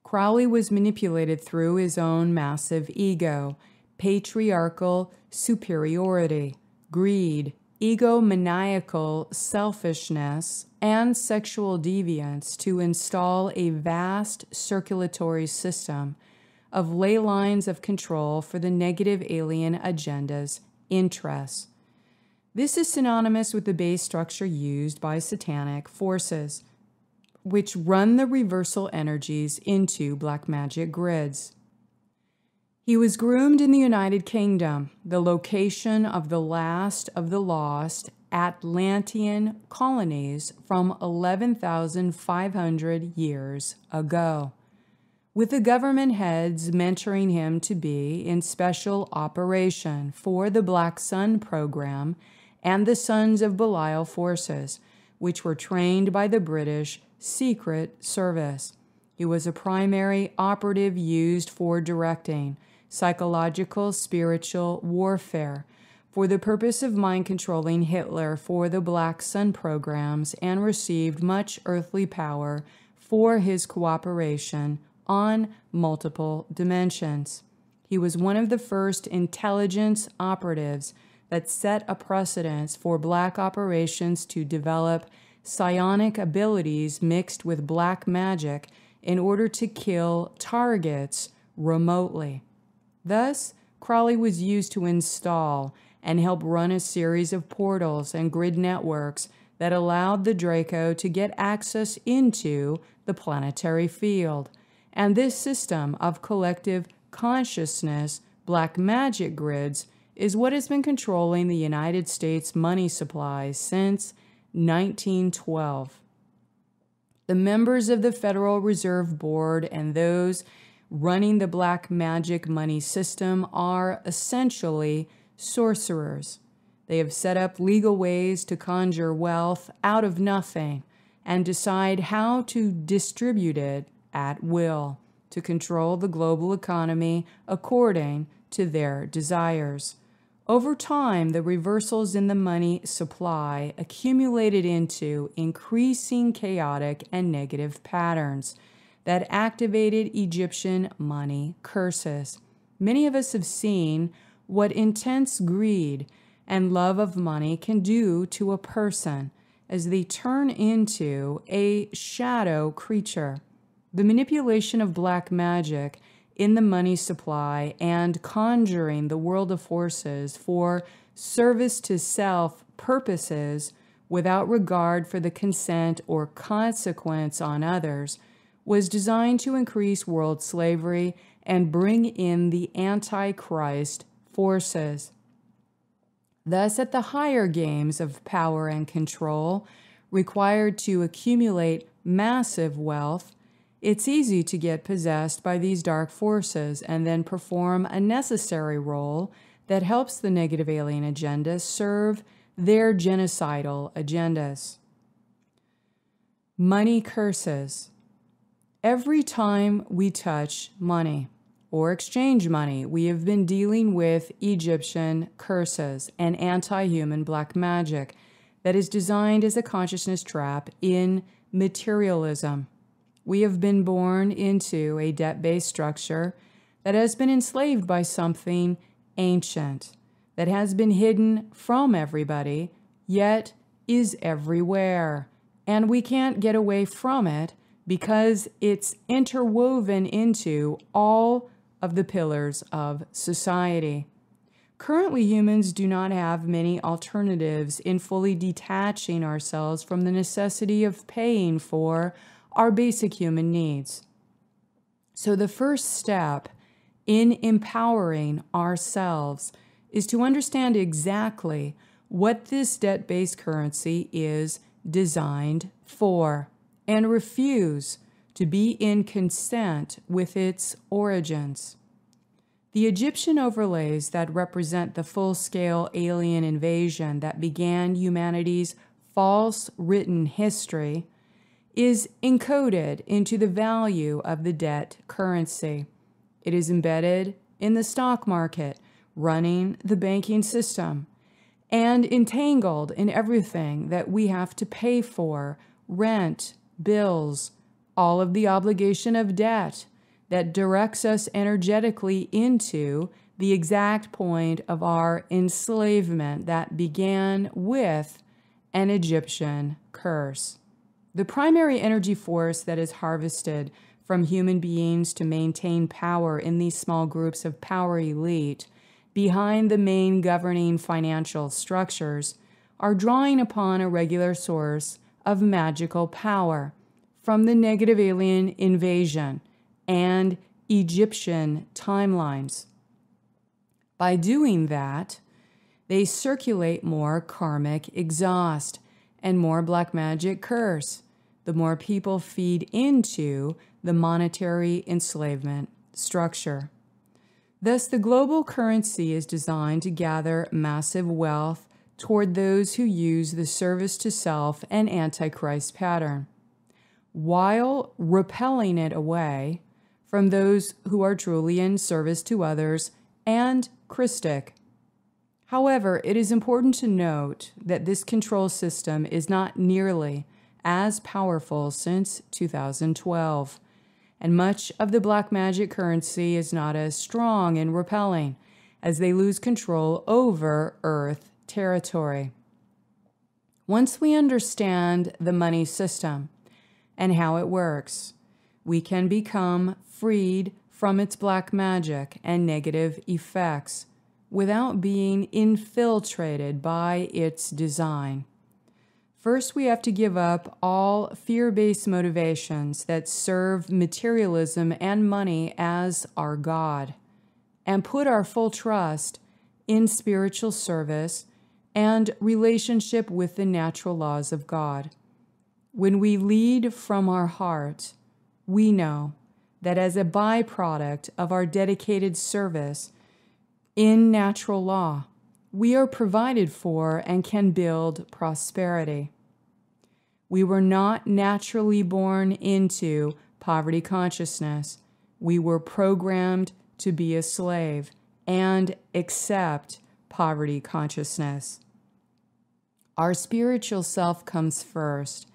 Crowley was manipulated through his own massive ego, patriarchal superiority, greed, egomaniacal selfishness, and sexual deviance to install a vast circulatory system of ley lines of control for the negative alien agenda's interests. This is synonymous with the base structure used by satanic forces which run the reversal energies into black magic grids. He was groomed in the United Kingdom, the location of the last of the lost Atlantean colonies from 11,500 years ago, with the government heads mentoring him to be in special operation for the Black Sun program and the Sons of Belial forces, which were trained by the British Secret Service. He was a primary operative used for directing psychological spiritual warfare for the purpose of mind controlling Hitler for the Black Sun programs and received much earthly power for his cooperation on multiple dimensions. He was one of the first intelligence operatives that set a precedence for black operations to develop psionic abilities mixed with black magic in order to kill targets remotely. Thus, Crowley was used to install and help run a series of portals and grid networks that allowed the Draco to get access into the planetary field. And this system of collective consciousness, black magic grids, is what has been controlling the United States money supply since 1912. The members of the Federal Reserve Board and those running the black magic money system are essentially sorcerers. They have set up legal ways to conjure wealth out of nothing and decide how to distribute it at will to control the global economy according to their desires. Over time, the reversals in the money supply accumulated into increasing chaotic and negative patterns that activated Egyptian money curses. Many of us have seen what intense greed and love of money can do to a person as they turn into a shadow creature. The manipulation of black magic in the money supply and conjuring the world of forces for service to self purposes without regard for the consent or consequence on others was designed to increase world slavery and bring in the Antichrist forces. Thus, at the higher games of power and control, required to accumulate massive wealth, it's easy to get possessed by these dark forces and then perform a necessary role that helps the negative alien agenda serve their genocidal agendas. Money curses. Every time we touch money or exchange money, we have been dealing with Egyptian curses and anti human black magic that is designed as a consciousness trap in materialism. We have been born into a debt based structure that has been enslaved by something ancient, that has been hidden from everybody, yet is everywhere. And we can't get away from it because it's interwoven into all of the pillars of society. Currently, humans do not have many alternatives in fully detaching ourselves from the necessity of paying for our basic human needs. So, the first step in empowering ourselves is to understand exactly what this debt based currency is designed for and refuse to be in consent with its origins. The Egyptian overlays that represent the full scale alien invasion that began humanity's false written history is encoded into the value of the debt currency. It is embedded in the stock market, running the banking system, and entangled in everything that we have to pay for rent, bills, all of the obligation of debt that directs us energetically into the exact point of our enslavement that began with an Egyptian curse. The primary energy force that is harvested from human beings to maintain power in these small groups of power elite behind the main governing financial structures are drawing upon a regular source of magical power from the negative alien invasion and Egyptian timelines. By doing that, they circulate more karmic exhaust and more black magic curse, the more people feed into the monetary enslavement structure. Thus, the global currency is designed to gather massive wealth toward those who use the service to self and Antichrist pattern, while repelling it away from those who are truly in service to others and Christic. However, it is important to note that this control system is not nearly as powerful since 2012, and much of the black magic currency is not as strong and repelling as they lose control over Earth territory. Once we understand the money system and how it works, we can become freed from its black magic and negative effects without being infiltrated by its design. First, we have to give up all fear based motivations that serve materialism and money as our God and put our full trust in spiritual service and relationship with the natural laws of God. When we lead from our heart, we know that as a byproduct of our dedicated service in natural law, we are provided for and can build prosperity. We were not naturally born into poverty consciousness. We were programmed to be a slave and accept poverty consciousness. Our spiritual self comes first,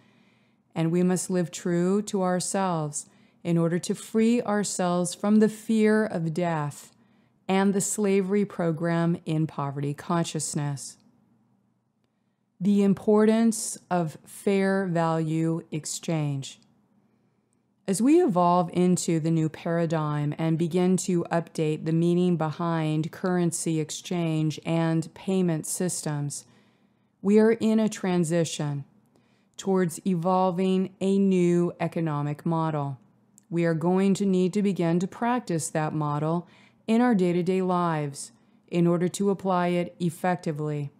and we must live true to ourselves in order to free ourselves from the fear of death and the slavery program in poverty consciousness. The importance of fair value exchange. As we evolve into the new paradigm and begin to update the meaning behind currency exchange and payment systems, we are in a transition towards evolving a new economic model we are going to need to begin to practice that model in our day to day lives in order to apply it effectively.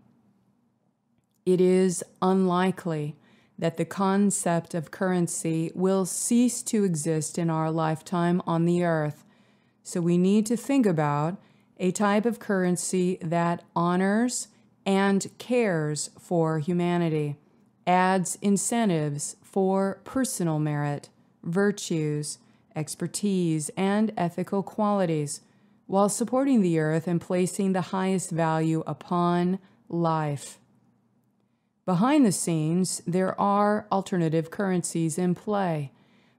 It is unlikely that the concept of currency will cease to exist in our lifetime on the earth. So we need to think about a type of currency that honors and cares for humanity, adds incentives for personal merit, virtues, expertise, and ethical qualities, while supporting the earth and placing the highest value upon life. Behind the scenes, there are alternative currencies in play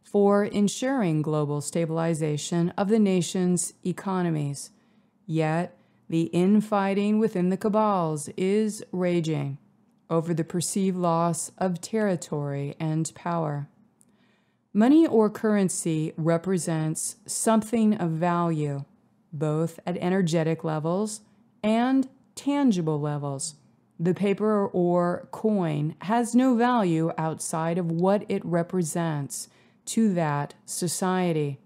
for ensuring global stabilization of the nation's economies. Yet, the infighting within the cabals is raging over the perceived loss of territory and power. Money or currency represents something of value, both at energetic levels and tangible levels. The paper or coin has no value outside of what it represents to that society.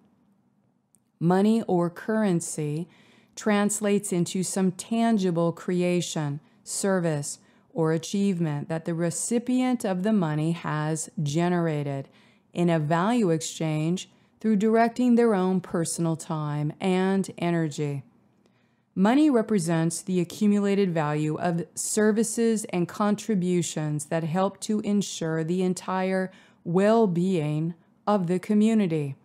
Money or currency translates into some tangible creation, service, or achievement that the recipient of the money has generated in a value exchange through directing their own personal time and energy. Money represents the accumulated value of services and contributions that help to ensure the entire well being of the community.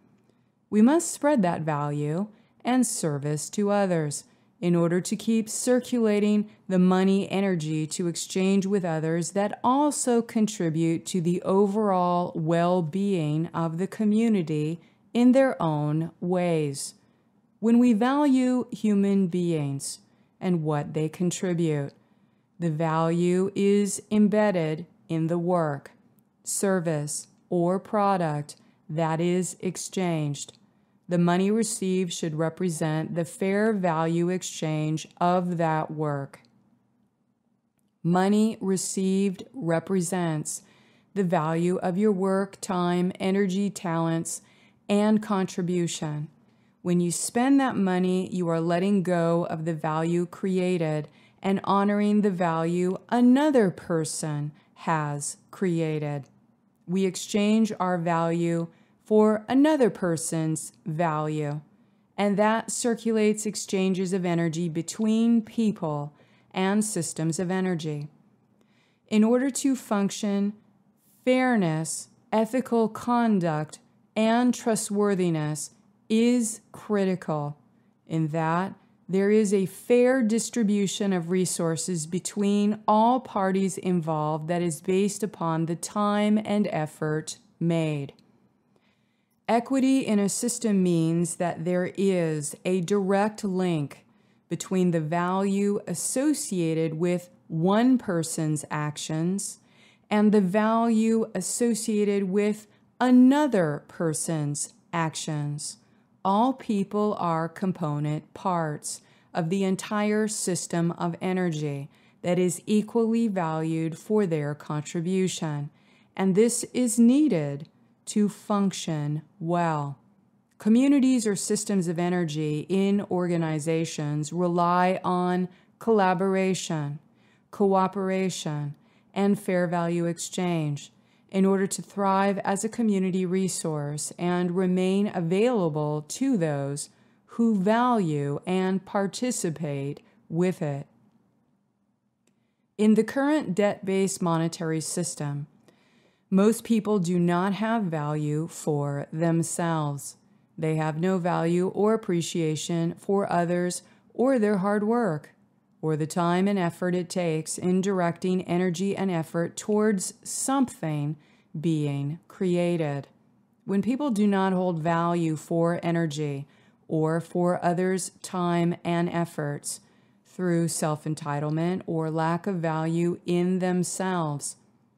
We must spread that value and service to others in order to keep circulating the money energy to exchange with others that also contribute to the overall well being of the community in their own ways. When we value human beings and what they contribute, the value is embedded in the work, service, or product that is exchanged the money received should represent the fair value exchange of that work. Money received represents the value of your work, time, energy, talents, and contribution. When you spend that money, you are letting go of the value created and honoring the value another person has created. We exchange our value for another person's value, and that circulates exchanges of energy between people and systems of energy. In order to function, fairness, ethical conduct, and trustworthiness is critical in that there is a fair distribution of resources between all parties involved that is based upon the time and effort made. Equity in a system means that there is a direct link between the value associated with one person's actions and the value associated with another person's actions. All people are component parts of the entire system of energy that is equally valued for their contribution, and this is needed to function well. Communities or systems of energy in organizations rely on collaboration, cooperation, and fair value exchange in order to thrive as a community resource and remain available to those who value and participate with it. In the current debt based monetary system, most people do not have value for themselves. They have no value or appreciation for others or their hard work, or the time and effort it takes in directing energy and effort towards something being created. When people do not hold value for energy or for others' time and efforts through self entitlement or lack of value in themselves,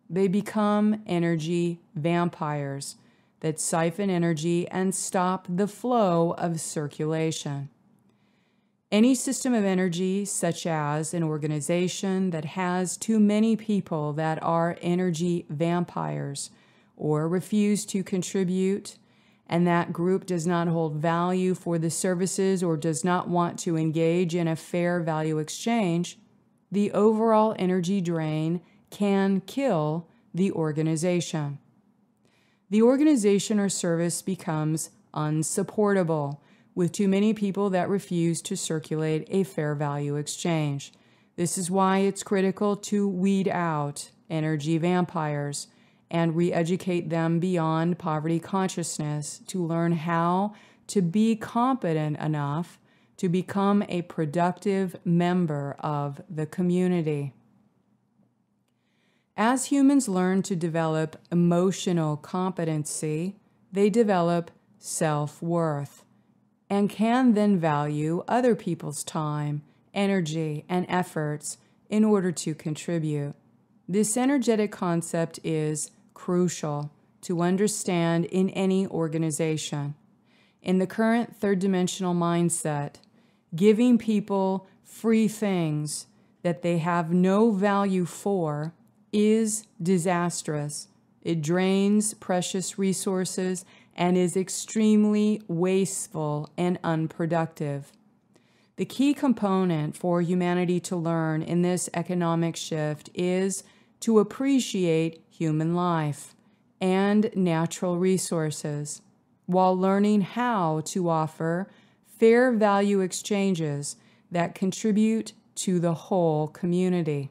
they become energy vampires that siphon energy and stop the flow of circulation. Any system of energy, such as an organization that has too many people that are energy vampires or refuse to contribute, and that group does not hold value for the services or does not want to engage in a fair value exchange, the overall energy drain can kill the organization. The organization or service becomes unsupportable with too many people that refuse to circulate a fair value exchange. This is why it's critical to weed out energy vampires and re educate them beyond poverty consciousness to learn how to be competent enough to become a productive member of the community. As humans learn to develop emotional competency, they develop self worth and can then value other people's time, energy, and efforts in order to contribute. This energetic concept is crucial to understand in any organization. In the current third dimensional mindset, giving people free things that they have no value for is disastrous. It drains precious resources and is extremely wasteful and unproductive. The key component for humanity to learn in this economic shift is to appreciate human life and natural resources while learning how to offer fair value exchanges that contribute to the whole community.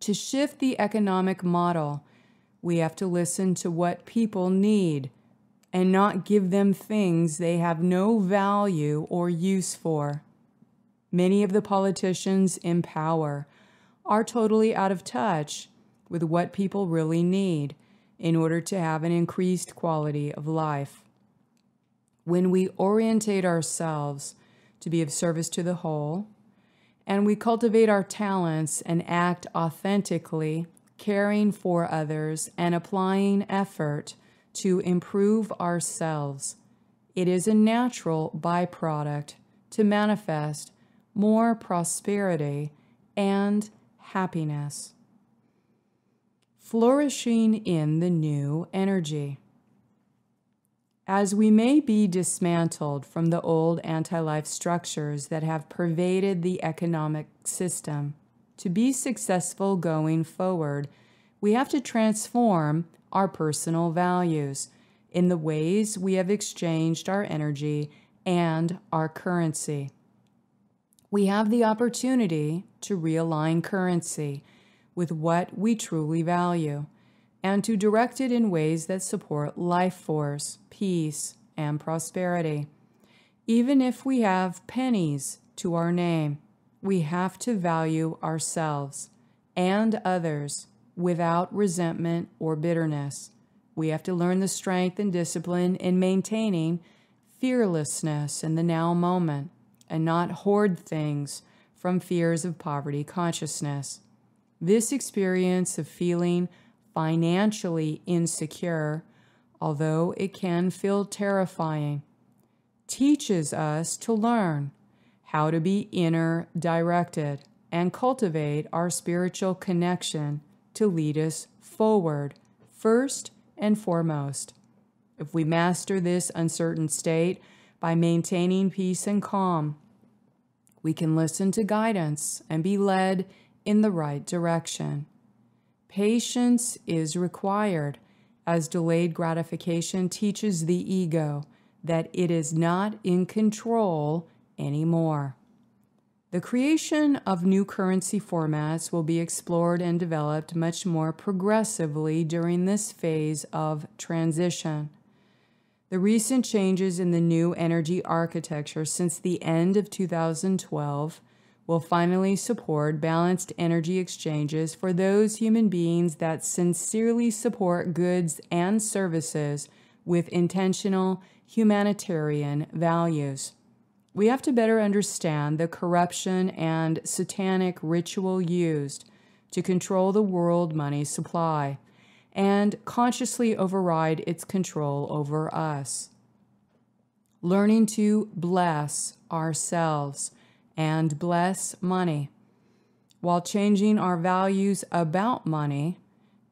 To shift the economic model, we have to listen to what people need and not give them things they have no value or use for. Many of the politicians in power are totally out of touch with what people really need in order to have an increased quality of life. When we orientate ourselves to be of service to the whole, and we cultivate our talents and act authentically, caring for others and applying effort to improve ourselves, it is a natural byproduct to manifest more prosperity and happiness. Flourishing in the new energy. As we may be dismantled from the old anti life structures that have pervaded the economic system, to be successful going forward, we have to transform our personal values in the ways we have exchanged our energy and our currency. We have the opportunity to realign currency with what we truly value and to direct it in ways that support life force, peace, and prosperity. Even if we have pennies to our name, we have to value ourselves and others without resentment or bitterness. We have to learn the strength and discipline in maintaining fearlessness in the now moment and not hoard things from fears of poverty consciousness. This experience of feeling financially insecure, although it can feel terrifying, teaches us to learn how to be inner directed and cultivate our spiritual connection to lead us forward, first and foremost. If we master this uncertain state by maintaining peace and calm, we can listen to guidance and be led in the right direction. Patience is required, as delayed gratification teaches the ego that it is not in control anymore. The creation of new currency formats will be explored and developed much more progressively during this phase of transition. The recent changes in the new energy architecture since the end of 2012 will finally support balanced energy exchanges for those human beings that sincerely support goods and services with intentional humanitarian values. We have to better understand the corruption and satanic ritual used to control the world money supply and consciously override its control over us. Learning to bless ourselves and bless money, while changing our values about money,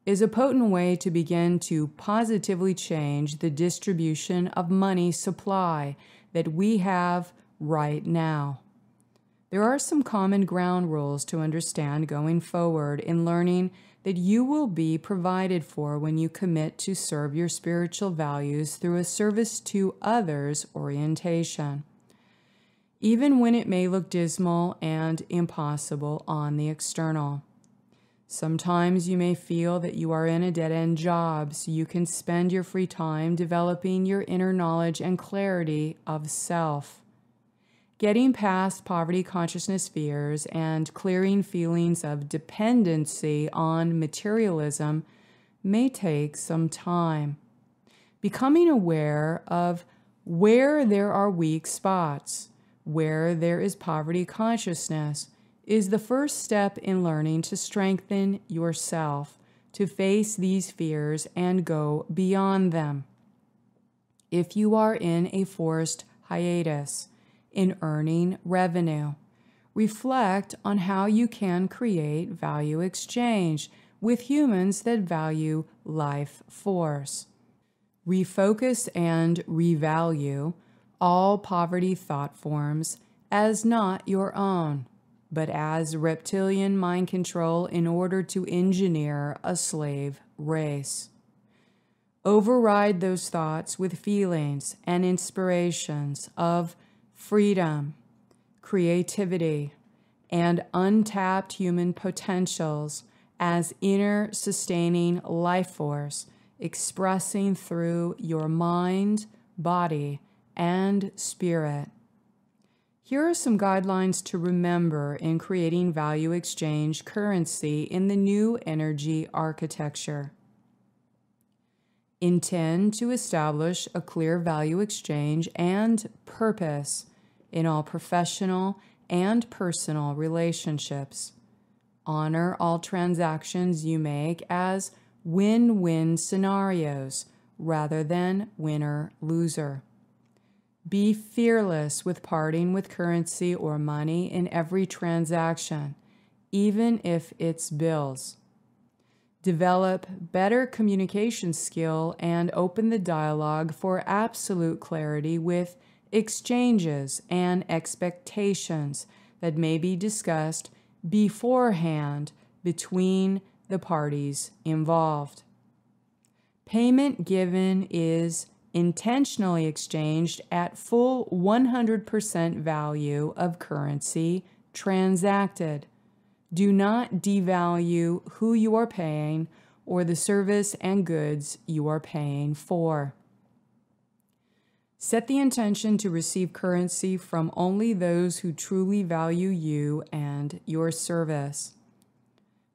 is a potent way to begin to positively change the distribution of money supply that we have right now. There are some common ground rules to understand going forward in learning that you will be provided for when you commit to serve your spiritual values through a service to others orientation even when it may look dismal and impossible on the external. Sometimes you may feel that you are in a dead end job, so you can spend your free time developing your inner knowledge and clarity of self. Getting past poverty consciousness fears and clearing feelings of dependency on materialism may take some time. Becoming aware of where there are weak spots where there is poverty consciousness, is the first step in learning to strengthen yourself to face these fears and go beyond them. If you are in a forced hiatus in earning revenue, reflect on how you can create value exchange with humans that value life force. Refocus and revalue all poverty thought forms as not your own, but as reptilian mind control in order to engineer a slave race. Override those thoughts with feelings and inspirations of freedom, creativity, and untapped human potentials as inner sustaining life force expressing through your mind, body, and spirit. Here are some guidelines to remember in creating value exchange currency in the new energy architecture. Intend to establish a clear value exchange and purpose in all professional and personal relationships. Honor all transactions you make as win win scenarios rather than winner loser. Be fearless with parting with currency or money in every transaction, even if it's bills. Develop better communication skill and open the dialogue for absolute clarity with exchanges and expectations that may be discussed beforehand between the parties involved. Payment given is intentionally exchanged at full 100% value of currency transacted. Do not devalue who you are paying or the service and goods you are paying for. Set the intention to receive currency from only those who truly value you and your service.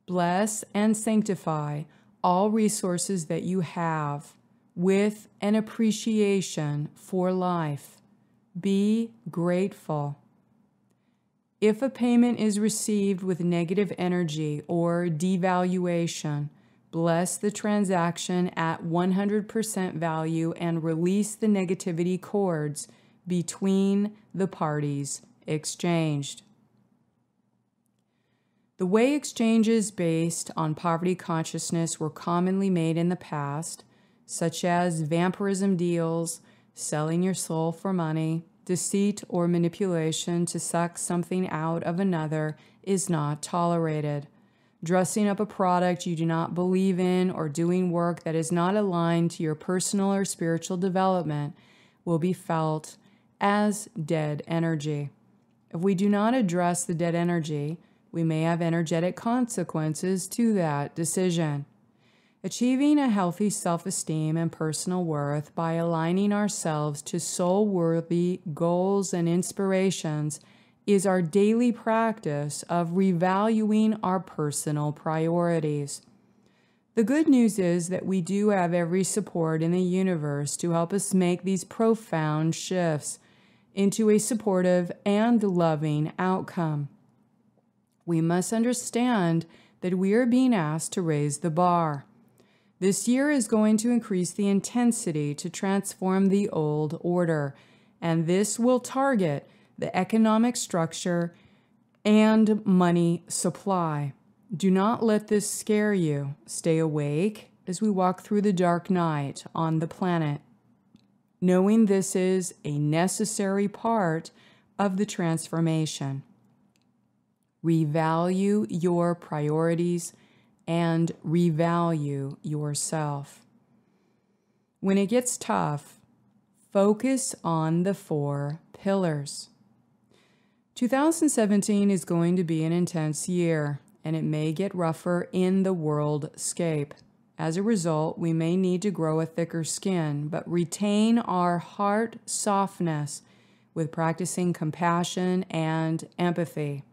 Bless and sanctify all resources that you have with an appreciation for life. Be grateful. If a payment is received with negative energy or devaluation, bless the transaction at 100% value and release the negativity cords between the parties exchanged. The way exchanges based on poverty consciousness were commonly made in the past, such as vampirism deals, selling your soul for money, deceit or manipulation to suck something out of another, is not tolerated dressing up a product you do not believe in, or doing work that is not aligned to your personal or spiritual development will be felt as dead energy. If we do not address the dead energy, we may have energetic consequences to that decision. Achieving a healthy self esteem and personal worth by aligning ourselves to soul worthy goals and inspirations is our daily practice of revaluing our personal priorities. The good news is that we do have every support in the universe to help us make these profound shifts into a supportive and loving outcome. We must understand that we are being asked to raise the bar. This year is going to increase the intensity to transform the old order, and this will target the economic structure, and money supply. Do not let this scare you. Stay awake as we walk through the dark night on the planet, knowing this is a necessary part of the transformation. Revalue your priorities and revalue yourself. When it gets tough, focus on the four pillars. 2017 is going to be an intense year, and it may get rougher in the world scape. As a result, we may need to grow a thicker skin, but retain our heart softness with practicing compassion and empathy.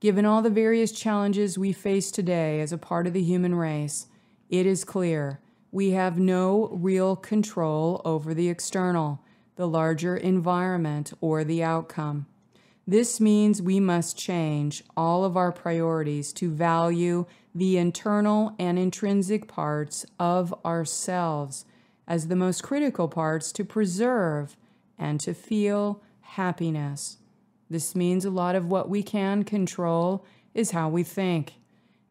Given all the various challenges we face today as a part of the human race, it is clear we have no real control over the external, the larger environment, or the outcome. This means we must change all of our priorities to value the internal and intrinsic parts of ourselves as the most critical parts to preserve and to feel happiness. This means a lot of what we can control is how we think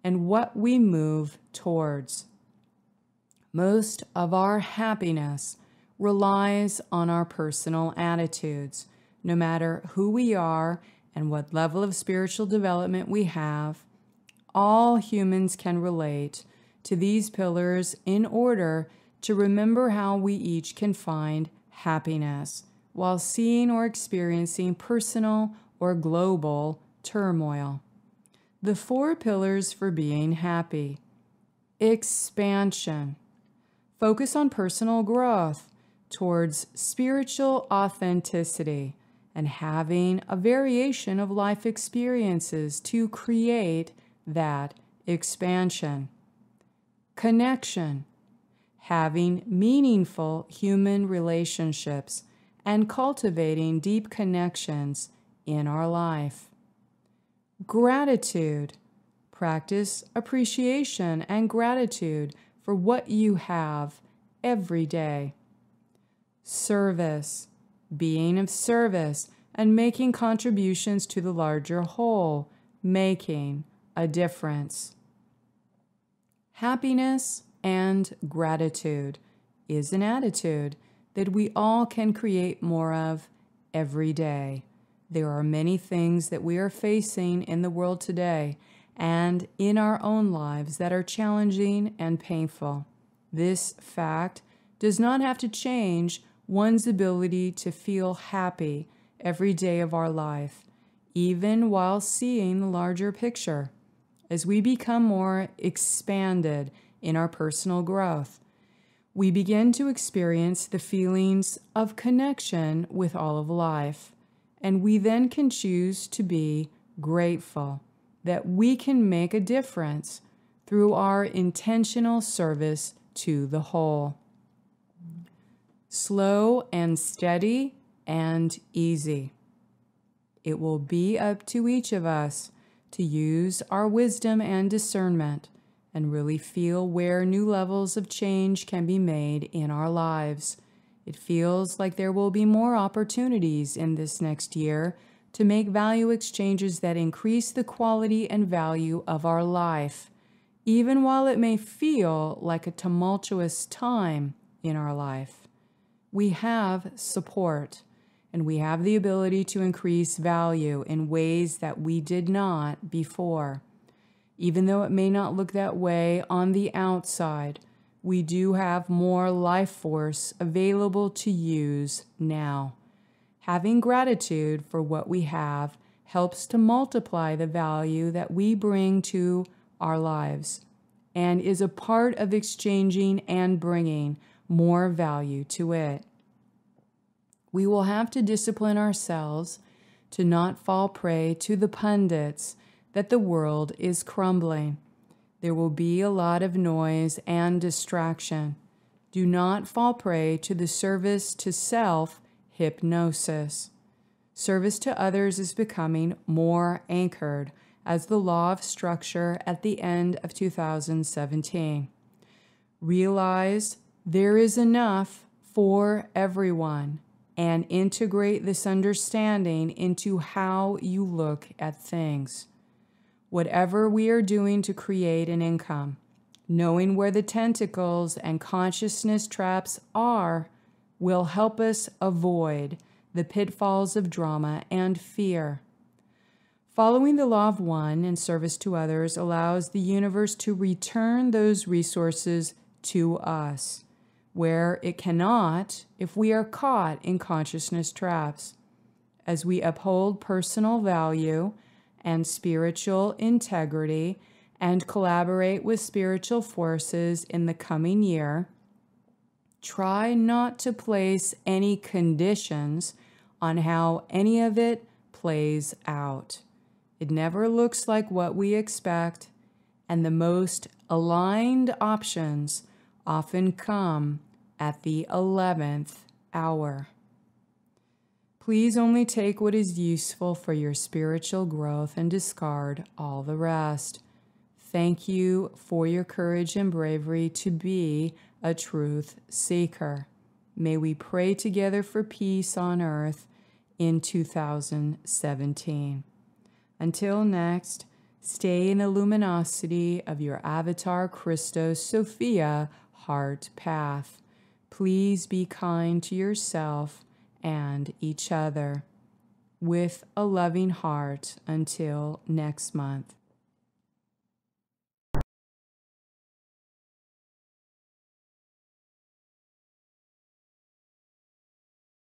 and what we move towards. Most of our happiness relies on our personal attitudes. No matter who we are and what level of spiritual development we have, all humans can relate to these pillars in order to remember how we each can find happiness while seeing or experiencing personal or global turmoil. The four pillars for being happy expansion, focus on personal growth towards spiritual authenticity and having a variation of life experiences to create that expansion. Connection, having meaningful human relationships and cultivating deep connections in our life. Gratitude, practice appreciation and gratitude for what you have every day. Service, being of service and making contributions to the larger whole, making a difference. Happiness and gratitude is an attitude that we all can create more of every day. There are many things that we are facing in the world today and in our own lives that are challenging and painful. This fact does not have to change one's ability to feel happy every day of our life, even while seeing the larger picture. As we become more expanded in our personal growth, we begin to experience the feelings of connection with all of life, and we then can choose to be grateful that we can make a difference through our intentional service to the whole slow and steady and easy. It will be up to each of us to use our wisdom and discernment and really feel where new levels of change can be made in our lives. It feels like there will be more opportunities in this next year to make value exchanges that increase the quality and value of our life, even while it may feel like a tumultuous time in our life we have support and we have the ability to increase value in ways that we did not before. Even though it may not look that way on the outside, we do have more life force available to use now. Having gratitude for what we have helps to multiply the value that we bring to our lives and is a part of exchanging and bringing more value to it. We will have to discipline ourselves to not fall prey to the pundits that the world is crumbling. There will be a lot of noise and distraction. Do not fall prey to the service to self hypnosis. Service to others is becoming more anchored as the law of structure at the end of 2017. Realize there is enough for everyone and integrate this understanding into how you look at things. Whatever we are doing to create an income, knowing where the tentacles and consciousness traps are will help us avoid the pitfalls of drama and fear. Following the law of one in service to others allows the universe to return those resources to us where it cannot if we are caught in consciousness traps. As we uphold personal value and spiritual integrity and collaborate with spiritual forces in the coming year, try not to place any conditions on how any of it plays out. It never looks like what we expect, and the most aligned options often come at the 11th hour. Please only take what is useful for your spiritual growth and discard all the rest. Thank you for your courage and bravery to be a truth seeker. May we pray together for peace on earth in 2017. Until next, Stay in the luminosity of your avatar Christos Sophia heart path. Please be kind to yourself and each other. With a loving heart until next month.